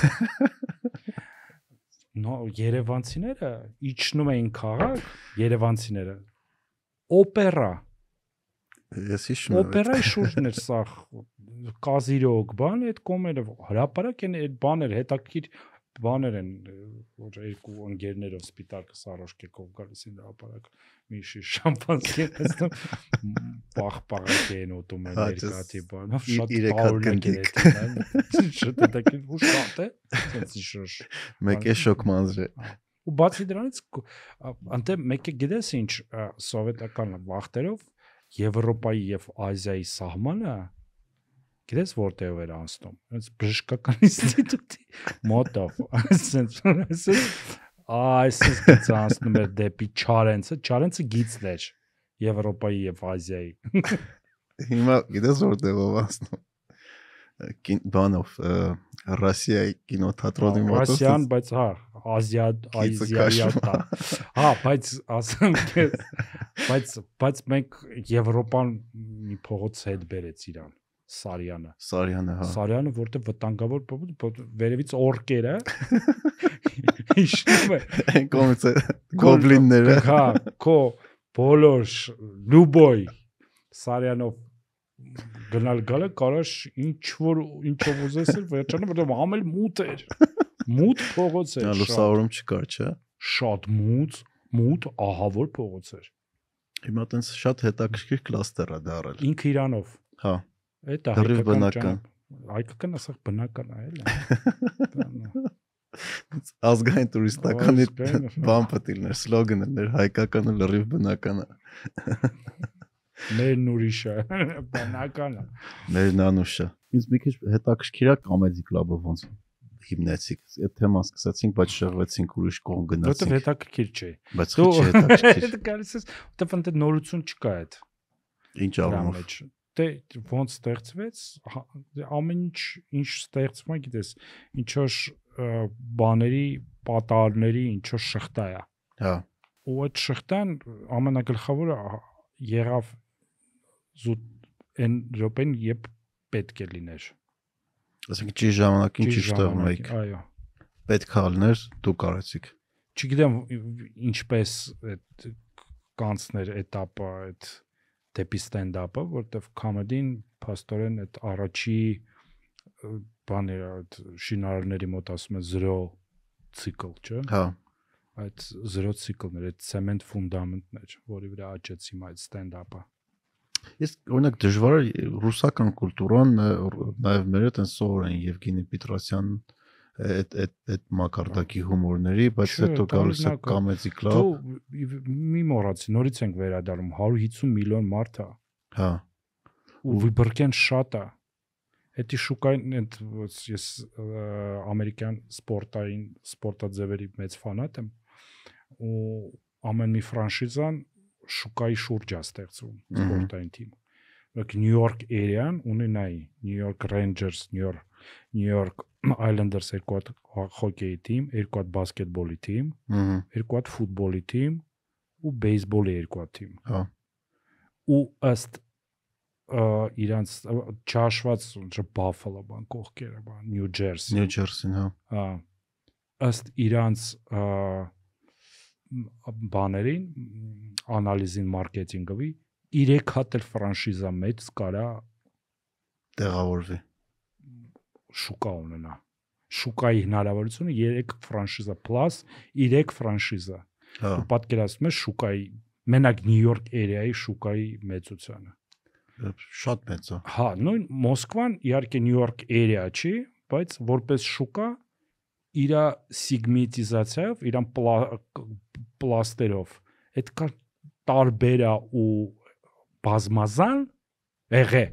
Նո Երևանցիները իջնում էին քաղաք, Երևանցիները օպերա, Ես հիշում եմ։ օպերայի շուրջն էր սա կազիրոկ, բան այդ կոմերը հրաապարակ են այդ բաներ հետաքրիր բաներ են որ երկու ընկերներով սպիտակը սարոշկեկով գալիս են հրաապարակ մի շիշ շամպանսկի տեսնում պախ-պաղակ են ուտում են Հա, երկաթի բանով շատ իրեք հատ տարօրինակ է գնդիկ։ դա շատ հետաքրիր ու շատ է sense շոշ մեկ է շոկ մանձրե։ ու բացի դրանից անտե մեկը գիտես ինչ սովետական վախտերով Եվրոպայի եւ Ազիայի սահմանը գիտես որտեղ էր անցնում այնց բժշկական ինստիտուտի մոտով ասենց ասենց այսպես գից անցնում էր դեպի Չարենցը Չարենցը գիծն էր Եվրոպայի եւ Ազիայի Հիմա գիտես որտեղով անցնում։ Կին բանով Ռասիայի կինոթատրոնի մոտ։ Ռուսիան բայց հա Ազիա Գիծը Ազիայատա հա բայց ասեմ քեզ բայց բայց մենք Եվրոպան մի փողոց հետ բերեց իրան Սարյանը Սարյանը հա։ Սարյանը որտեղ վտանգավոր վերևից օրկերը իշնում է Այն կողմից գոբլինները։ հա քո բոլոր լուբոյ Սարյանով գնալ գալը կարաշ ինչ որ ինչով ուզես էլ վերջանում որտեղ ամել մութ էր մութ փողոց էր լուսավորում չկար, չէ։ շատ մութ, մութ ահավոր փողոց էր։ Հիմա տենց շատ հետաքրքիր կլաստեր է դարել։ Ինքը իրանով։ Հա, Այդ է հայկական բնական։ Հայկական ասած բնական է, էլի։ ազգային տուրիստականի բան պետք է լիներ, սլոգանը ներ հայկականը լրիվ բնականը։ Մերն ուրիշ է, բնական է։ Մեր նանուշը։ Ինձ մի քիչ հետաքրքիր է կոմեդի կլաբը ոնց հիմնեցիք։ Այդ թեման սկսեցինք, բայց շեղվեցինք ուրիշ կողմ Որտեվ գնացինք։ հետաքրքիր չէ։ Բայց ոչ հետաքրքիր։ Դա գալիս է, որտեվ ընդ նորություն չկա այդ Ինչ առումով։ Դե ոնց ստեղծվեց, հա- դե ամեն ինչ ինչ ստեղծվում է, գիտես, ինչ որ բաների, պատարների, ինչ որ շղթա է։ Հա, ու այդ շղթան ամենագլխավորը ա- եղավ զուտ այն րոպեն, երբ պետք է լիներ։ Ասենք ճիշտ ժամանակին ճիշտ տեղում եք։ Այո։ Պետք է լիներ, դու կարեցիք։ Չգիտեմ ինչպես այդ կանցներ этаպը, այդ դեպի ստենդափը, որտեվ կոմեդին փաստորեն այդ առաջի բաները այդ շինարարների մոտ ասում են 0 ցիկլ, չէ՞։ Հա այդ զրո ցիկլներ, այդ ցեմենտ ֆունդամենտներ, որի վրա աճեց հիմա այդ ստենդափը։ Ես օրինակ դժվար է ռուսական կուլտուրան նաև մեր են սովոր են Եվգենի Պետրոսյան այդ այդ այդ մակարդակի հումորների, բայց հետո գալիս է կոմեդի կլաբ, մի մոռացի նորից ենք վերադառնում 150 միլիոն մարդ է հա, ու վիբրկեն շատ է Էդի շուկային այդ ես ամերիկյան սպորտային սպորտաձևերի մեծ ֆանատ եմ ու ամեն մի ֆրանշիզան շուկայի շուրջ է ստեղծում սպորտային թիմ։ Օրինակ Նյու Յորք Էրիան ունի նայի Նյու Յորք Ռեյնջերս, Նյու Յորք Նյու Յորք Islanders երկու հատ հա- հոկեյի թիմ, երկու հատ բասկետբոլի թիմ, երկու հատ ֆուտբոլի թիմ ու բեյսբոլի երկու հատ թիմ։ հա, ու ըստ իրանց չհաշված ոնց Բաֆալո բան կողքերը բան Նյու Ջերսի Նյու Ջերսին, հա, հա ըստ իրանց բաներին անալիզին մարքեթինգովի 3 հատ էլ ֆրանշիզա մեծ կարա տեղավորվի։ շուկա ունենա շուկայի հնարավորությունը 3 ֆրանշիզա plus 3 ֆրանշիզա Հա, ու պատկերացնում ես շուկայի մենակ Նյու Յորք էրիայի շուկայի մեծությունը շատ մեծ է։ Հա, նույն Մոսկվան իհարկե Նյու Յորք էրիա չի, բայց որպես շուկա իր սիգմիտիզացիայով, իր պլա, պլաստերով այդ կար տարբեր է ու բազմազան եղե։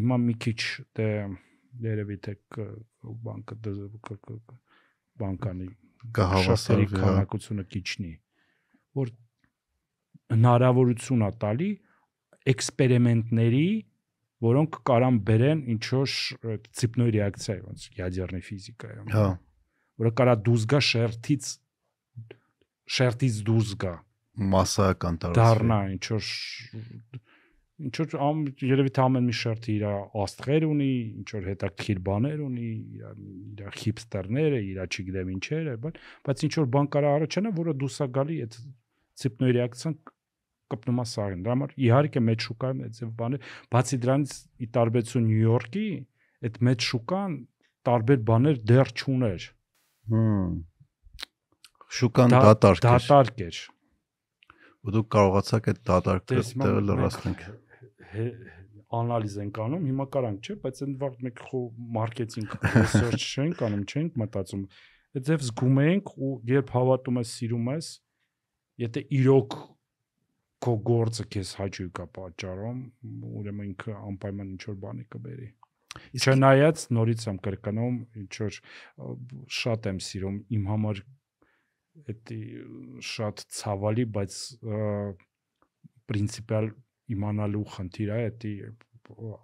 Հիմա մի քիչ դե երևի թե բանկը բանկանի կհավասարի քանակությունը քիչնի որ հնարավորություն է տալի էքսպերիմենտների որոնք կարան բերեն ինչ որ ցիպնոյ ռեակցիա ոնց յադերնի ֆիզիկայում հա որը կարա դուրս գա շերտից շերտից դուրս գա massական տարածվի։ դառնա ինչ որ ինչ որ ամ երևի թե ամեն մի շերտը իր աստղեր ունի, ինչ որ հետաքրքիր բաներ ունի, իր իր հիպստերները, իր չգիտեմ ինչերը, բայց բայց ինչ որ բան կարա առաջանա, որը դուսա գալի այդ ցիպնոյ ռեակցիան կպնում է սարին։ Դրա համար իհարկե մեծ շուկան այդ ձև բաներ, բացի դրանից ի տարբերություն Նյու Յորքի, այդ մեծ շուկան տարբեր բաներ դեռ չուներ։ Հմ։ Շուկան Դա- դատարկ է։ Դատարկ էր։ Ու դուք կարողացաք այդ հիմա տեղը հե- անալիզ ենք անում, հիմա կարանք, չէ, բայց ընդ վաղ մեկ խո մարքեթինգ research չենք անում, չենք մտածում։ Այդ ձև զգում ենք ու երբ հավատում ես, սիրում ես, եթե իրոք քո գործը քեզ հաճույք է պատճառում, ուրեմն ինքը անպայման ինչ որ բանի կբերի։ Չնայած նորից եմ կրկնում, ինչ որ ը, շատ եմ սիրում իմ համար էդի շատ ցավալի, բայց ը, պրինցիպալ իմանալու խնդիր է, էդի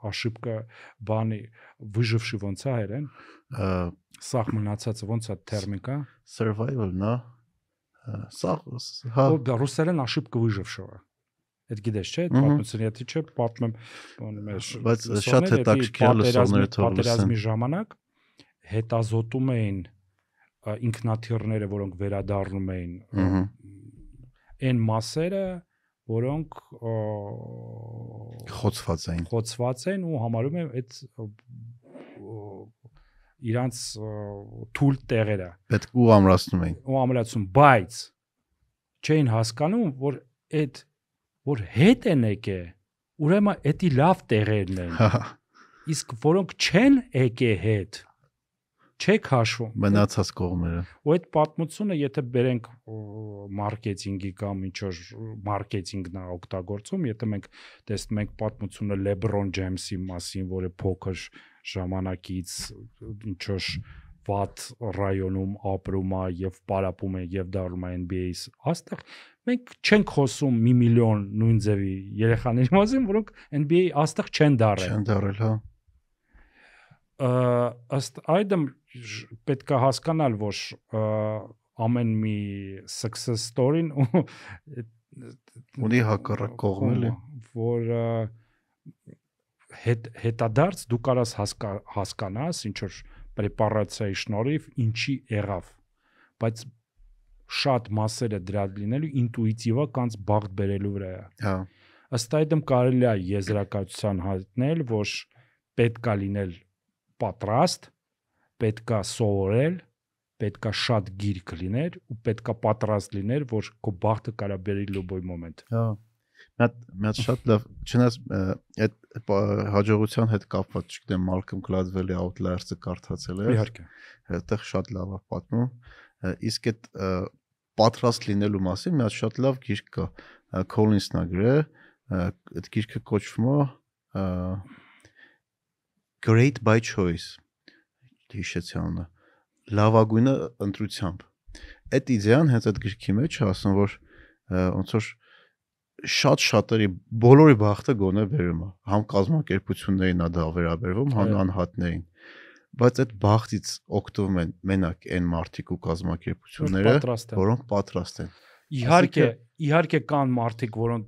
ошибка բանի выживший ոնց է հայերեն, Ա, սախ մնացածը ոնց է տերմիկա, survival, նա սա հա Ո ռուսերեն ошибка выжившего։ Այդ գիտես չէ, պատմությունը եթե չէ, պատմեմ բանը մեր Բայց շատ հետաքրքիր է լսողները պատերազմի- թող լսեն։ Պատերազմի ժամանակ հետազոտում էին ինքնաթիռները, որոնք վերադառնում էին այն մասերը, որոնք խոցված էին։ խոցված են ու համարում են այդ իրանց թույլ տեղերը պետք ու ամրացնում էին։ ու ամրացում, բայց չէին հասկանում, որ այդ որ հետ են եկե, ուրեմն էդի լավ տեղերն են։ Հա, Իսկ որոնք չեն եկե հետ, չեք հաշվում։ մնացած կողմերը։ Ու այդ պատմությունը, եթե բերենք մարքեթինգի կամ ինչ որ մարքեթինգն է օգտագործում, եթե մենք տեսնում ենք պատմությունը LeBron James-ի մասին, որը փոքր ժամանակից ինչ որ վատ ռայոնում ապրում է եւ պարապում է եւ դառնում է NBA-ից, աստեղ մենք չենք խոսում մի միլիոն նույն ձևի երեխաների մասին, որոնք NBA-ի աստեղ չեն դառել Չեն դարել, հա։ ըստ այդմ պետք է հասկանալ, որ ամեն մի success story-ն ու Ունի հակառակ կողմ էլի։ որ հետ հետադարձ դու կարաս հասկա, հասկանաս ինչ որ պրեպարացիայի շնորհիվ ինչի եղավ բայց շատ մասերը դրա լինելու ինտուիտիվա կանց բաղդ բերելու վրա է Հա։ ըստ այդմ կարելի է եզրակացության հայտնել, որ պետքա լինել պատրաստ, պետքա սովորել, պետքա շատ գիրք լիներ ու պետքա պատրաստ լիներ, որ քո բախտը կարա բերի լոբոյ մոմենտ։ Հա։ մի հատ շատ լավ, չնայած այդ հաջողության հետ կապված, չգիտեմ, Malcolm Gladwell-ի Outliers-ը կարդացել ես։ Իհարկե։ այդտեղ շատ լավ է պատմում իսկ այդ ա, պատրաստ լինելու մասին մի հատ շատ լավ գիրք կա Ա, Collins-ն է գրել ա, այդ գիրքը կոչվում է ա, Great by Choice հիշեցի անունը լավագույնը ընտրությամբ այդ իդեան հենց այդ գրքի մեջ ասում որ ա, ոնց որ շատ շատերի բոլորի բախտը գոնե բերում է համ կազմակերպություններին է դա վերաբերվում համ անհատներին բայց այդ բախտից օգտվում են մենակ այն մարդիկ ու կազմակերպությունները որոնք պատրաստ են Իհարկե, իհարկե կան մարդիկ, որոնք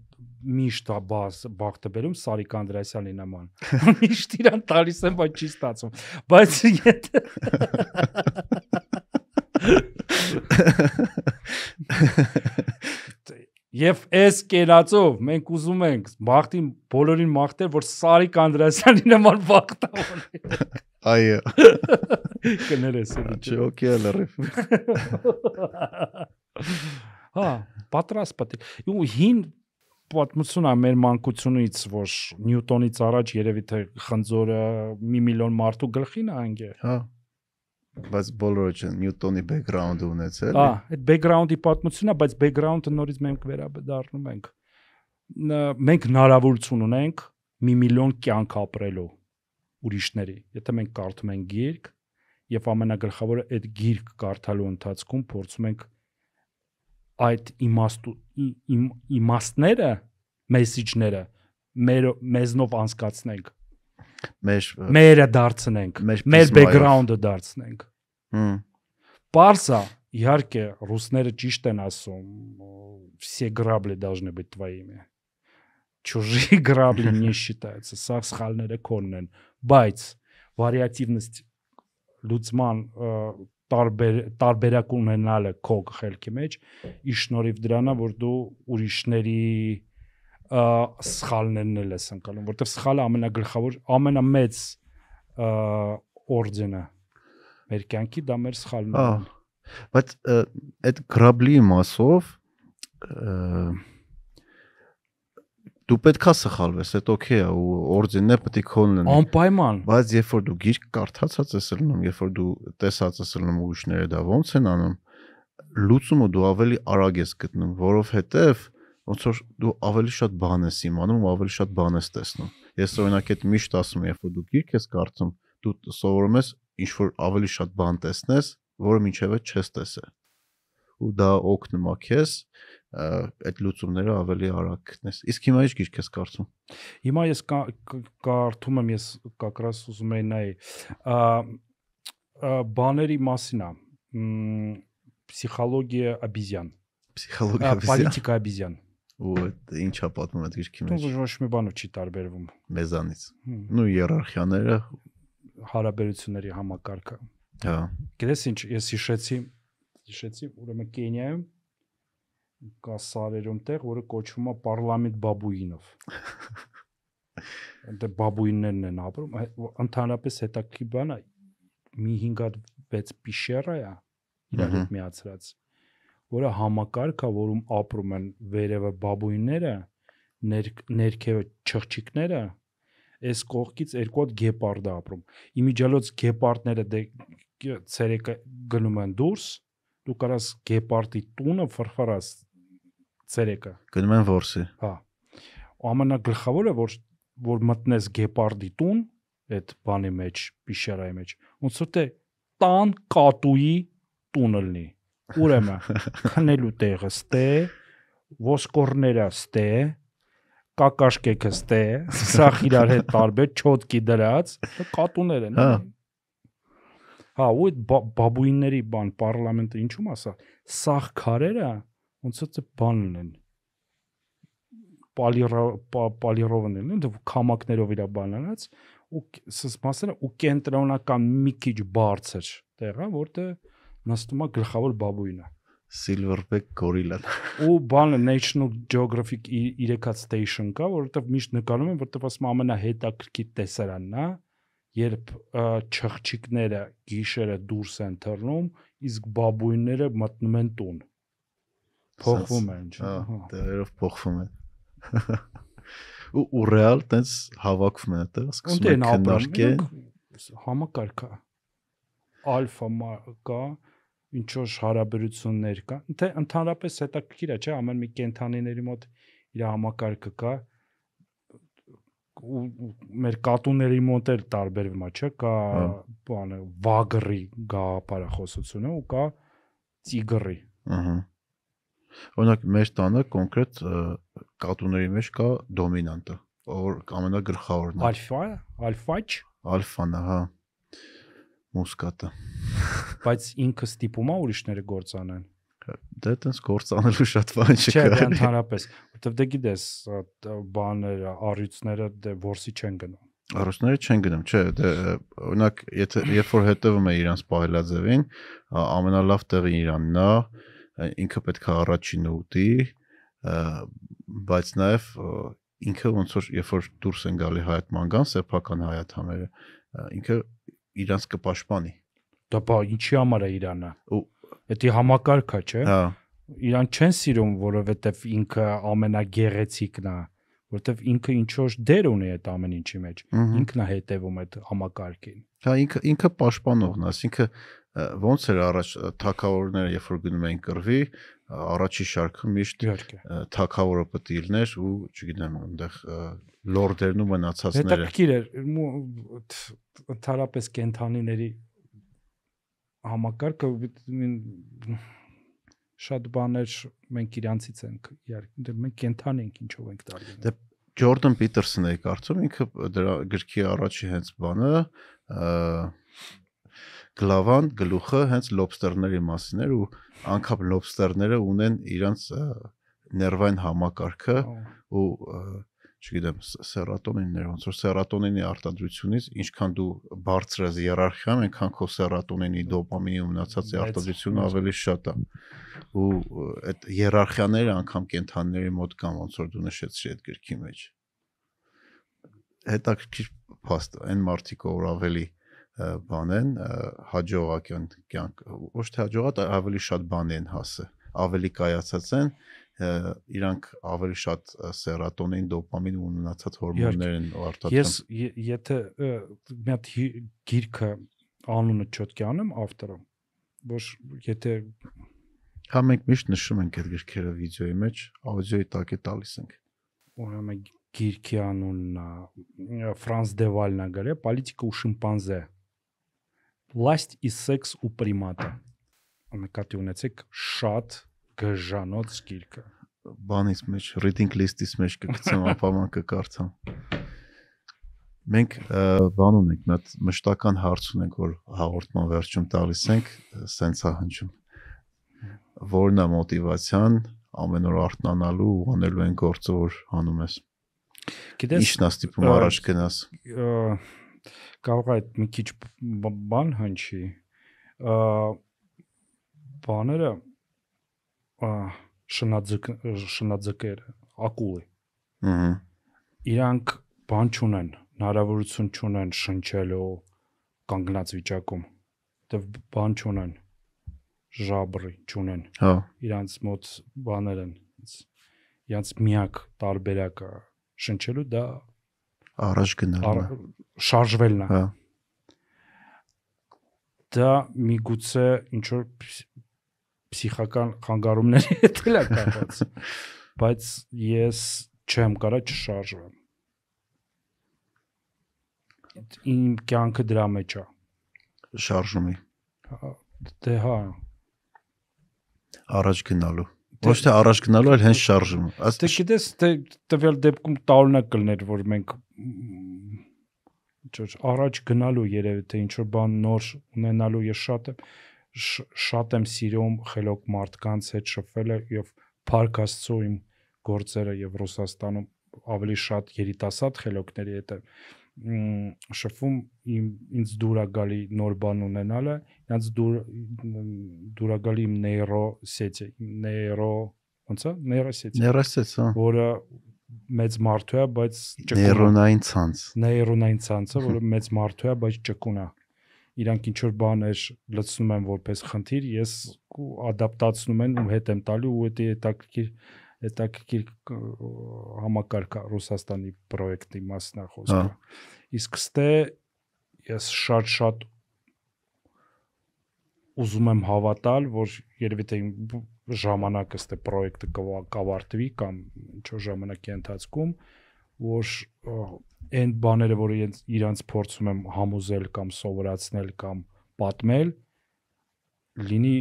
միշտ է բաց բախտը բերում Սարիկ Անդրեասյանի նման։ Միշտ իրան տալիս են, բայց չի ստացվում։ Բայց եթե Եվ այս կերածով մենք ուզում ենք բախտին բոլորին մաղթել, որ Սարիկ Անդրեասյանի նման բախտ ունի։ այո Կներես էլի։ չէ օքեյ լրիվ Հա, պատրաստ պատի։ Ու հին պատմությունն է մեր մանկությունից, որ Նյուտոնից առաջ երևի թե խնձորը մի միլիոն մարդու գլխին է անգե։ հա բայց բոլորը չեն նյուտոնի բեքգրաունդը ունեցել Հա, այդ բեքգրաունդի պատմությունն է, բայց բեքգրաունդը նորից մենք վերադառնում ենք։ Մենք հնարավորություն ունենք մի միլիոն կյանք ապրելու ուրիշների։ Եթե մենք կարդում ենք գիրք եւ ամենագլխավորը այդ գիրք կարդալու ընթացքում փորձում ենք այդ իմաստու ի- իմ, իմաստները, մեսեջները մեր մեզնով անցկացնենք, մեր մերը դարձնենք, Մեր մեր պրիզմայով։ բեքգրաունդը դարձնենք։ հմ, Парса, իհարկե, ռուսները ճիշտ են ասում, все грабли должны быть твоими. Чужие грабли не считаются, սա սխալները քոնն են, բայց վարիատիվնս լուծման տարբեր տարբերակ ունենալը քո խելքի մեջ ի շնորհիվ դրանա որ դու ուրիշների սխալներն էլ ես ընկալում որտեվ սխալը ամենագլխավոր ամենամեծ օրդենը մեր կյանքի դա մեր սխալն է բայց այդ գրաբլի մասով դու պետքա սխալվես, այդ օքեյ է ու օրդինը պետք է քոն լինի։ անպայման Բայց երբ որ դու գիրք կարդացած ես լնում, երբ որ դու տեսած ես լնում ուրիշները դա ոնց են անում, լուծումը դու ավելի արագ ես գտնում, որովհետև ոնց որ դու ավելի շատ բան ես իմանում, ու ավելի շատ բան ես տեսնում։ Ես օրինակ այդ միշտ ասում եմ, երբ որ դու գիրք ես կարդում, դու սովորում ես ինչ որ ավելի շատ բան տեսնես, որը մինչև այդ չես տեսել Ու դա օգնում է քեզ ը, այդ լուծումները ավելի արագ գտնես։ Իսկ հիմա ինչ գիրք ես կարդում։ Հիմա ես կա- կ- կարդում եմ ես կակրաս ուզում եի նայ ա, ա, բաների մասին է մ, պսիխոլոգիա обезьян Պսիխոլոգիա պոլիտիկա обезьян ու այդ ինչա պատմում այդ գիրքի մեջ դու ոչ մի բանով չի տարբերվում մեզանից։ Հմ, նու իերարխիաները հարաբերությունների համակարգը հա գիտես ինչ ես հիշեցի հիշեցի ուրեմն Կենիայում կա սարերում տեղ որը կոչվում է պարլամենտ բաբուինով Դե բաբուիններն են ապրում ընդհանրապես հետաքրքիր բան է մի 5 հատ 6 պիշերա է իրար հետ միացրած որը համակարգ է որում ապրում են վերևը բաբուինները ներ, ներքևը չղջիկները այս կողքից երկու հատ գեպարդ է ապրում իմիջալոց գեպարդները դե ցերեկը գնում են դուրս դու կարաս գեպարդի տունը ֆրֆրաս ցերեկը Գնում են որսի։ Հա։ ամենագլխավորը որ որ մտնես գեպարդի տուն, այդ բանի մեջ, պիշարայի մեջ, ոնց որ թե տան կատուի տունը լինի։ Ուրեմն քնելու տեղը ստե, ոսկորները ստե, կակաշկեքը ստե, սախ իրար հետ տարբեր չոտկի դրած, կատուներ են։ Հա։ Հա, ու այդ բա- բաբուինների բան պարլամենտը ինչու՞ մասա։ Սախ քարերը ոնց թե բանն են պալիրովն են, դու կամակներով իրա բանանած ու սս մասերը ու կենտրոնական մի քիչ բարձր տեղա, որտեղ նստում է գլխավոր բաբուինը։ Silverback gorilla։ Ու բանը National Geographic 3-ած station կա, որովհետև միշտ նկարում են, որովհետև ասում ամենահետաքրքիր տեսարանն է, երբ ա, չղջիկները գիշերը դուրս են թռնում, իսկ բաբուինները մտնում են տուն։ Փոխվում են, Հա, տեղերով փոխվում են։ ու ու ռեալ տենց հավաքվում են այդտեղ, սկսում են քննարկել։ իրենք համակարգ է։ Ալֆա կա, ինչ որ հարաբերություններ կա։ Թե ընդհանրապես հետաքրքիր է, չէ՞, ամեն մի կենթանիների մոտ իր համակարգը կա ու մեր կատուների մոտ էլ տարբերվում է, չէ՞, կա Հա։ բանը վագրի գաղափարախոսությունը ու կա ծիգրի։ Ահա։ Օրինակ մեր տանը կոնկրետ կատուների մեջ կա դոմինանտը, որ ամենագլխավորն է։ Ալֆա, ալֆաչ, Ալֆան, հա։ Մուսկատը։ բայց ինքը ստիպում է ուրիշները գործանեն։ Դե տենց գործանելու շատ բան Չէ, չկա։ դե ընդհանրապես, որտեվ դե գիտես, բաները, առյուծները դե որսի չեն գնում։ Արուսները չեն գնում, չէ, դե օրինակ, եթե երբ որ հետևում է իրանց պահելաձևին, ամենալավ տեղը իրանն է, ինքը պետք է առաջինը ուտի, բայց նաև ինքը ոնց որ երբ որ դուրս են գալի հայատման կան սեփական հայաթամերը, ինքը իրանց կպաշտպանի։ Դա բա ինչի համար է Իրանը։ Ու- Դա համակարգա, չէ։ Հա, Իրան չեն սիրում, որովհետև ինքը ամենագեղեցիկն է, որովհետև ինքը ինչ որ դեր ունի այդ ամեն ինչի մեջ։ Ինքն է հետևում այդ համակարգին։ Հա ինքը ինքը պաշտպանողն է, այսինքն ը, ոնց էր առաջ թակավորները երբ որ գնում էին կռվի, առաջի շարքը միշտ թակավորը պետք է լիներ ու չգիտեմ այնտեղ լորդերն ու մնացածները Հետաքրքիր է, մու- თ- ընդհանրապես կենթանիների համակարգը շատ բաներ մենք իրանցից ենք իհարկե դե մենք կենթան ենք ինչով ենք տարբեր Դե- Ջորդան Պիտերսոնը կարծում ինքը դրա գրքի առաջի հենց բանը գլավան գլուխը հենց լոբստերների մասին էր ու անգամ լոբստերները ունեն իրանց ներվային համակարգը ու ը, չգիտեմ սերատոնիններ ոնց որ սերատոնինի արտադրությունից ինչքան դու բարձր ես իերարխիայում այնքան քո սերատոնինի դոպամինի ու մնացածի արտադրությունը ավելի շատ է ու այդ իերարխիաները անգամ կենթանիների մոտ կան ոնց որ դու նշեցրի այդ գրքի մեջ հետաքրքիր փաստ այն մարտիկը որ ավելի բան են ը, հաջողակյան կյանք ոչ թե հաջողատ այլ ավելի շատ բան են հասը ավելի կայացած են իրանք ավելի շատ ը, սերատոնին, դոպամին ու մնացած հորմոններ են արտադրում։ Ես ե- եթե ը, մի հատ հի- գիրքը անունը չոտքի անեմ ավտորը որ եթե Հա մենք միշտ նշում ենք այդ գրքերը վիդեոյի մեջ, աուդիոյի տակ է տալիս ենք։ ուրեմն գիրքի անունն է Ֆրանս Դևալն է գրել «Политика у шимпанзе». Власть и секс у примата։ Նկատի ունեցեք շատ գժանոց գիրքը։ Բանից մեջ, reading list-ից մեջ կգցեմ ապաման կկարդամ։ Մենք բան ունենք, մի հատ մշտական հարց ունենք, որ հաղորդման վերջում տալիս ենք, սենց է հնչում։ Որն է մոտիվացիան ամեն օր արթնանալու ու անելու այն գործը, որ անում ես։ Գիտես, Ինչն է ստիպում առաջ գնաս։ կարող է այդ մի քիչ բան հնչի։ Բաները շնաձկ շնաձկերը, ակուլի։ Ահա։ Իրանք բան չունեն, հնարավորություն չունեն շնչելու կանգնած վիճակում։ դե բան չունեն ժաբրի չունեն Հա, իրանց մոտ բաներ են իրանց միակ տարբերակը շնչելու դա առաջ գնալն է։ շարժվելն է Հա, դա միգուցե ինչ որ փսիխական խանգարումների հետ էլ է կապված բայց ես չեմ կարա չշարժվեմ իմ կյանքը դրա մեջ է շարժումի, Հա, դե հա առաջ գնալու։ Ոչ թե առաջ գնալու, այլ հենց շարժումը։ Ըստ դե գիտես դե տվյալ դեպքում տարօրինակ կլներ որ մենք ինչ առաջ գնալու երևի թե ինչ որ բան նոր ունենալու ես շատ եմ շատ եմ սիրում խելոք մարդկանց հետ շփվելը եւ Փարք Աստծո իմ գործերը եւ Ռուսաստանում ավելի շատ երիտասարդ խելոքների հետ շփվում իմ ինձ դուր է գալի նոր բան ունենալը ինձ դուր դուր է գալի իմ նեյրո սեթը նեյրո ոնց է նեյրոսեթը ներասեց, հա։ որը մեծ մարդու է, բայց ճկուն Նեյրոնային ցանց։ նեյրոնային ցանցը, որը մեծ մարդու է, բայց ճկուն է։ Իրանք ինչ որ բաներ լցնում են որպես խնդիր, ես ու ադապտացնում են ու հետ եմ տալու ու դա հետաքրքիր հետաքրքիր համակարգ Ռուսաստանի պրոյեկտի մասն է խոսքը։ Հա։ Իսկ ստե ես շատ-շատ ուզում եմ հավատալ, որ երևի թե ժամանակը ստե պրոյեկտը կավարտվի կամ ինչ որ ժամանակի ընթացքում, որ այն բաները, որ իրենց իրանց փորձում եմ համոզել կամ սովորացնել կամ պատմել, լինի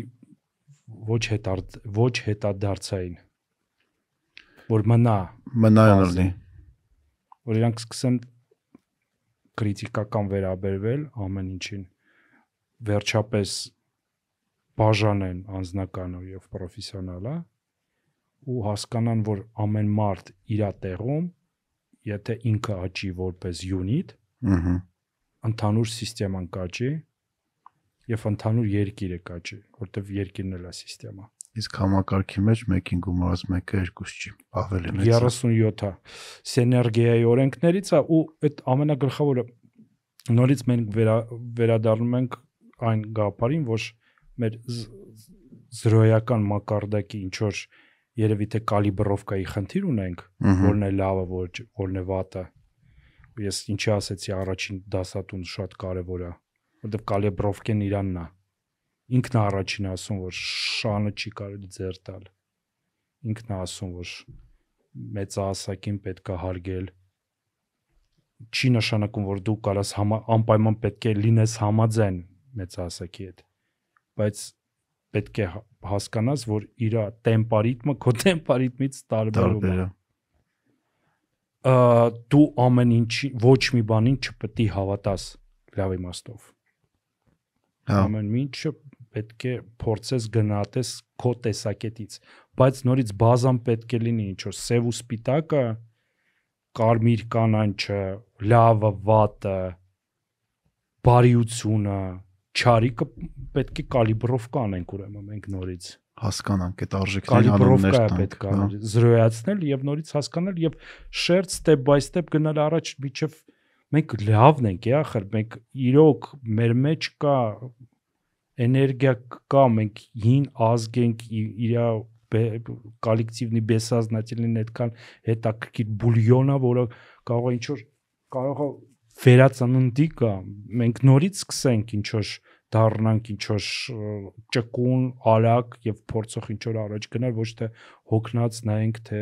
ոչ հետարդ ոչ հետադարձային որ մնա Մնայան Բազի։ լինի։ որ իրանք սկսեն քրիտիկական վերաբերվել ամեն ինչին վերջապես բաժանեն անձնականը եւ պրոֆեսիոնալը ու հասկանան որ ամեն մարդ իր տեղում եթե ինքը աճի որպես unit Ահա։ ընդհանուր համակարգան կաճի եւ ընդհանուր երկիրը կաճի որտեվ երկիրն էլ է համակարգա Իսկ համակարգի մեջ մեկին գումարած մեկը երկուս չի։ Ավելի մեծ։ է։ 37-ը սիներգիայի օրենքներից է ու այդ ամենագլխավորը նորից մենք վերա, վերադառնում ենք այն գաղափարին, որ մեր զրոյական մակարդակի ինչ որ երևի թե կալիբրովկայի խնդիր ունենք, որն է լավը, որ, որն է վատը։ Ես ինչի ասեցի առաջին դասատուն շատ կարևոր է, որտեղ կալիբրովկեն իրանն է։ Ինքն է առաջին ասում, որ շանը չի կարելի ձեր տալ ինքն է ասում որ մեծահասակին պետք է հարգել չի նշանակում որ դու կարաս համա, անպայման պետք է լինես համաձայն մեծահասակի հետ բայց պետք է հա- հասկանաս որ իր տեմպարիթմը քո տեմպարիթմից տարբերում է Ա, դու ամեն ինչի ոչ մի բանին չպետք է հավատաս լավ իմաստով Հա։ ամեն ինչը պետք է փորձես գնահատես քո տեսակետից բայց նորից բազան պետք է լինի ինչ որ սև ու սպիտակը կարմիր կանանչը լավը վատը բարիությունը չարիկը պետք է կալիբրով կանենք ուրեմն մենք նորից հասկանանք այդ արժեքների անուններ տանք պետք է հա։ զրոյացնել եւ նորից հասկանալ եւ շերտ step by step գնալ առաջ միջև մենք լավն ենք է ախր մենք իրոք մեր մեջ կա էներգիա կա մենք հին ազգ ենք իրա կոլեկտիվնի բեսազնատելին այդքան հետաքրքիր բուլյոնա որը կարող ինչ որ կարող վերածննդի կա։ Մենք նորից սկսենք ինչ որ դառնանք ինչ որ ճկուն, արագ եւ փորձող ինչ որ առաջ գնալ, ոչ թե հոգնած նայենք թե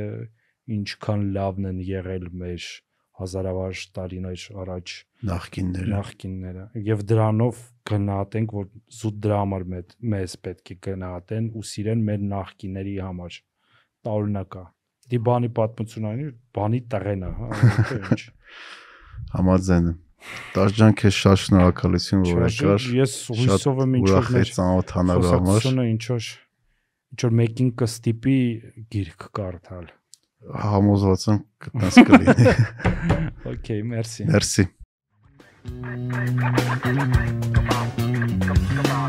ինչքան լավն են եղել մեր հազարավոր տարիներ առաջ Նախկինները։ նախկինները եւ դրանով գնահատենք որ զուտ դրա համար մեզ պետք է գնահատեն ու սիրեն մեր նախկիների համար տարօրինակ է դի բանի պատմություն անի բանի տղեն է հա ինչ Համաձայն եմ։ Տաշջան քեզ շատ շնորհակալություն որ եկար։ ես հույսով եմ ինչ ուրախ որ մեր ծանոթանալու համար։ խոսակցությունը ինչ որ ինչ որ մեկին կստիպի գիրք կարդալ Համոզված եմ կտես կլինի։ Okay, merci Մերսի։ Come on, come on, come on.